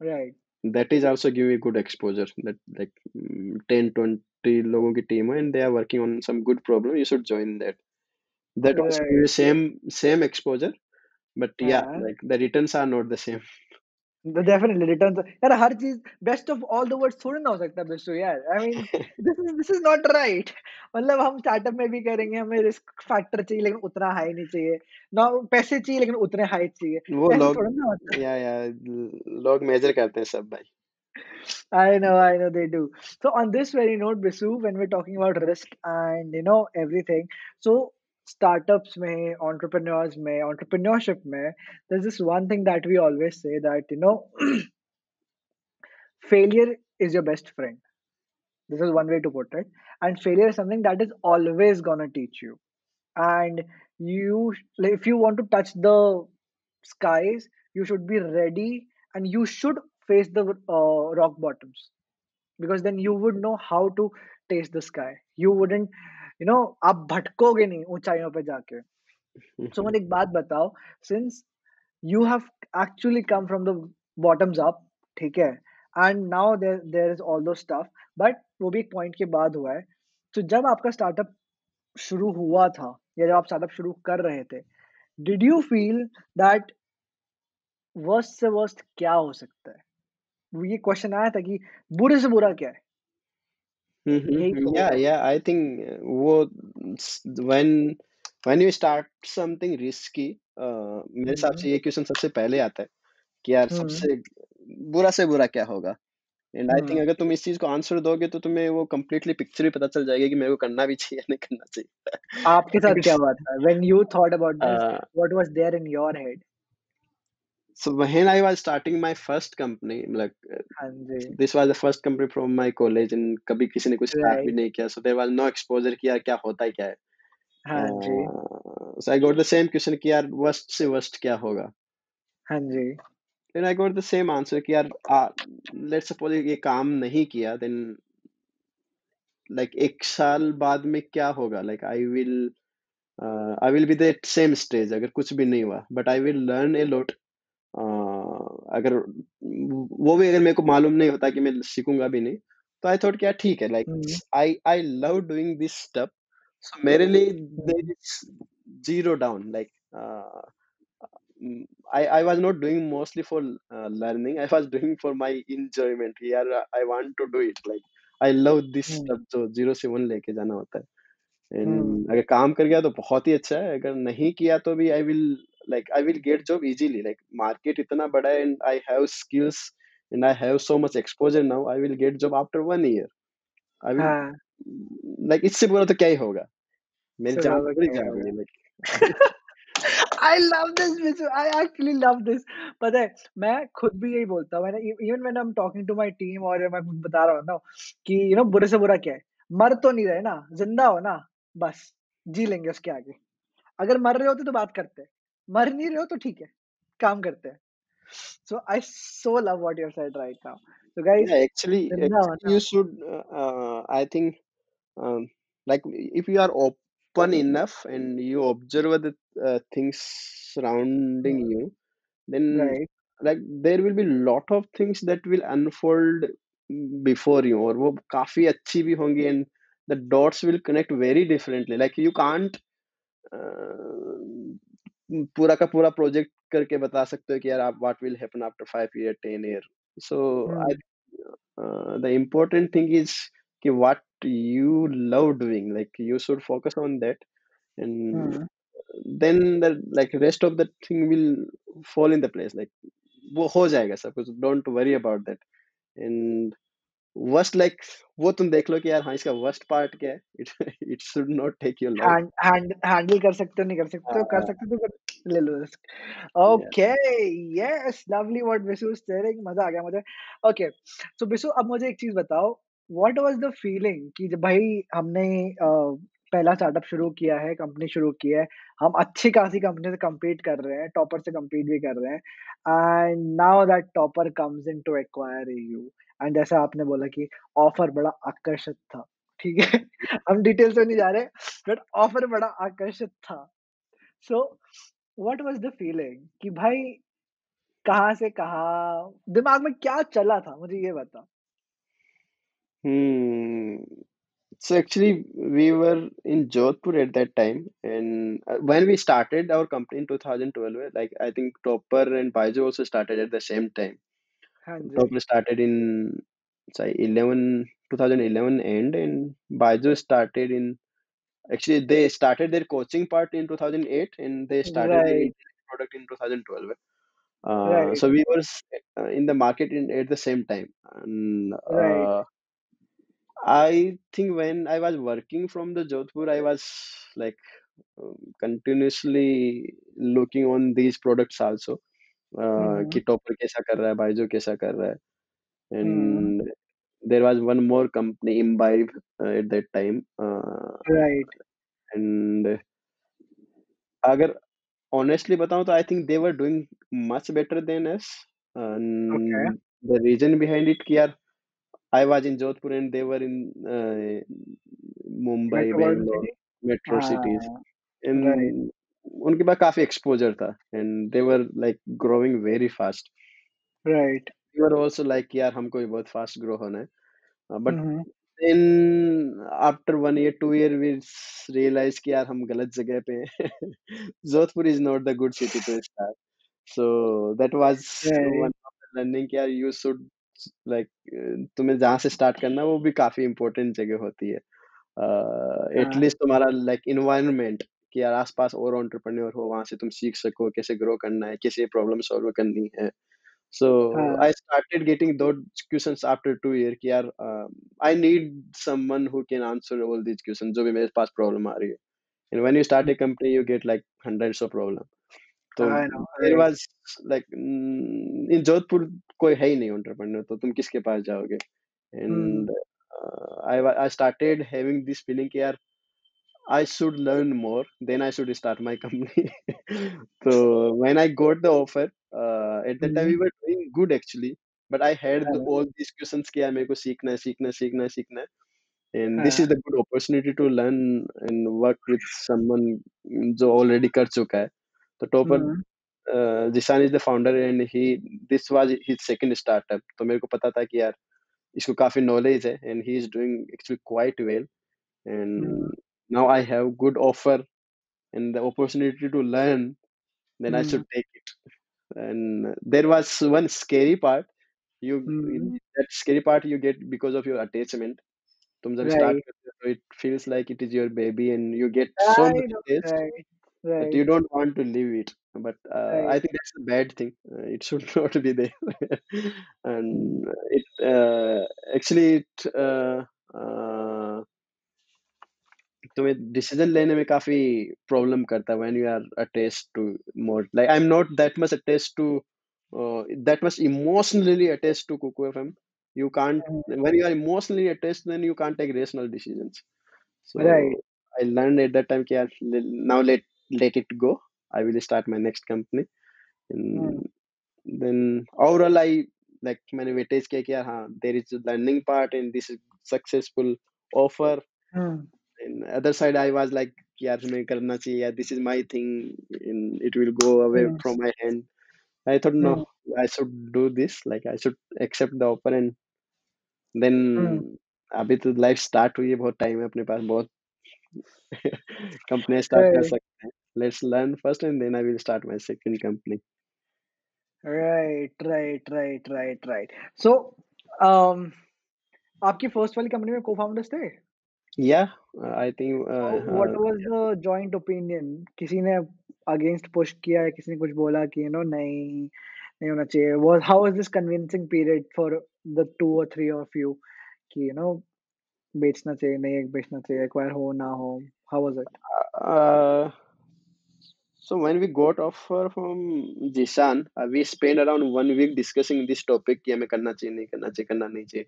Right. That is also giving good exposure that like mm, 10 20 logon ki team and they are working on some good problem you should join that. That right. also same same exposure but yeah. yeah like the returns are not the same. Definitely returns यार हर चीज़ best of all the words थोड़ी ना हो सकता बिट्टू यार। I mean this is this is not right मतलब हम startup में भी करेंगे हमें रिस्क फैक्टर चाहिए लेकिन उतना हाई नहीं चाहिए। ना पैसे चाहिए लेकिन उतने हाई चाहिए। वो लोग या या लोग मेजर करते हैं सब भाई. I know, I know they do. So on this very note, Bisu, when we're talking about risk and you know everything, so startups may, entrepreneurs may, entrepreneurship may, there's this one thing that we always say that you know failure is your best friend. This is one way to put it. And failure is something that is always gonna teach you. And you, if you want to touch the skies, you should be ready and you should face the uh, rock bottoms because then you would know how to taste the sky. You wouldn't, you know, आप भटकोगे नहीं ऊंचाइयों पे जाके. So मुझे एक बात बताओ, since you have actually come from the bottoms up, ठीक है, and there there is all those stuff. But वो भी एक पॉइंट के बाद हुआ है। तो जब आपका स्टार्टअप शुरू हुआ था या जब आप स्टार्टअप शुरू कर रहे थे, did you feel that worst से वर्स्ट क्या हो सकता है? ये क्वेश्चन आया था कि बुरे से बुरा क्या है? हुँ, यही हुँ, तो या होगा। या आई थिंक वो स when when you start something risky uh, मेरे हिसाब हुँ, से ये क्वेश्चन सबसे पहले आता है कि यार हुँ, सबसे बुरा से बुरा क्या होगा? एंड आई थिंक हुँ। अगर तुम इस चीज़ को आंसर दोगे तो तुम्हें वो कंप्लीटली पिक्चर भी पता चल जाएगी कि मेरे को करना भी चाहिए या नहीं करना चाहिए। आपके साथ क्या हुआ था? When you thought about this, what was there in your head? So when I was starting my first company like हाँ जी, this was the first company from my college कभी किसी ने कुछ स्टार्ट भी नहीं किया, so there was no exposure कि यार क्या होता है क्या है? हाँ जी, अ, so I got the same question कि यार वर्स्ट से वर्स्ट क्या होगा? हाँ जी। Then I got the same answer कि यार अ, लेट्स सपोज़ ये काम नहीं किया देन लाइक 1 साल बाद में क्या होगा? Like I will I will be that same stage अगर कुछ भी नहीं हुआ, but I will learn a lot uh, अगर वो भी अगर मेरे को मालूम नहीं होता कि मैं सीखूँगा भी नहीं, तो आई थॉट कि यार ठीक है like hmm, I I love doing this stuff so मेरे लिए there is zero down like uh, I I was not doing mostly for uh, learning. I was doing for my enjoyment. यार I want to do it. Like I love this हुँ, stuff जो ज़ीरो से one लेके जाना होता है। हुँ, and अगर काम कर गया तो बहुत ही अच्छा है, अगर नहीं किया तो भी I will like I will get job easily like market इतना बड़ा है and I have skills and I have so much exposure now I will get job after 1 year. I will हाँ, लाइक इससे बुरा तो क्या ही होगा? मेरी जान क्या जाओगी? लाइक आई लव दिस विचु आई एक्चुअली लव दिस पता है मैं खुद भी यही बोलता हूँ मैंने even when I am talking to my team और मैं बता रहा हूँ ना कि यू नो बुरे से बुरा क्या है? मर तो नहीं रहे ना ज़िंदा हो ना बस जी लेंगे उसके आगे। अगर मर रहे होते तो बात करते। मर नहीं रहे हो तो ठीक है काम करते हैं so I so love what you said right now so guys Yeah, actually, actually, you should. Uh, uh, I think, um, like, if you are open enough and you observe the uh, things surrounding you, then right like there will be lot of things that will unfold before you, और वो काफ़ी अच्छी भी होंगी and the dots will connect very differently. Like you can't uh, पूरा का पूरा project करके बता सकते हो कि यार आप what will happen after five year ten year so I the important thing is कि what you love doing like you should focus on that and then the like rest of the thing will fall in the place like वो हो जाएगा सब कुछ don't worry about that and worst like वो तुम देख लो कि यार हाँ इसका वर्स्ट पार्ट क्या है। It it should not take hand hand handle कर सकते हो नहीं कर सकते हो कर सकते हो तो ले लो risk okay yes lovely what Bisu is saying मज़ा आ गया मुझे। ओके सो बिसु अब मुझे एक चीज़ बताओ। व्हाट वाज द फीलिंग कि जब भाई हमने अ, पहला स्टार्टअप शुरू किया है कंपनी शुरू की है हम अच्छी खासी कंपनी से compete कर रहे हैं टॉपर से compete भी कर रहे हैं and now that Toppr comes in to acquire you and जैसा आपने बोला कि ऑफ़र बड़ा आकर्षक था, ठीक है हम डिटेल्स में नहीं जा रहे बट ऑफ़र बड़ा आकर्षित था। So what was the feeling कि भाई, कहाँ से कहाँ, दिमाग में क्या चला था? मुझे ये बता। Hmm. So actually, we were in Jodhpur at that time, and uh, when we started our company in 2012, like I think Topper and Paizo also started at the same time. Topper started in say 11 2011 end, and Paizo started in actually they started their coaching part in 2008, and they started their right product in 2012. Uh, right so we were uh, in the market in, at the same time, and uh, right I think when I was working from the Jodhpur, I was like um, continuously looking on these products also. Hmm, Uh, हुँ, कि topper कैसा कर रहा है, बाइजो कैसा कर रहा है, हुँ, and there was one more company, Imbibe, uh, at that time, uh, right, and अगर honestly बताऊँ तो I think they were doing much better than us, okay, the reason behind it कि यार I was in Jodhpur and they were in uh, Mumbai, metropolitan Bangalore, city? metro cities. हाँ, right, And उनके पास काफ़ी exposure था and they were like growing very fast. Right, We were also like यार हमको भी बहुत fast grow होना है. Uh, hmm, but hmm, Then after 1 year, 2 year, we realized कि यार हम गलत जगह पे हैं. Jodhpur is not the good city to start. So that was one Right. of the learning कि यार you should like तुम्हें जहाँ से स्टार्ट करना वो भी काफ़ी इम्पोर्टेंट जगह होती है. अ, हाँ, एटलीस्ट तुम्हारा लाइक एनवायरनमेंट कि यार आस-पास और एंटरप्रेन्योर हो, वहाँ से तुम सीख सको, कैसे ग्रो करना है, कैसे प्रॉब्लम सॉल्व करनी है. So हाँ, I started getting those questions after 2 year कि यार अ, I need someone who can answer all these questions जो भी मेरे पास प्रॉब्लम आ रही है. And when you start a company you get like hundreds of problem. तो it was like in Jodhpur कोई है ही नहीं एंटरप्रेन्योर तो तुम किसके पास जाओगे? And I I started having this feeling कि यार I should learn more then I should start my company तो when I got the offer at that time we were doing good actually but I had the all this questions किया मेरे को सीखना सीखना सीखना सीखना and this is the good opportunity to learn and work with someone जो already कर चुका है। तो Toppr Zishaan is the founder and he this was his second startup. तो मेरे को पता था कि यार इसको काफ़ी नॉलेज है and he is doing actually quite well. And now I have good offer and the opportunity to learn then I should take it. And there was one scary part you that scary part you get because of your attachment. तुम जब start करते हो तो it feels like it is your baby and you get so much test right. you don't want to leave it. But uh, i think that's a bad thing. Uh, it should not be there. And it uh, actually it uh, uh, decision lene mein kafi problem karta when you are attached to more like i'm not that much attached to uh, that much emotionally attached to cuckoo fm you can't mm-hmm. when you are emotionally attached then you can't take rational decisions. So i learned at that time now let let it go i will start my next company हुँ, and then overall i like मैंने weightage किया कि यार हाँ there is a learning part and this is successful offer hmm, And other side, I was like, कि यार मैं करना चाहिए यार this is my thing and it will go away hmm, from my hand. I thought no, hmm, I should do this. Like I should accept the offer and then हुँ, अभी तो life start हुई है बहुत time है अपने पास बहुत company start कर सकते हैं. Let's learn first and then I will start my second company. Right, right, right, right, right. So um, आपकी फ़र्स्ट वाली कंपनी में को-फाउंडर्स थे? Yeah, uh, I think So uh, what was the joint opinion? किसी ने against push किया या किसी ने कुछ बोला कि यू नो नहीं, नहीं होना चाहिए? Was how was this convincing period for the 2 और 3 ऑफ़ यू कि यू नो बेचना चाहिए, नहीं बेचना चाहिए, एक्वायर हो ना हो? How was it? So when we got offer from Jishan, uh, we spent around one week discussing this topic कि हमें करना चाहिए, नहीं करना चाहिए, करना नहीं चाहिए.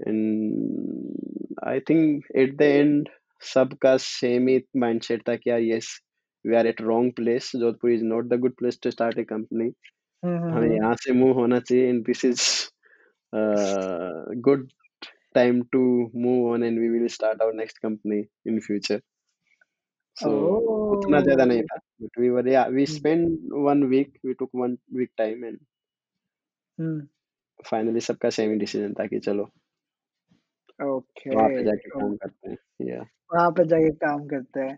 And I think at the end सबका सेम ही माइंडसेट था कि यार yes we are at wrong place Jodhpur is not the good place to start a company हमें यहाँ से मूव होना चाहिए and this is good time to move on and we will start our next company in future सो उतना ज्यादा नहीं ओह! था but we were या we hmm, spend one week we took one week time and hmm. Finally सबका same ही decision था कि चलो okay, वहां पे जाके ओ काम करते हैं या वहाँ पे जाके काम करते हैं।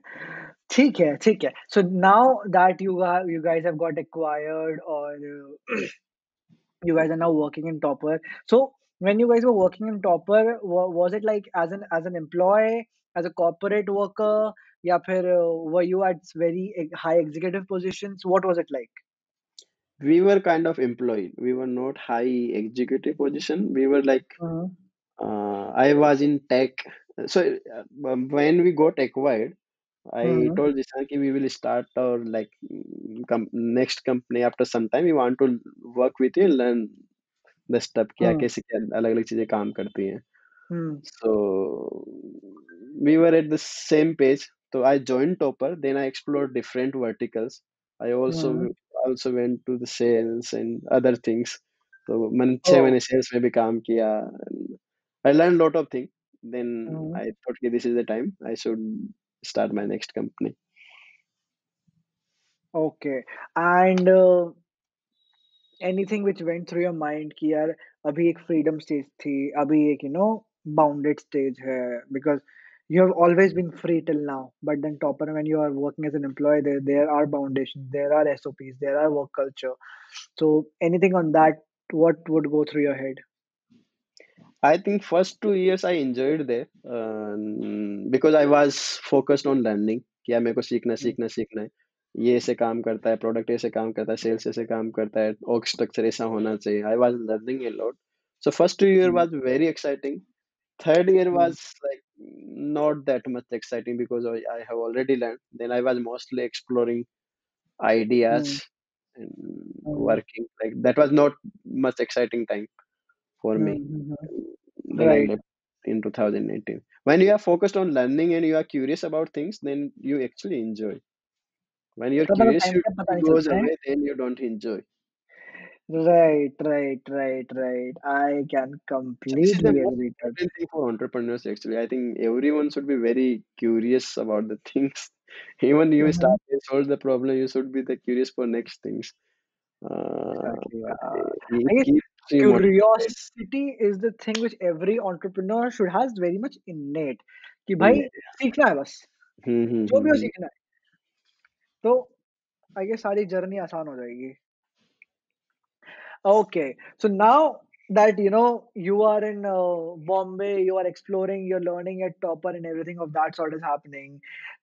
ठीक है, ठीक है। सो नाउ दैट यू गा you guys have got acquired or you guys are now working in Topper. So when you guys were working in Topper, wa was it like as an as an employee, as a corporate worker, या फिर uh, were you at very e high executive positions? What was it like? we were kind of employed we were not high executive position we were like Mhm, uh, i was in tech so uh, um, when we got acquired i mhm, told Jishan ki we will start our like mm, com- next company after some time we want to work with you learn the stuff क्या हुँ, कैसे क्या अलग अलग चीजें काम करती हैं हुँ, so we were at the same page. So I joined Topper, then I explored different verticals. I hmm, also also went to the sales and other things. So मैंने छह ओह! महीने sales में भी काम किया. and I learned a lot of things. Then hmm, I thought कि this is the time I should start my next company. Okay and uh, anything which went through your mind कि यार अभी एक freedom stage थी, अभी एक you know bounded stage है because you have always been free till now but then topper when you are working as an employee there there are foundations there are SOPs there are work culture so anything on that what would go through your head I think first two years I enjoyed there um, because I was focused on learning कि यार मेरे को सीखना Mm, सीखना सीखना है ये ऐसे काम करता है प्रोडक्ट ऐसे काम करता है सेल्स ऐसे काम करता है org स्ट्रक्चर ऐसा होना चाहिए I was learning a lot so first two year mm, was very exciting third year mm, was like not that much exciting because I, I have already learned. Then I was mostly exploring ideas mm. and working. Like that was not much exciting time for me. Mm-hmm. Right. in 2018. When you are focused on learning and you are curious about things, then you actually enjoy. When you're curious, goes away, then you don't enjoy. Right right right right I can this is the completely most agree to important thing for entrepreneurs actually. I think everyone should be very curious about the things. Even you Mhm. start to solve the problem, you should be the curious for next things. Uh, Exactly. Yeah. it I guess keeps you motivated. curiosity is the thing which every entrepreneur should has very much innate कि Yeah. भाई सीखना है बस Hmm, hmm, जो hmm, भी हो hmm. सीखना है तो आई गेस सारी जर्नी आसान हो जाएगी Okay, so now that you know you are in uh, Bombay, you are exploring, you're learning at Topper, and everything of that sort is happening.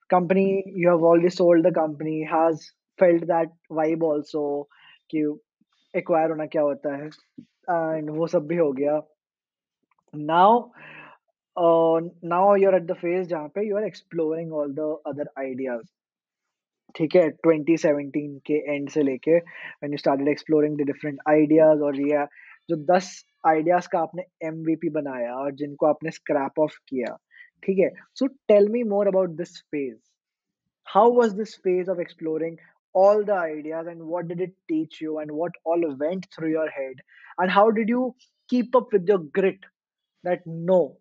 Company, you have already sold the company, has felt that vibe also कि acquire होना क्या होता है and वो सब भी हो गया. Now, uh, now you're at the phase जहाँ पे you are exploring all the other ideas. ठीक है 2017 के एंड से लेके when you started exploring the different ideas और ये जो 10 आइडियाज़ का आपने एमवीपी बनाया और जिनको आपने स्क्रैप ऑफ़ किया ठीक है? So tell me more about this phase how was this phase of exploring all the ideas and what did it teach you and what all went through your head? And how did you keep up with your grit that no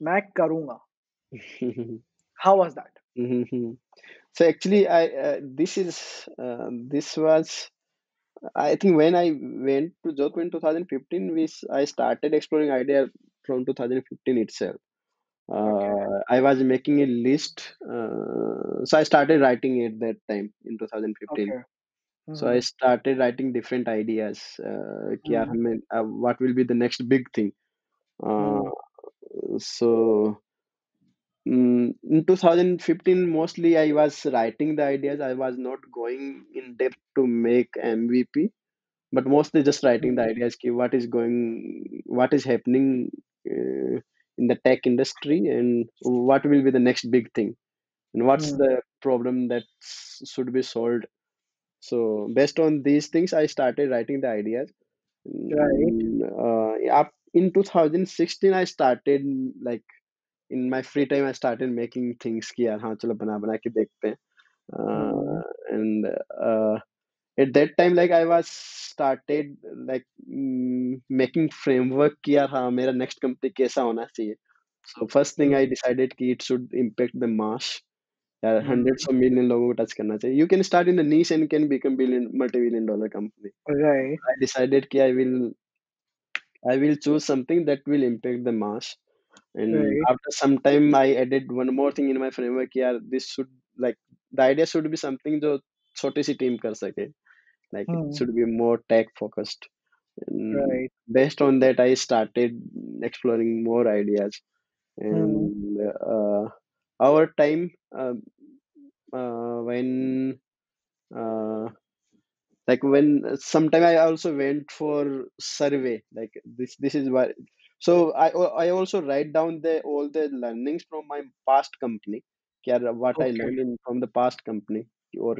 मैं करूँगा? How was that? Hmm, hmm, hmm. So actually, I uh, this is uh, this was I think when I went to Jodhpur in 2015, we s- I started exploring idea from 2015 itself. okay Uh, I was making a list, uh, so I started writing at that time in 2015. okay So I hmm started writing different ideas. Uh, कि यार hmm हमें uh, what will be the next big thing? Uh, hmm so Mm, in 2015, mostly I was writing the ideas. I was not going in depth to make MVP, but mostly just writing the ideas. Ki what is going, what is happening uh, in the tech industry, and what will be the next big thing, and what's hmm the problem that s- should be solved. So based on these things, I started writing the ideas. right Mm, uh, up in 2016, I started mm, like in my free time I started making things कि यार हाँ चलो बना बना के देखते हैं Mhm. And at that time like I was started like making framework कि यार हाँ मेरा नेक्स्ट कंपनी कैसा होना चाहिए so first thing I. Decided कि it should impact the mass यार हंड्रेड्स Mhm. ऑफ़ मिलियन लोगों को टच करना चाहिए you can start in the niche and can become billion multi billion dollar company Right. I decided कि I will I will choose something that will impact the mass And Right. after some time, I added one more thing in my framework. Yeah, this should like the idea should be something जो छोटी सी team कर सके. Like it Hmm. should be more tech focused. And Right. based on that, I started exploring more ideas. Hmm. And uh, our time uh, uh, when uh, like when sometime i also went for survey like this this is why so i al- i also write down the all the learnings from my past company yeah, what i Okay. learned in from the past company or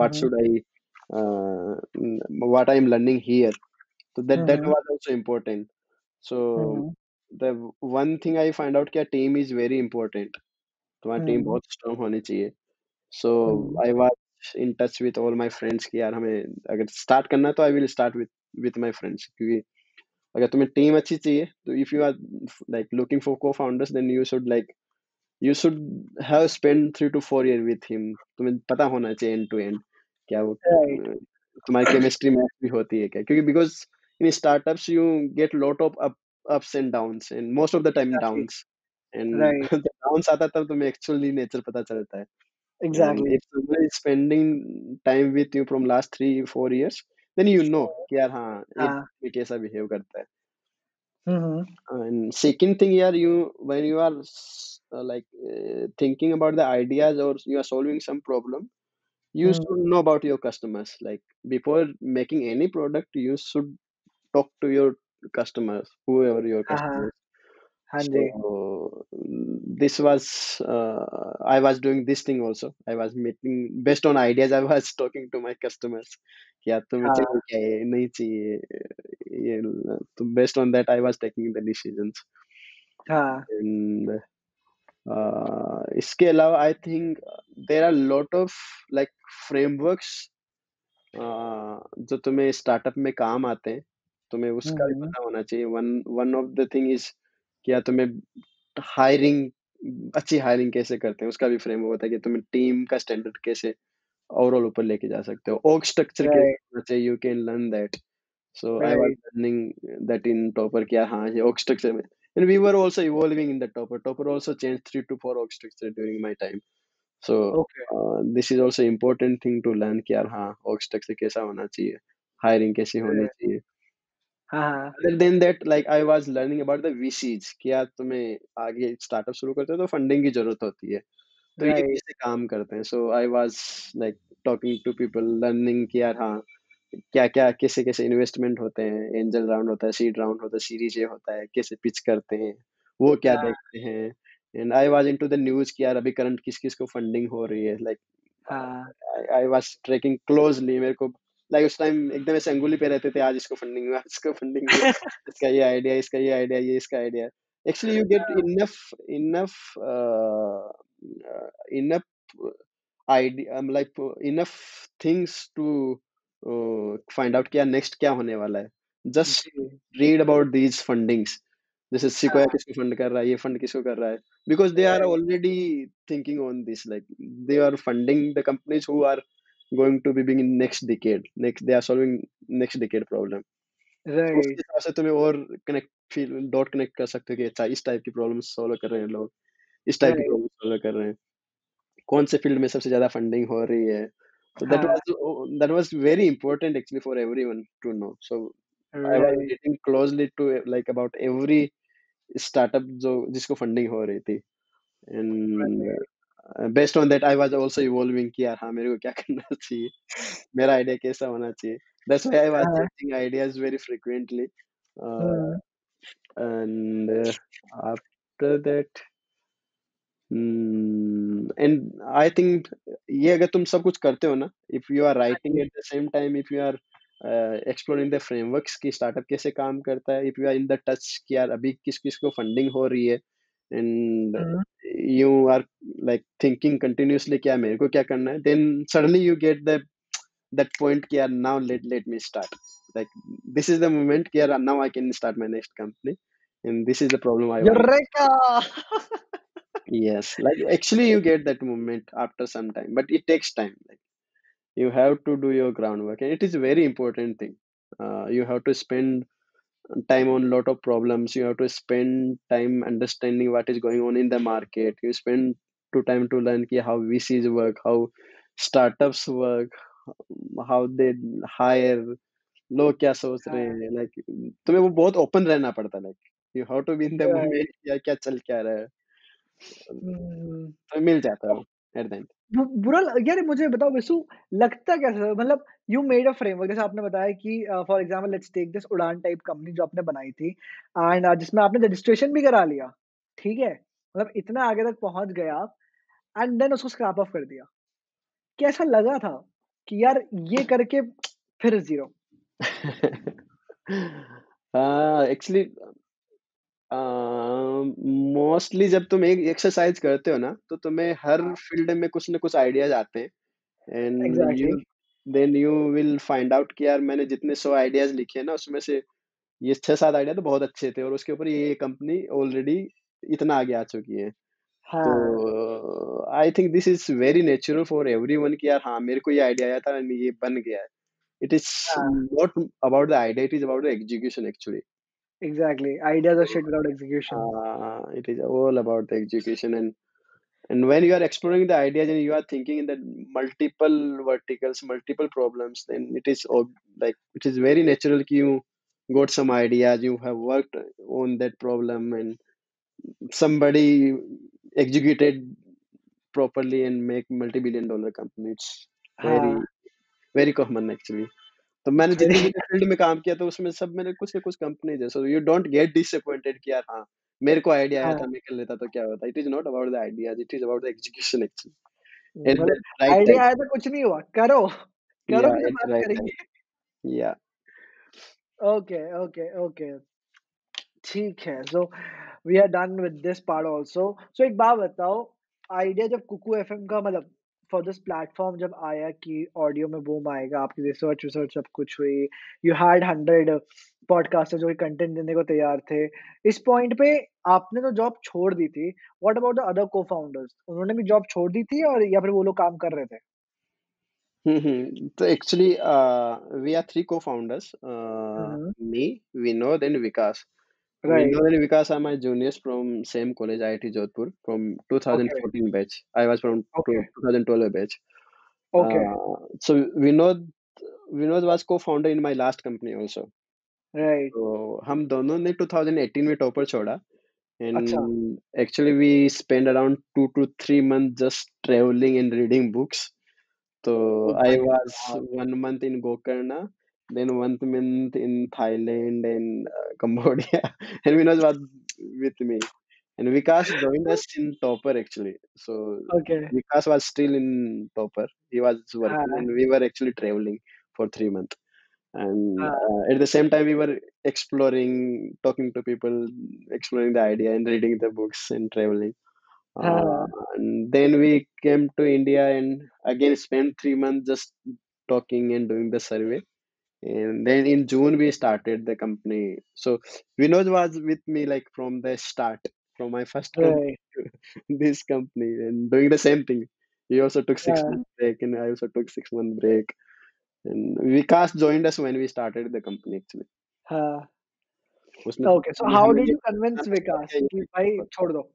what Mhm. should i uh, mm, what i'm learning here so that that Mhm. was also important so Mhm. the one thing i find out that team is very important तुम्हारी team Mhm. बहुत strong होनी चाहिए so Mhm. I was in touch with all my friends कि यार हमें अगर start करना है तो I will start with with my friends क्योंकि अगर तुम्हें टीम अच्छी चाहिए तो if you are like looking for co-founders then you should like you should have spend three two four year with him तुम्हें पता होना चाहिए एंड टू एंड क्या वो Right. तुम्हारी केमिस्ट्री मैच भी होती है क्या क्योंकि because in startups you get lot of and downs and most of the time Exactly. downs and Right. जब downs आता तब तुम्हें actually nature पता चलता है and Exactly. if someone is spending time with you from last three four years then you know कि यार हाँ ये हाँ। ये कैसा behave करता है हुँ, हुँ। and second thing here you when you are s- uh, like uh, thinking about the ideas or you are solving some problem you hmm. should know about your customers like before making any product you should talk to your customers whoever your हाँ, हाँ। customers हाँ जी। mm, this was uh, i was doing this thing also i was making based on ideas i was talking to my customers क्या तुम्हें चाहिए हाँ, क्या ये नहीं चाहिए ये तो based on that i was taking the decisions हाँ। and uh, इसके अलावा I think there are lot of like frameworks जो तुम्हें स्टार्टअप में काम आते हैं तुम्हें हुँ, उसका भी पता होना चाहिए one one of the thing is या तुम्हें हायरिंग अच्छी हायरिंग कैसे करते हैं उसका भी फ्रेम होता है कि तुम्हें टीम का स्टैंडर्ड कैसे ओवरऑल ऊपर लेके जा सकते हो? ओक स्ट्रक्चर के बच्चे you can learn that so I was learning that in Toppr क्या हाँ ये ओक स्ट्रक्चर में and we were also evolving in the Toppr Toppr also change 3 to 4 org structure during my time so this is also important thing to learn कि हाँ org structure कैसा होना चाहिए? Hiring कैसी होनी चाहिए. हाँ, हाँ। Other than that, like I was learning about the VCs कि यार तुम्हें आगे स्टार्टअप शुरू करते हो तो फंडिंग की ज़रूरत होती है. तो ये राइट। कैसे काम करते हैं? So I was like talking to people learning कि यार हाँ क्या-क्या कैसे-कैसे इन्वेस्टमेंट होते हैं, एंजल राउंड होता है, सीड राउंड होता है, सीरीज़ ए होता है, कैसे पिच करते हैं, वो क्या हाँ, देखते हैं। And I was into the news कि यार अभी करंट किस-किस को फंडिंग हो रही है लाइक हाँ। I I was tracking closely मेरे को लाइक उस टाइम एकदम ऐसे अंगुली पे रहते थे आज इसको फंडिंग हुआ इसको फंडिंग हुआ इसका ये आइडिया इसका ये आइडिया ये इसका idea actually you get enough enough enough idea like enough things to find out किया नेक्स्ट क्या होने वाला है. Just read about these fundings जैसे सिकोया किसको फंड कर रहा है ये फंड किसको कर रहा है? Because they are already thinking on this like they are funding the companies who are are going to be being in next decade next they are solving next decade problem तो उसके right. हिसाब से तुम्हें और connect feel dot connect कर सकते हो कि अच्छा इस टाइप की प्रॉब्लम सॉल्व कर रहे हैं लोग इस टाइप की प्रॉब्लम सॉल्व कर रहे हैं कौन से फ़ील्ड में सबसे ज़्यादा फंडिंग हो रही है। So that हाँ, was oh, that was very important actually for everyone to know. So I was reading closely to uh, like about every startup जो जिसको फंडिंग हो रही थी and based on that I was also evolving कि यार हाँ मेरे को क्या करना चाहिए? मेरा आइडिया कैसा होना चाहिए? That's why I was changing ideas very frequently and after that and I think ये अगर तुम सब कुछ करते हो ना if you are writing at the same time if you are exploring the frameworks की स्टार्टअप कैसे काम करता है if you are in the touch कि यार अभी किस किस को फंडिंग हो रही है and you are like thinking continuously kya mere ko kya karna then suddenly you get the that point kya now let let me start. Like this is the moment kya now i can start my next company and this is the problem yes like actually you get that moment after some time but it takes time you have to do your groundwork and it is a very important thing. Uh, you have to spend time on lot of problems. You have to spend time understanding what is going on in the market. You spend to time to learn ki how VCs work, how startups work, how they hire, लोग क्या सोच रहे हाँ, हैं like तुम्हें वो बहुत open रहना पड़ता है like you have to be in the moment. क्या क्या चल क्या रहा है हुँ। तो मिल जाता है एट द एंड बु बुरा ल यार मुझे बताओ वैसु लगता कैसा? मतलब यू मेड अ फ्रेमवर्क जैसे आपने बताया कि for example let's take this Udaan type company जो आपने बनाई थी एंड अ, जिसमें आपने रजिस्ट्रेशन भी करा लिया, ठीक है? मतलब इतना आगे तक पहुँच गए आप एंड देन उसको स्क्रैप ऑफ़ कर दिया। कैसा लगा था कि यार ये करके फिर ज़ीरो? हाँ, एक्चुअली अ, मोस्टली जब तुम एक एक्सरसाइज करते हो ना, तो तुम्हें हर हाँ, फ़ील्ड में कुछ ना कुछ आइडियाज़ आते हैं and exactly you then you will find out कि यार मैंने जितने सौ आइडियाज़ लिखे हैं ना, उसमें से ये 6-7 आइडिया तो बहुत अच्छे थे और उसके ऊपर ये कंपनी ऑलरेडी इतना आगे आ चुकी है। हाँ, तो I think this is very natural for everyone कि यार हाँ, मेरे को ये आइडिया आया था एंड ये बन गया है। इट इज़ हाँ, not about the idea, it is about the execution actually. Exactly. Ideas are shit without execution. Uh, it is all about the execution and and when you are exploring the ideas and you are thinking in the multiple verticals, multiple problems, then it is ob- like it is very natural that you got some ideas, you have worked on that problem, and somebody executed properly and make multi-billion dollar company. It's हाँ, very very common actually. तो मैंने जितने भी field में काम किया तो उसमें सब मेरे कुछ ना कुछ कंपनी है so you don't get disappointed कि यार हाँ मेरे को आइडिया आया हाँ, था मैं कर लेता तो क्या होता it is not about the ideas it is about the execution actually idea आया तो कुछ नहीं हुआ, करो, द बात करेंगे। या ओके, ओके, ओके, ठीक है। So we are done with this part also. So एक बात बताओ, आइडिया जब कुकू एफएम का मतलब फॉर दिस प्लेटफॉर्म जब आया कि ऑडियो में बूम आएगा, आपकी रिसर्च विसर्च सब कुछ हुई, यू हैड 100 पॉडकास्टर जो कंटेंट देने को तैयार थे। इस पॉइंट पे आपने तो जॉब छोड़ दी थी, what about the other co-founders? उन्होंने भी जॉब छोड़ दी थी और या फिर वो लोग काम कर रहे थे? हम्म हम्म तो actually we are three co-founders हुँ, uh, हुँ। me Vinod right, Vinod and Vikas are my juniors from same college IIT Jodhpur from okay, 2014 batch I was from okay, 2012 batch okay, Uh, so Vinod Vinod was co-founder in my last company also. Right, तो हम दोनों ने 2018 में टॉपर छोड़ा अच्छा। actually we spent around two to three months just traveling and reading books. So oh I भाई was साहब! one month in Gokarna, then one month in Thailand and uh, Cambodia. and Vinod was with me. And Vikas joined us in Topper actually. So Okay. Vikas was still in Topper. He was working Ah, and we were actually traveling for three months. And ah, uh, at the same time, we were exploring, talking to people, exploring the idea and reading the books and traveling. Uh, ah. and then we came to India and again spent three months just talking and doing the survey And then in June we started the company. So Vinod was with me like from the start, from my first company right, to this company, and doing the same thing. He also took six हाँ, month break, and I also took six month break. And Vikas joined us when we started the company actually. हाँ। उसने okay, सो ने how हमें did ये you convince बताना start विकास किया ये कि भाई देखो छोड़ दो?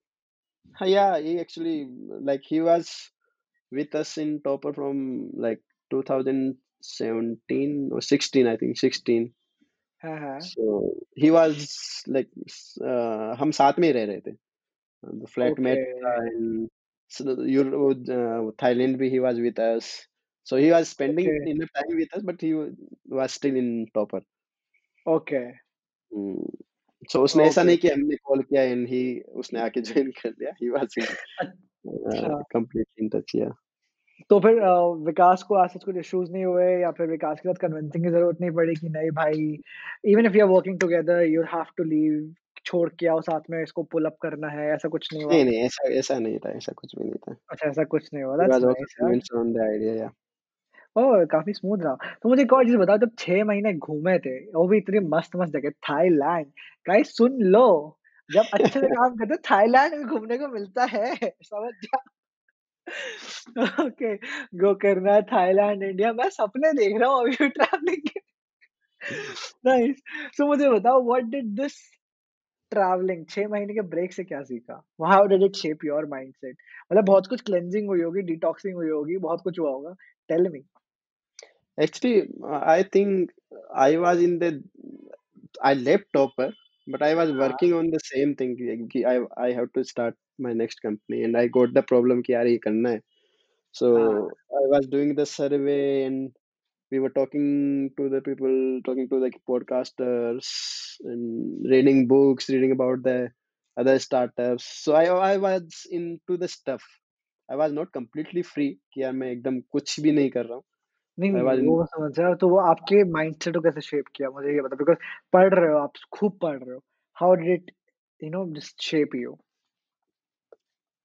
हाँ, yeah, he actually like he was with us in Topper from like 2017 or 16, I think 16. हाँ, हाँ, So he was like uh, हम साथ में ही रह रहे थे the flatmate था and so you uh, Thailand भी he was with us so he was spending okay, enough time with us but he was still in Topper okay, Hmm. so उसने ऐसा नहीं किया हमने कॉल किया and he उसने आके ज्वाइन कर लिया he was in uh, अच्छा। completely in touch yeah तो फिर विकास को आज कुछ इश्यूज़ नहीं हुए या फिर विकास के साथ कन्विंसिंग की ज़रूरत नहीं पड़ी कि नहीं भाई even if you are working together you have to leave छोड़ के आओ साथ में इसको पुल अप करना है, ऐसा कुछ नहीं हुआ? नहीं नहीं ऐसा ऐसा नहीं था ऐसा कुछ भी नहीं था अच्छा ऐसा कुछ नहीं हुआ, that's nice on the idea yeah ओह! काफ़ी स्मूथ रहा। तो मुझे एक और चीज़ बताओ जब 6 महीने घूमे थे, वो भी इतनी मस्त-मस्त जगह थाईलैंड, गाइस सुन लो, जब अच्छे से काम करते थाईलैंड भी घूमने को मिलता है, समझ जा। ओके, गोकर्णा, थाईलैंड, इंडिया मैं सपने देख रहा हूँ अभी ट्रैवलिंग के। नाइस। सो मुझे बताओ व्हाट डिड दिस ट्रैवलिंग 6 महीने के ब्रेक से क्या सीखा? How did it shape your mindset? मतलब बहुत कुछ क्लेंजिंग हुई होगी, डिटॉक्सिंग हुई होगी, बहुत कुछ हुआ होगा। Tell me. actually uh, I think I was in the I left Topper but I was हाँ, working on the same thing कि I I have to start my next company and I got the problem कि यार ये करना है so हाँ, I was doing the survey and we were talking to the people, talking to the podcasters, and reading books, reading about the other startups. So I I was into the stuff. I was not completely free कि यार मैं एकदम कुछ भी नहीं कर रहा हूँ. नहीं, वो समझ रहा तो वो आपके माइंडसेट को कैसे शेप किया? मुझे ये बताओ बिकॉज़ पढ़ रहे हो आप, खूब पढ़ रहे हो। How did it you know just shape you?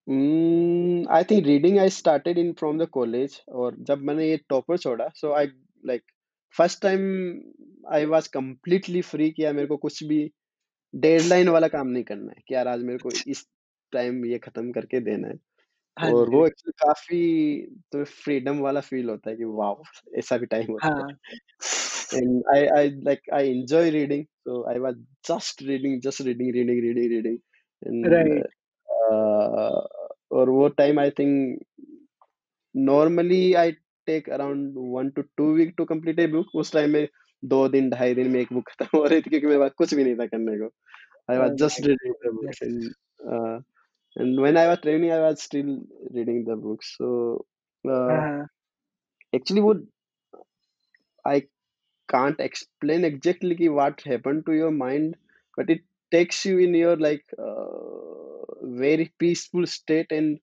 I think reading I started in from the college और जब मैंने ये टॉपर छोड़ा so I like first time I was completely free किया मेरे को कुछ भी डेडलाइन वाला काम नहीं करना है कि यार आज मेरे को अच्छा। इस टाइम ये खत्म करके देना है। हाँ और वो एक्चुअली काफ़ी तो फ्रीडम वाला फील होता है कि वाह ऐसा भी टाइम होता है। And I I like I enjoy reading so I was just reading just reading reading reading reading and uh, or over time I think normally I take around one to two week to complete a book. उस time में दो दिन ढाई दिन में एक book खत्म हो रही थी क्योंकि मेरे पास कुछ भी नहीं था करने को. Oh just my reading the books goodness. and uh, and when I was training, I was still reading the books. So uh, Uh-huh. actually, what I can't explain exactly ki what happened to your mind, but it takes you in your like uh, very peaceful state, and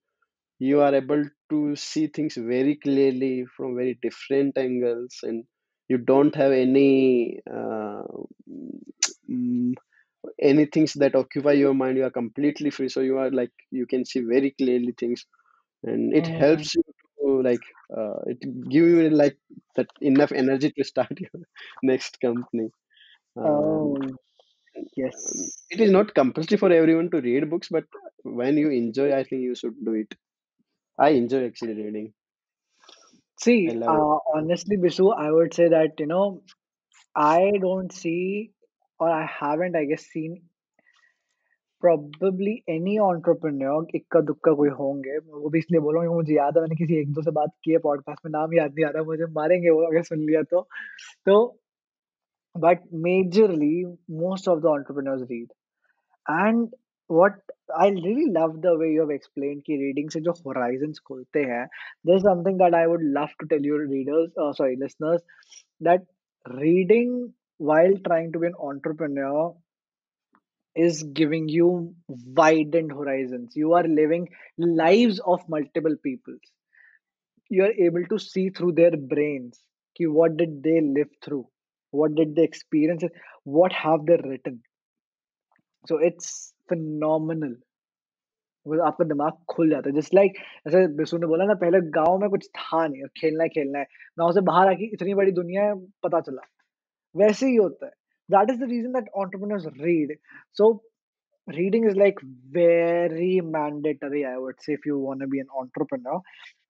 you are able to see things very clearly from very different angles, and you don't have any uh, mm, any things that occupy your mind. You are completely free, so you are like you can see very clearly things, and it Mhm. helps you to like uh, it give you like that enough energy to start your next company. Um, Oh, yes. it is not compulsory for everyone to read books, but when you enjoy, I think you should do it. I enjoy actually reading. I See, love it. uh, honestly, Bisu, I would say that, you know, I don't see or I haven't, I guess, seen probably any entrepreneur इक्का दुक्का कोई होंगे वो भी इसलिए बोल रहा हूँ क्योंकि मुझे याद है मैंने किसी एक दो से बात की है पॉडकास्ट में नाम याद नहीं आ रहा मुझे मारेंगे वो अगर सुन लिया तो तो but majorly most of the entrepreneurs read and what I really love the way you have explained कि reading से जो horizons खुलते हैं there's something that I would love to tell you readers uh, sorry listeners that reading while trying to be an entrepreneur is giving you widened horizons you are living lives of multiple peoples you are able to see through their brains कि what did they live through What did they experience what have they written so it's phenomenal वो आपका दिमाग खुल जाता है just like जैसे बिसु ने बोला ना पहले गाँव में कुछ था नहीं और खेलना ही खेलना है गाँव से बाहर आके इतनी बड़ी दुनिया है पता चला वैसे ही होता है that is the reason that entrepreneurs read so reading is like very mandatory i would say if you want to be an entrepreneur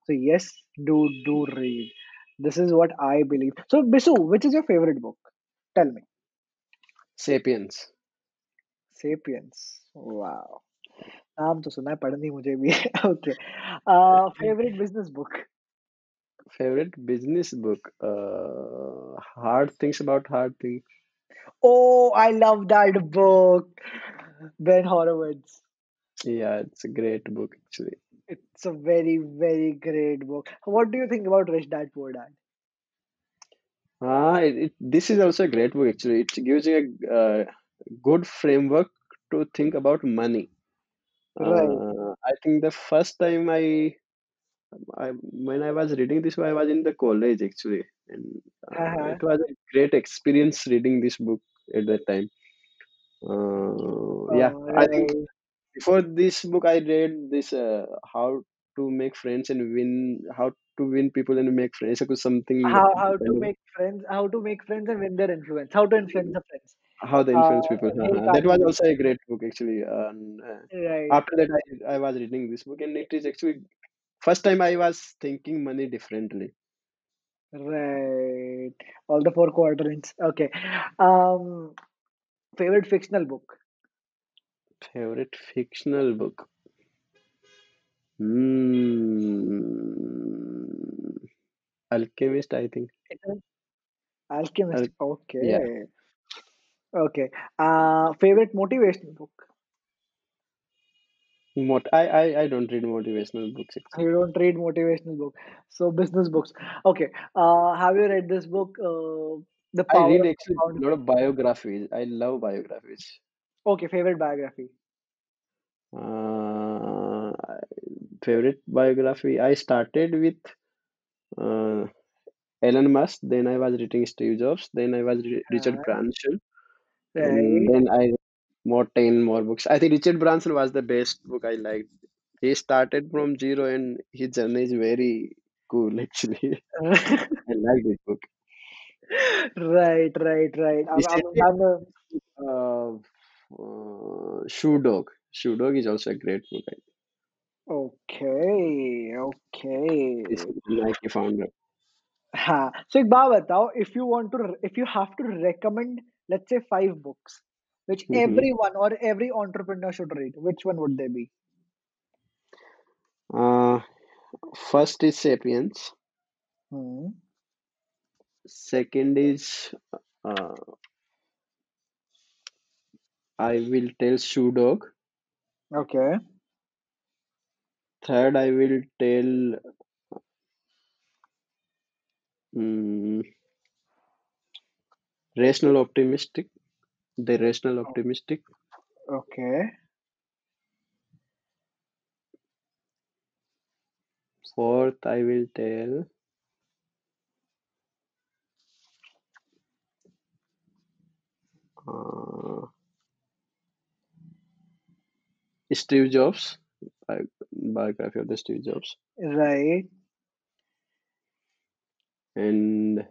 so yes do do read this is what i believe so bisu which is your favorite book tell me Sapiens. sapiens wow नाम तो सुना है पढ़नी मुझे भी okay favourite business book Favorite business book? Uh, hard things about hard things. Oh, I love that book. Ben Horowitz. Yeah, it's a great book actually. it's a very, very great book. What do you think about Rich Dad Poor Dad? Ah, it, it, this is also a great book actually. It gives you a uh, good framework to think about money. Right. Uh, I think the first time I, I when I was reading this, I was in the college actually, and uh, Uh-huh. it was a great experience reading this book at that time. Uh, yeah, Oh, I think right. Before this book, I read this uh, how to make friends and win, how to win people and make friends. Was something How how to make friends, how to make friends and win their influence, how to influence the friends. how they Uh, influence people. Dale Uh-huh. That was also a great book actually. And uh, Right, after that, I, I was reading this book, and it is actually first time I was thinking money differently. right. All the four quadrants. Okay. Um, favorite fictional book. Favorite fictional book? Hmm. Alchemist, I think. It is Alchemist. Al- yeah. Okay. Okay. Uh, favorite motivational book. Mot- I, I, I don't read motivational books You actually. don't read motivational book, so business books. Okay. Uh, have you read this book, uh, The I Power read of actually Compound a lot of biographies. I love biographies. Okay, favorite biography. Uh, favorite biography. I started with uh, Elon Musk. Then I was reading Steve Jobs. Then I was re- Richard Uh, Branson, and right. then I more ten more books. I think Richard Branson was the best book I liked. He started from zero, and his journey is very cool. Actually, I like this book. right, right, right. I'm, I'm, I'm a, uh, uh, Shoe Dog. Shoe Dog is also a great book. okay, This okay. is the Nike founder. हाँ so एक बात बताओ if you want to if you have to recommend let's say five books which hmm everyone or every entrepreneur should read which one would they be Uh, first is Sapiens. hmm. Second is uh, I will tell Shoe Dog. okay Third, I will tell mm, Rational Optimistic. The Rational Optimistic. okay Fourth, I will tell uh, Steve Jobs. Biography of the Steve Jobs. right And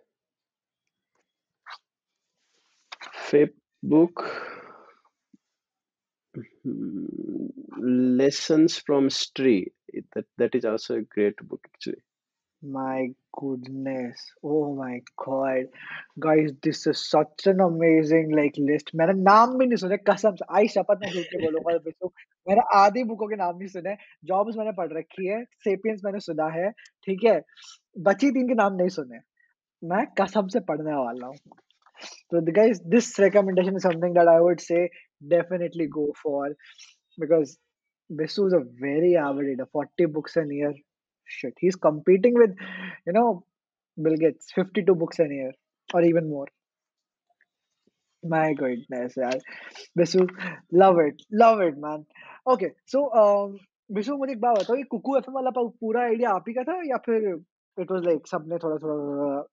Facebook Lessons from Stree. That that is also a great book actually. My goodness. Oh my God. Guys, this is such an amazing like list. मैंने नाम भी नहीं सुने कसम से आई शपथ मैं झूठ नहीं बोलूँगा बिल्कुल मैंने आधी बुकों के नाम नहीं सुने जॉब्स मैंने पढ़ रखी है सेपियंस मैंने सुना है ठीक है बची तीन के नाम नहीं सुने मैं कसम से पढ़ने वाला हूँ the guys this recommendation is something that I would say definitely go for because Bisu is a very avid reader 40 books a year shit he's competing with you know Bill Gates 52 books in a year or even more my goodness यार Bisu love it love it man okay so um Bishu मुझे एक बात बताओ ये Kuku FM वाला पूरा idea आप ही का था या फिर इट वाज लाइक सबने थोड़ा थोड़ा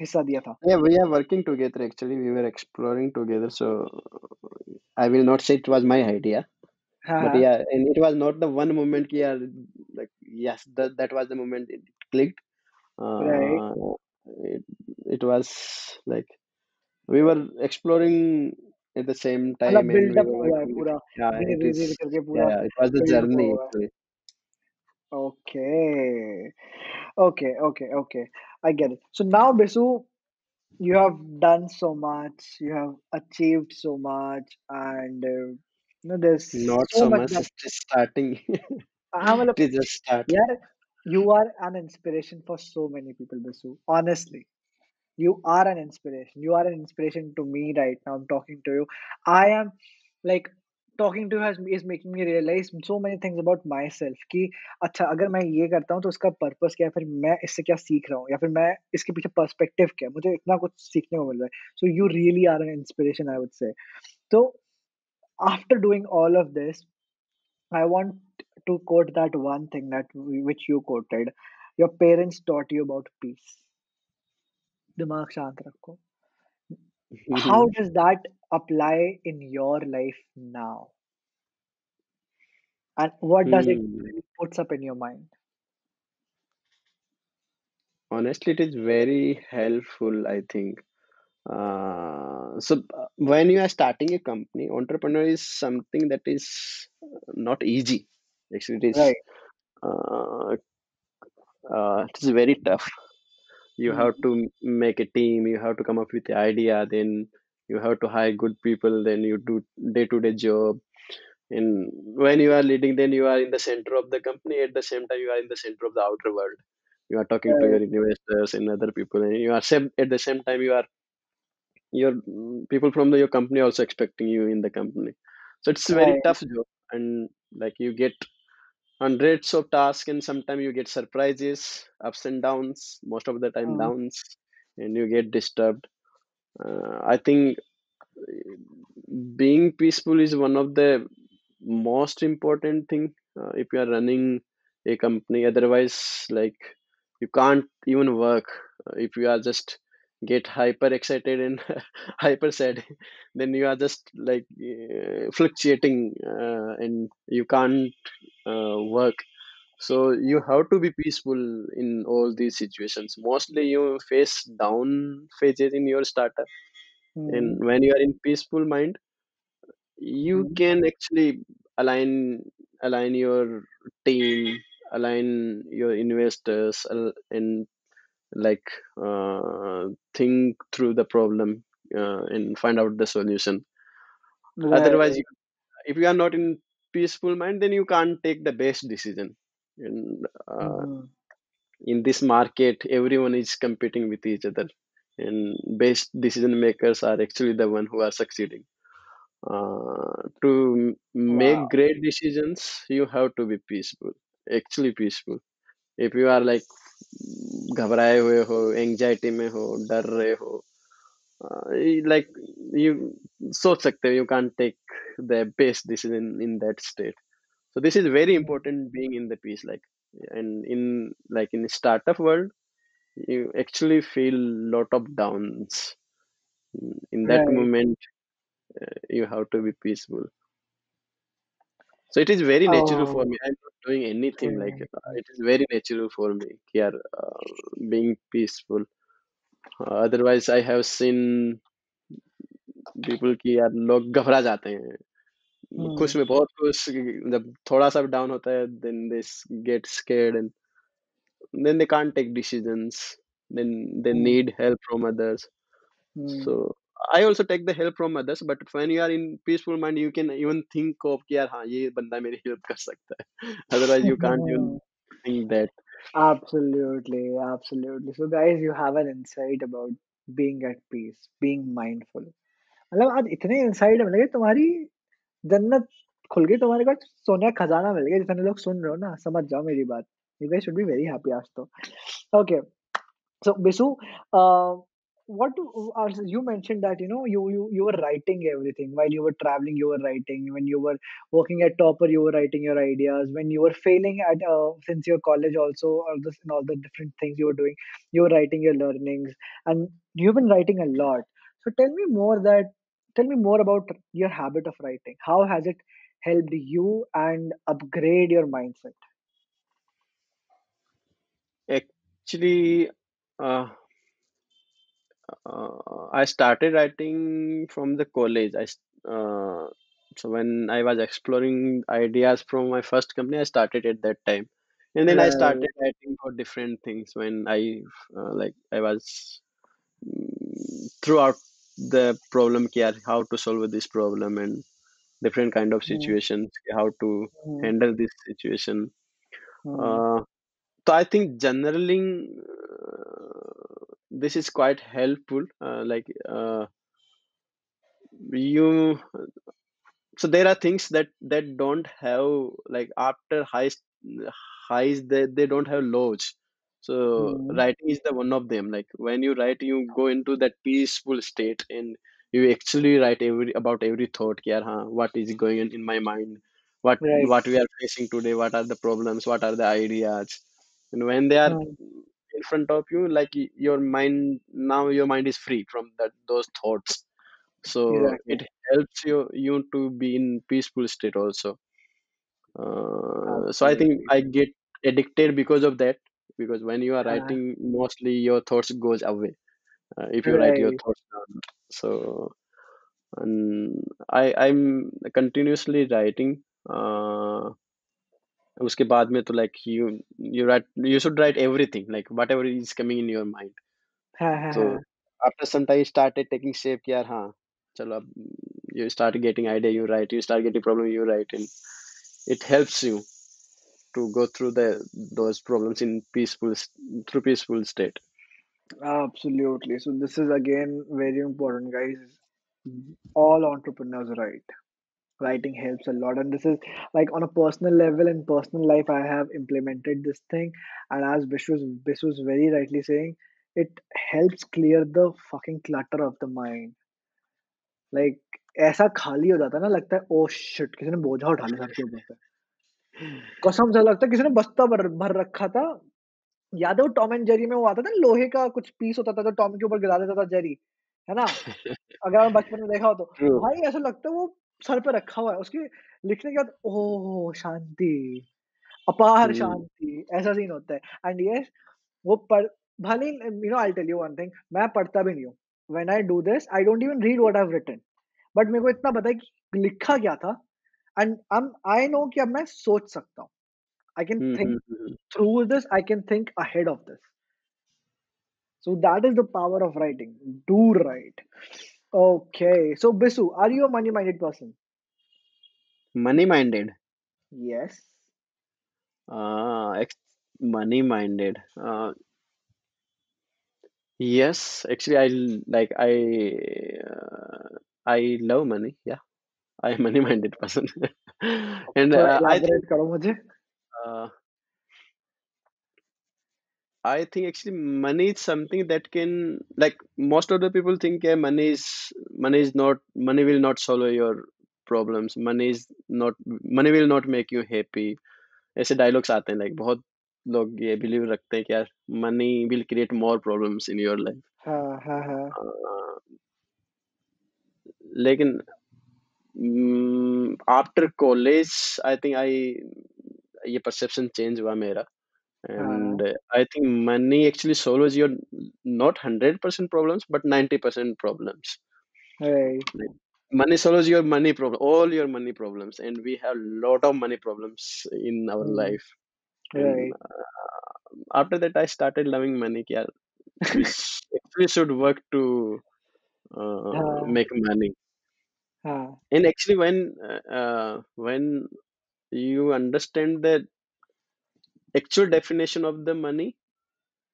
हिस्सा दिया था Yeah, we are working together actually. We were exploring together. So I will not say it was my idea, हाँ but हाँ yeah, and it was not the one moment. Yeah, like yes, that that was the moment it clicked. Right Uh, it, it was like we were exploring at the same मतलब time, and we build up were हुआ है working. पूरा Yeah, धीरे it धीरे is. धीरे करके Yeah, पूरा yeah, it was the build हुआ journey हुआ actually. है okay okay okay okay I get it so now Bisu you have done so much you have achieved so much and uh, you know there's Not so so much much. It's just starting. हाँ मतलब is just start. यार you are an inspiration for so many people Bisu honestly you are an inspiration you are an inspiration to me right now i'm talking to you i am like talking to you has is making me realize so many things about myself कि अच्छा अगर मैं ये करता हूँ तो उसका purpose क्या है फिर मैं इससे क्या सीख रहा हूँ या फिर मैं इसके पीछे पर्सपेक्टिव क्या है मुझे इतना कुछ सीखने को मिल रहा है so you really are an inspiration I would say तो After doing all of this I want to quote that one thing that we- which you quoted your parents taught you about peace दिमाग शांत रखो How does that apply in your life now? And what does it Hmm. really puts up in your mind? Honestly, it is very helpful, I think. Uh, so uh, when you are starting a company, entrepreneur is something that is uh, not easy. Actually, it is Right. uh, uh, it is very tough. You Mhm. have to make a team. You have to come up with the idea. Then you have to hire good people. Then you do day-to-day job. And when you are leading, then you are in the center of the company. At the same time, you are in the center of the outer world. You are talking to your investors and other people, and you are same, at the same time you are your mm, people from the, your company also expecting you in the company. So it's a very Right. tough job, and like you get hundreds of tasks, and sometimes you get surprises, ups and downs. Most of the time Mm, downs, and you get disturbed. Uh, I think being peaceful is one of the most important thing uh, if you are running a company otherwise like you can't even work uh, if you are just get hyper excited and hyper sad. Then you are just like uh, fluctuating uh, and you can't uh, work. So you have to be peaceful in all these situations. Mostly you face down phases in your startup. And mm, when you are in peaceful mind you mm, can actually align align your team align your investors al- and like uh, think through the problem uh, and find out the solution. Otherwise you, if you are not in peaceful mind then you can't take the best decision. And uh, Mhm. in this market everyone is competing with each other and best decision makers are actually the one who are succeeding. Uh, to m- make Wow. great decisions you have to be peaceful actually peaceful if you are like घबराए हुए हो anxiety में हो डर रहे हो like you सोच सकते हो you can't take the best decision in that state so this is very Mhm. important being in the peace like and in like in startup world you actually feel lot of downs Mm, in that Right. moment uh, you have to be peaceful so it is very natural for Oh, me i'm not doing anything like okay. uh, it is very natural for me here uh, being peaceful uh, otherwise i have seen people कि यार लोग घबरा जाते हैं खुश Hmm. में बहुत खुश जब थोड़ा सा भी डाउन होता है then they s- get scared and then they can't take decisions then they Hmm. need help from others Hmm. so i also take the help from others but when you are in peaceful mind you can even think of कि यार हाँ ये बंदा मेरी help कर सकता है otherwise you can't even think that Absolutely, absolutely. So, guys, you have an insight about being at peace, being mindful. मतलब आज इतने इंसाइट मिल गए तुम्हारी जन्नत खुल गई तुम्हारे पास सोने का खजाना मिल गया जितने लोग सुन रहे हो ना समझ जाओ मेरी बात you guys should be very happy आज तो okay So, Bisu, uh, what you mentioned that you know you, you you were writing everything while you were traveling. You were writing when you were working at Topper. You were writing your ideas when you were failing at uh, since your college also all this and all the different things you were doing. You were writing your learnings and you've been writing a lot. So tell me more that tell me more about your habit of writing. How has it helped you and upgrade your mindset? actually uh, uh, i started writing from the college i s- uh, so when i was exploring ideas from my first company i started at that time and then i started writing for different things when i uh, like i was mm, throughout the problem yaar, how to solve this problem and different kind of Hmm. situations how to Hmm. handle this situation Hmm. uh, so i think journaling uh, this is quite helpful uh, like uh, you so there are things that that don't have like after highs highs they, they don't have lows so Hmm. writing is the one of them like when you write you go into that peaceful state and you actually write every about every thought yeah huh, what is going on in my mind what Right. what we are facing today what are the problems what are the ideas and when they are Hmm. In front of you like your mind now your mind is free from that those thoughts so Exactly. it helps you you to be in peaceful state also uh, so i think Absolutely. i get addicted because of that because when you are Uh, writing mostly your thoughts goes away uh, if you write your right. thoughts down so and i i'm continuously writing uh, उसके बाद में तो like you you write you should write everything like whatever is coming in your mind हाँ, हाँ, हाँ. time, you started taking shape. कि यार हाँ चलो अब you start getting idea, you write. You start getting problem, you write, and it helps you to go through the those problems in peaceful through peaceful state. Absolutely. So this is again very important, guys. All entrepreneurs write. Writing helps a lot, and this is like on a personal level in personal life. I have implemented this thing, and as Bish was Bish was very rightly saying, it helps clear the fucking clutter of the mind. Like ऐसा खाली हो जाता है ना लगता है oh shit किसी ने बोझा उठा लिया सर के ऊपर से कसम से लगता है किसी ने बस्ता भर भर रखा था याद है वो टॉम एंड जेरी में वो आता था लोहे का कुछ पीस होता था जो टॉम के ऊपर गिरा देता था जेरी, है ना? अगर आपने बचपन में देखा हो तो। भाई ऐसा लगता है वो सर पे रखा हुआ है, उसके लिखने के बाद ओह! शांति, अपार Hmm. शांति, ऐसा सीन होता है। एंड येस वो पढ़ भले you know I tell you one thing मैं पढ़ता भी नहीं हूँ। When I do this I don't even read what I have written but मेरे को इतना पता है कि लिखा क्या था एंड आई आई नो कि अब मैं सोच सकता हूँ। I can think. Through this, I can think ahead of this. So that is the power of writing. Do write. Okay. So Bisu, are you a money-minded person? Money minded. Yes. Uh, ex- money minded. Uh, yes, actually, I l- like I uh, I love money. Yeah, I am money minded person, Okay. and थोड़ा uh, I think elaborate करो मुझे. uh, I think actually money is something that can like most of the people think yeah, money is money is not money will not solve your problems. Money is not money will not make you happy. ऐसे dialogues आते हैं like बहुत लोग ये believe रखते हैं कि यार money will create more problems in your life हाँ हाँ हाँ. लेकिन after college I think I ये परसेप्शन चेंज हुआ मेरा हाँ. Uh-huh. and uh, i think money actually solves your not 100% problems but 90% problems. Right. Money solves your money problem all your money problems and we have lot of money problems in our mm-hmm. life. And, right. uh, after that i started loving money yeah. We should work to uh, uh, make money. Uh, and actually when uh, uh, when you understand that actual definition of the money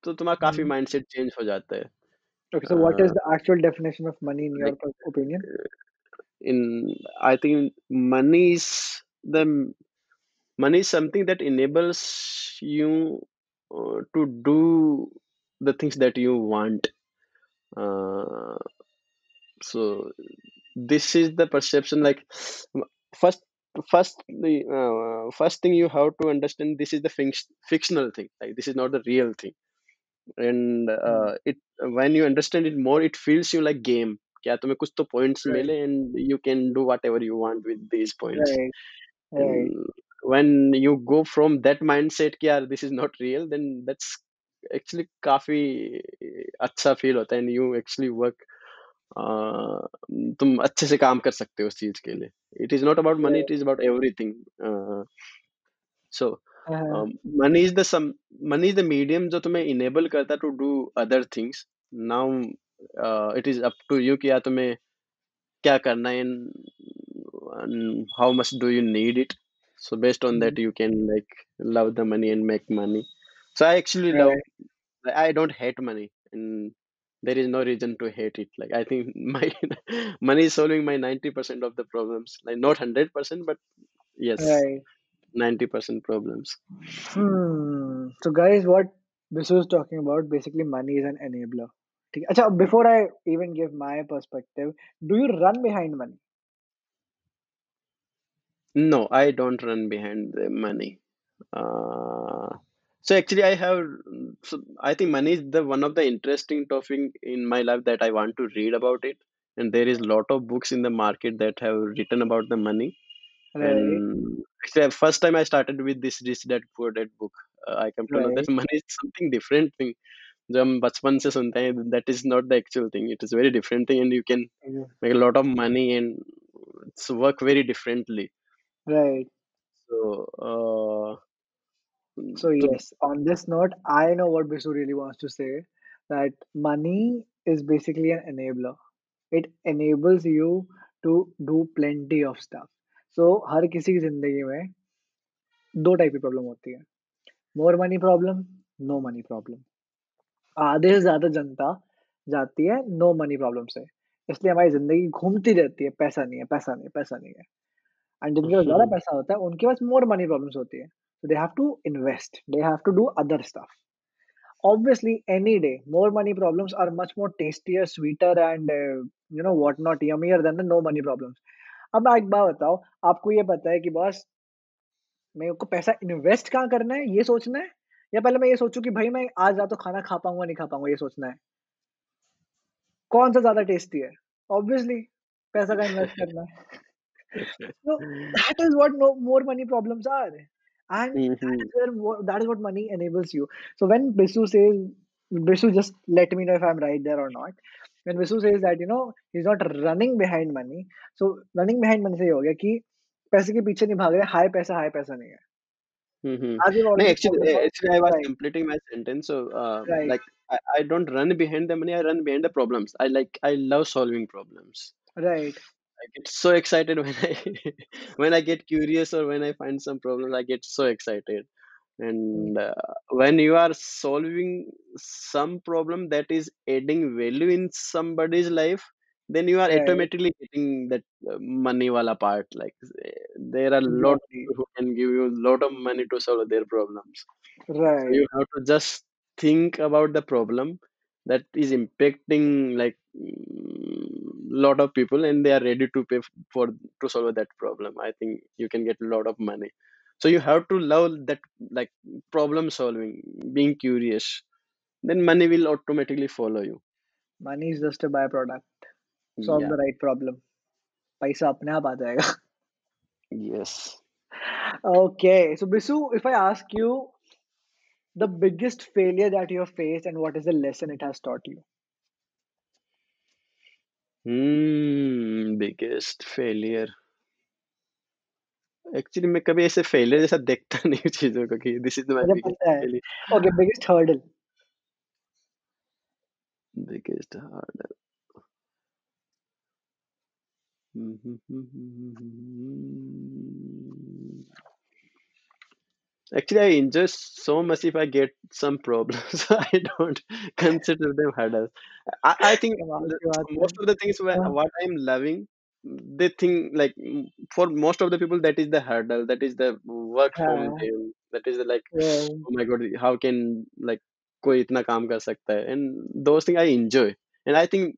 तो तुम्हारा काफी Hmm. Mindset change हो जाता है Okay. So what is uh, the actual definition of money in your like per- opinion? in i think money is the money is something that enables you uh, to do the things that you want uh, so this is the perception like first first the uh, first thing you have to understand this is the fix, fictional thing like this is not the real thing and Hmm. uh, it when you understand it more it feels you like game क्या तुम्हें कुछ तो points Right. मिले and you can do whatever you want with these points Right. Right. and when you go from that mindset कि यार this is not real then that's actually काफी अच्छा feel होता है and you actually work uh, तुम अच्छे से काम कर सकते हो उस चीज़ के लिए। It is not about money it is about everything so money is the money is the medium जो तुम्हें इनेबल करता to do other things now it is up to you क्या तुम्हें क्या करना है how much do you need it so based on that you can like love the money and make money so I actually love I don't hate money and there is no reason to hate it like i think my money is solving my 90% of the problems like not 100% but yes Right. 90% problems Hmm. So guys, what Bisu is talking about, basically money is an enabler. ठीक है. अच्छा, before I even give my perspective, do you run behind money? no i don't run behind the money uh, so actually i have so i think money is the one of the interesting topic in my life that i want to read about it and there is lot of books in the market that have written about the money Right. and actually first time i started with this rich dad poor dad book uh, i come to know that Right. money is something different thing जो हम बचपन से सुनते हैं that is not the actual thing it is very different thing and you can Yeah. make a lot of money and it's work very differently Right. so uh, So तो yes, on this note, I know what Bisu really wants to say, that money is basically an enabler. It enables you to do plenty of stuff. So हर किसी की ज़िंदगी में दो type की problem होती है. More money problem no money problem आधे से ज़्यादा जनता जाती है नो मनी प्रॉब्लम से. इसलिए हमारी ज़िंदगी घूमती रहती है. पैसा नहीं है पैसा नहीं है पैसा नहीं है. एंड जिनके पास ज़्यादा पैसा होता है उनके पास मोर मनी प्रॉब्लम्स होती है. So they have to invest they have to do other stuff obviously any day more money problems are much more tastier sweeter and uh, you know what not yummier than the no money problems अब मैं एक बात बताओ आपको ये पता है कि बॉस मेरे को पैसा इन्वेस्ट कहाँ करना है ये सोचना है या पहले मैं ये सोचूं कि भाई मैं आज रात को खाना खा पाऊँगा नहीं खा पाऊँगा ये सोचना है कौन सा ज़्यादा टेस्टी है ऑब्वियसली पैसा का इन्वेस्ट करना है So that is what no, more money problems are, and that Mhm. is where wo- that is what money enables you. So when Bisu says, Bisu just let me know if I'm right there or not. When Bisu says that you know he's not running behind money, so running behind money से ये हो गया कि पैसे के पीछे नहीं भाग रहे हाई पैसा हाई पैसा नहीं है Mm-hmm. As we've No, already actually, spoken eh, about, actually, I was right, completing my sentence. So, uh, right, like, I, I don't run behind the money. I run behind the problems. I like, I love solving problems. right. I get so excited when I when I get curious or when I find some problems. I get so excited. Mm, And uh, when you are solving some problem that is adding value in somebody's life, then you are Right, automatically getting that uh, money wala part. Like, eh, there are a lot of exactly. people who can give you a lot of money to solve their problems. So Right. you have to just think about the problem that is impacting like mm, lot of people and they are ready to pay for to solve that problem. I think you can get a lot of money. So you have to love that like problem solving being curious. Then money will automatically follow you. Money is just a byproduct. Solve yeah. the right problem. Paisa apne aap aa jayega. Yes. Okay. So bisu if i ask you the biggest failure that you have faced and what is the lesson it has taught you? Hmm. Biggest failure. Actually मैं कभी ऐसे failure जैसा देखता नहीं हूँ चीज़ों को कि दिस इज़ माय मुझे बिगेस्ट पता है. Failure Okay, biggest hurdle. Biggest hard Actually, I enjoy so much if I get some problems. I don't consider them hurdles. I, I think कमाल the, की बात for है. most of the things wha- हाँ, what I'm loving, they think like mm, for most of the people that is the hurdle, that is the work from हाँ, them, that is the like, right. oh my god, how can like कोई इतना काम कर सकता है? And those things I enjoy, and I think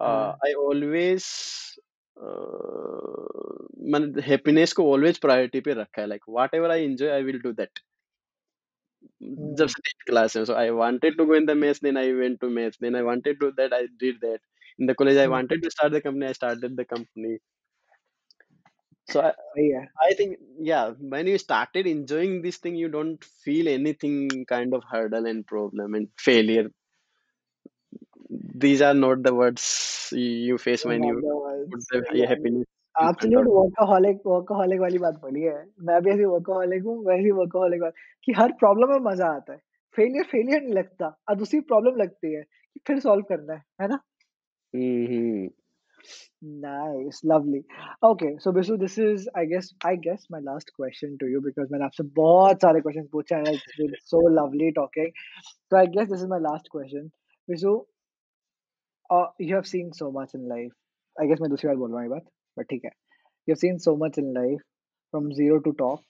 uh, हाँ, I always uh, मैंने happiness को ऑलवेज प्रायोरिटी पे रखा है like whatever I enjoy I will do that जब hmm, से 10th क्लास में so I wanted to go in the mess then I went to mess then I wanted to that I did that in the college i hmm, wanted to start the company i started the company so i, सही है. I think yeah when you started enjoying this thing you don't feel anything kind of hurdle and problem and failure these are not the words you face when you put Otherwise, the exactly. happiness in front absolute workaholic workaholic वाली बात बोली है. मैं भी ऐसे workaholic हूँ, वैसे workaholic बात कि हर प्रॉब्लम में मज़ा आता है. फेलियर फेलियर नहीं लगता. अब दूसरी प्रॉब्लम लगती है कि फिर सॉल्व करना है, है ना? hmm Nice, lovely. Okay, so Bisu, this is I guess I guess my last question to you because मैंने आपसे बहुत सारे questions पूछे and it's been so lovely talking. So I guess this is my last question. Bisu, uh, you have seen so much in life. I guess मैं दूसरी बार बोल रहा हूँ ये बात, but ठीक है. You have seen so much in life from zero to top.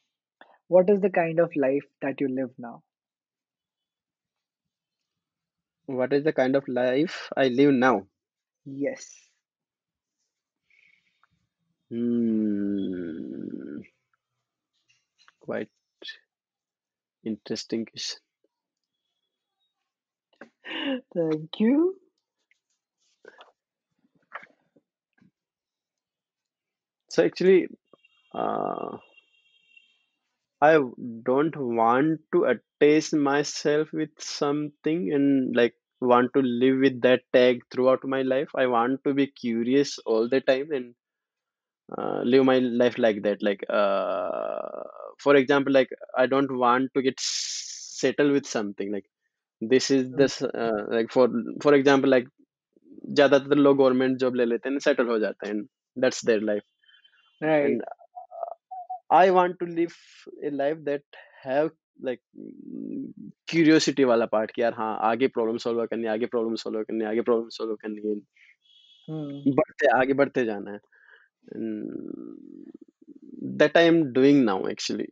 What is the kind of life that you live now? what is the kind of life i live now Yes. Hmm, quite interesting question. Thank you. So actually, uh, I w- don't want to attach myself with something and like want to live with that tag throughout my life. I want to be curious all the time and uh, live my life like that. Like, uh, for example, like I don't want to get s- settled with something. Like this is Mm, this uh, like for for example, like ज्यादातर लोग government job ले लेते हैं settle हो जाते हैं that's their life Right. Want to live a life that have like curiosity वाला part कि यार हाँ आगे प्रॉब्लम सॉल्व करनी है आगे प्रॉब्लम सॉल्व करनी है आगे प्रॉब्लम सॉल्व करनी है Hmm. बढ़ते आगे बढ़ते जाना है that i am doing now actually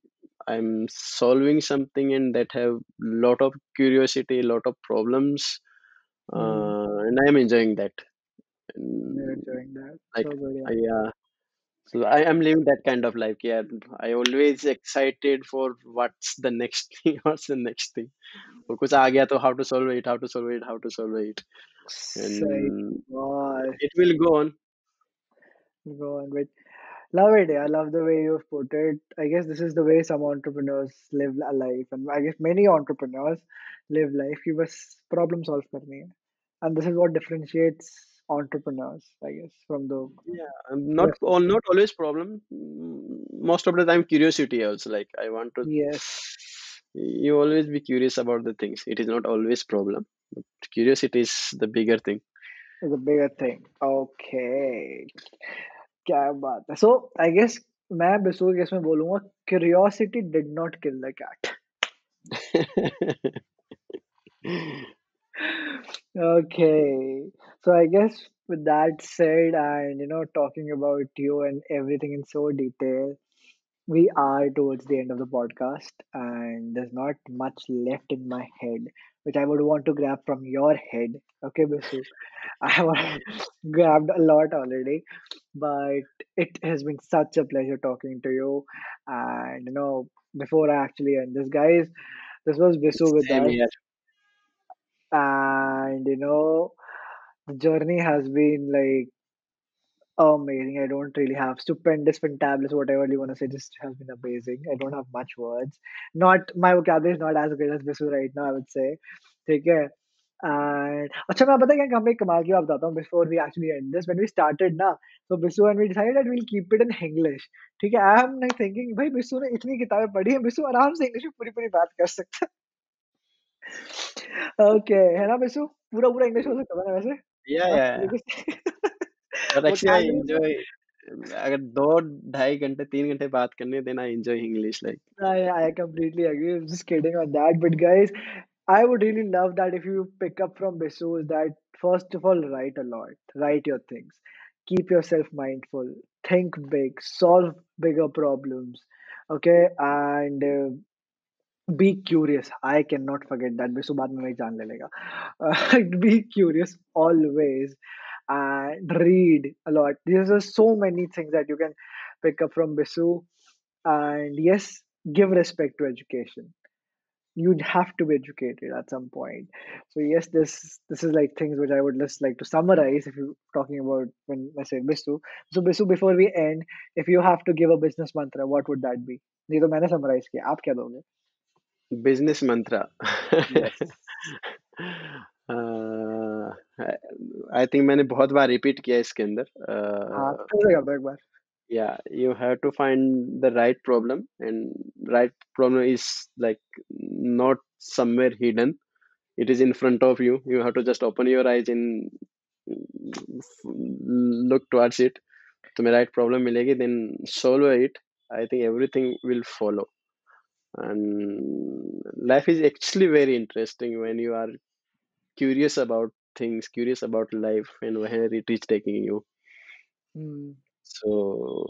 i'm solving something and that have lot of curiosity lot of problems Hmm. uh, and i am enjoying that You're and enjoying that. like So good, yeah. I, yeah so i am living that kind of life yeah i always excited for what's the next thing what's the next thing और कुछ आ गया तो how to solve it how to solve it how to solve it Say and gosh. it will go on Go on, but love it. Yeah, I love the way you've put it. I guess this is the way some entrepreneurs live a life, and I guess many entrepreneurs live life. You bas problem solve करनी है, and this is what differentiates entrepreneurs, I guess, from the Yeah, and not yes, all, not always problem. Mm, Most of the time, curiosity also. Like I want to. yes, You always be curious about the things. It is not always problem. But curiosity is the bigger thing. is a bigger thing. Okay, क्या बात है. So I guess मैं बिसू के case में बोलूँगा curiosity did not kill the cat. Okay, so I guess with that said, and you know, talking about you and everything in so detail, we are towards the end of the podcast, and there's not much left in my head, which I would want to grab from your head. Okay, Bisu, I have grabbed a lot already, but it has been such a pleasure talking to you. And you know, before I actually end this, guys, this was Bisu with Same us, here. and you know, the journey has been like Amazing. I don't really have stupendous, fantabulous, whatever you want to say, just has been amazing. I don't have much words. Not my vocabulary is not as good as Bisu right now, I would say. ठीक है and अच्छा मैं पता है क्या हमें एक कमाल की बात बताता हूँ before we actually end this when we started ना so Bisu and we decided that we'll keep it in English ठीक है I am like thinking भाई बिसु ने इतनी किताबें पढ़ी हैं बिसु आराम से इंग्लिश में पूरी पूरी बात कर सकता है ओके है ना बिसु पूरा पूरा इंग्लिश हो सकता है ना वैसे Yeah, मस्त yeah, yeah. तरीके से But actually, I vocabulary enjoy. अगर दो ढाई घंटे तीन घंटे बात करनी है then I enjoy English like I, I completely agree. I'm just kidding on that. But guys, I would really love that if you pick up from Bisu is that first of all, write a lot. Write your things. Keep yourself mindful. Think big. Solve bigger problems. Okay, and uh, be curious. I cannot forget that. Bisu बाद में मैं जान ले लेगा. Uh, be curious always and read a lot. There's just so many things that you can pick up from Bisu. And yes, give respect to education you'd have to be educated at some point. So yes, this this is like things which I would just like to summarize if you're talking about when I say Bisu. So Bisu, before we end, if you have to give a business mantra, what would that be? ये तो मैंने summarize किया आप क्या दोगे business Mantra. I think मैंने बहुत बार रिपीट किया इसके अंदर। या you have to find the right problem and right problem is like not somewhere hidden it is in front of you you have to just open your eyes in look towards it तुम्हें right problem मिलेगी then solve it I think everything will follow and life is actually very interesting when you are curious about things curious about life and where it is taking you. Hmm. so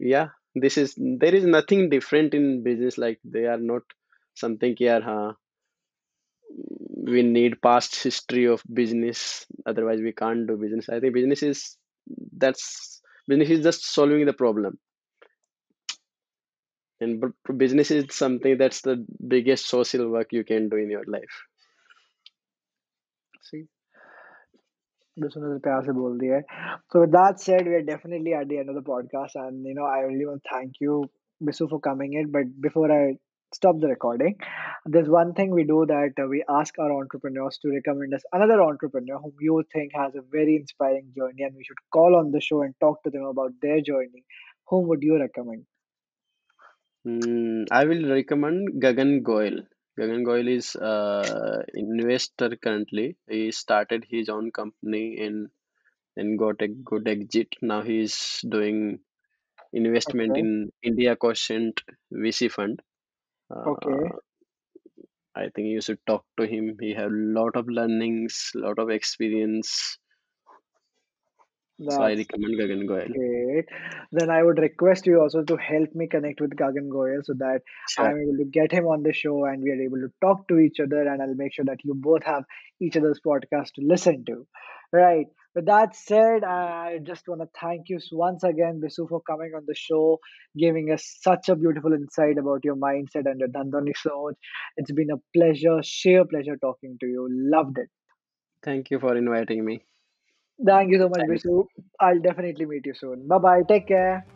yeah this is there is nothing different in business like they are not something here huh, we need past history of business otherwise we can't do business. I think business is that's business is just solving the problem and bu- business is something that's the biggest social work you can do in your life See, Bisu ने तो प्यार से बोल दिया है. So with that said, we are definitely at the end of the podcast, and you know I really want to thank you, Bisu, for coming in. But before I stop the recording, there's one thing we do that uh, we ask our entrepreneurs to recommend us another entrepreneur whom you think has a very inspiring journey, and we should call on the show and talk to them about their journey. Whom would you recommend? Mm, I will recommend Gagan Goyal. Gagan Goyal is uh, investor currently. He started his own company and then got a good exit. Now he is doing investment Okay, in India Quotient VC fund. okay, Uh, I think you should talk to him. He have lot of learnings, lot of experience. So I that's recommend Gagan Goyal. Great. Then I would request you also to help me connect with Gagan Goyal so that Sure. I'm able to get him on the show and we are able to talk to each other and I'll make sure that you both have each other's podcast to listen to. Right. With that said, I just want to thank you once again, Bisu, for coming on the show, giving us such a beautiful insight about your mindset and your Dandani Soch. It's been a pleasure, sheer pleasure talking to you. Loved it. Thank you for inviting me. Thank you so much, Thanks. Bisu. I'll definitely meet you soon. Bye bye. Take care.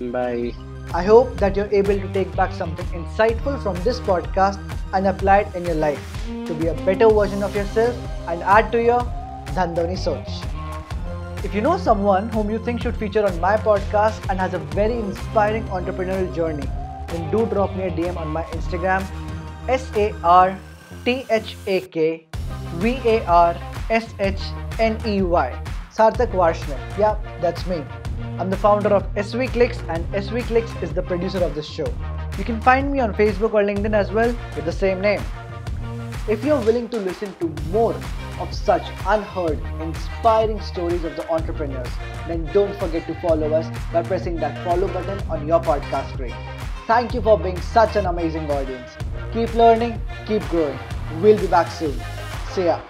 Bye. I hope that you're able to take back something insightful from this podcast and apply it in your life to be a better version of yourself and add to your Dhandoni Soch. If you know someone whom you think should feature on my podcast and has a very inspiring entrepreneurial journey, then do drop me a DM on my Instagram S A R T H A K V A R S H N E Y. Sarthak Varshney. Yeah, that's me. I'm the founder of SV Clicks and SV Clicks is the producer of this show. You can find me on Facebook or LinkedIn as well with the same name. If you're willing to listen to more of such unheard, inspiring stories of the entrepreneurs, then don't forget to follow us by pressing that follow button on your podcast screen. Thank you for being such an amazing audience. Keep learning, keep growing. We'll be back soon. See ya.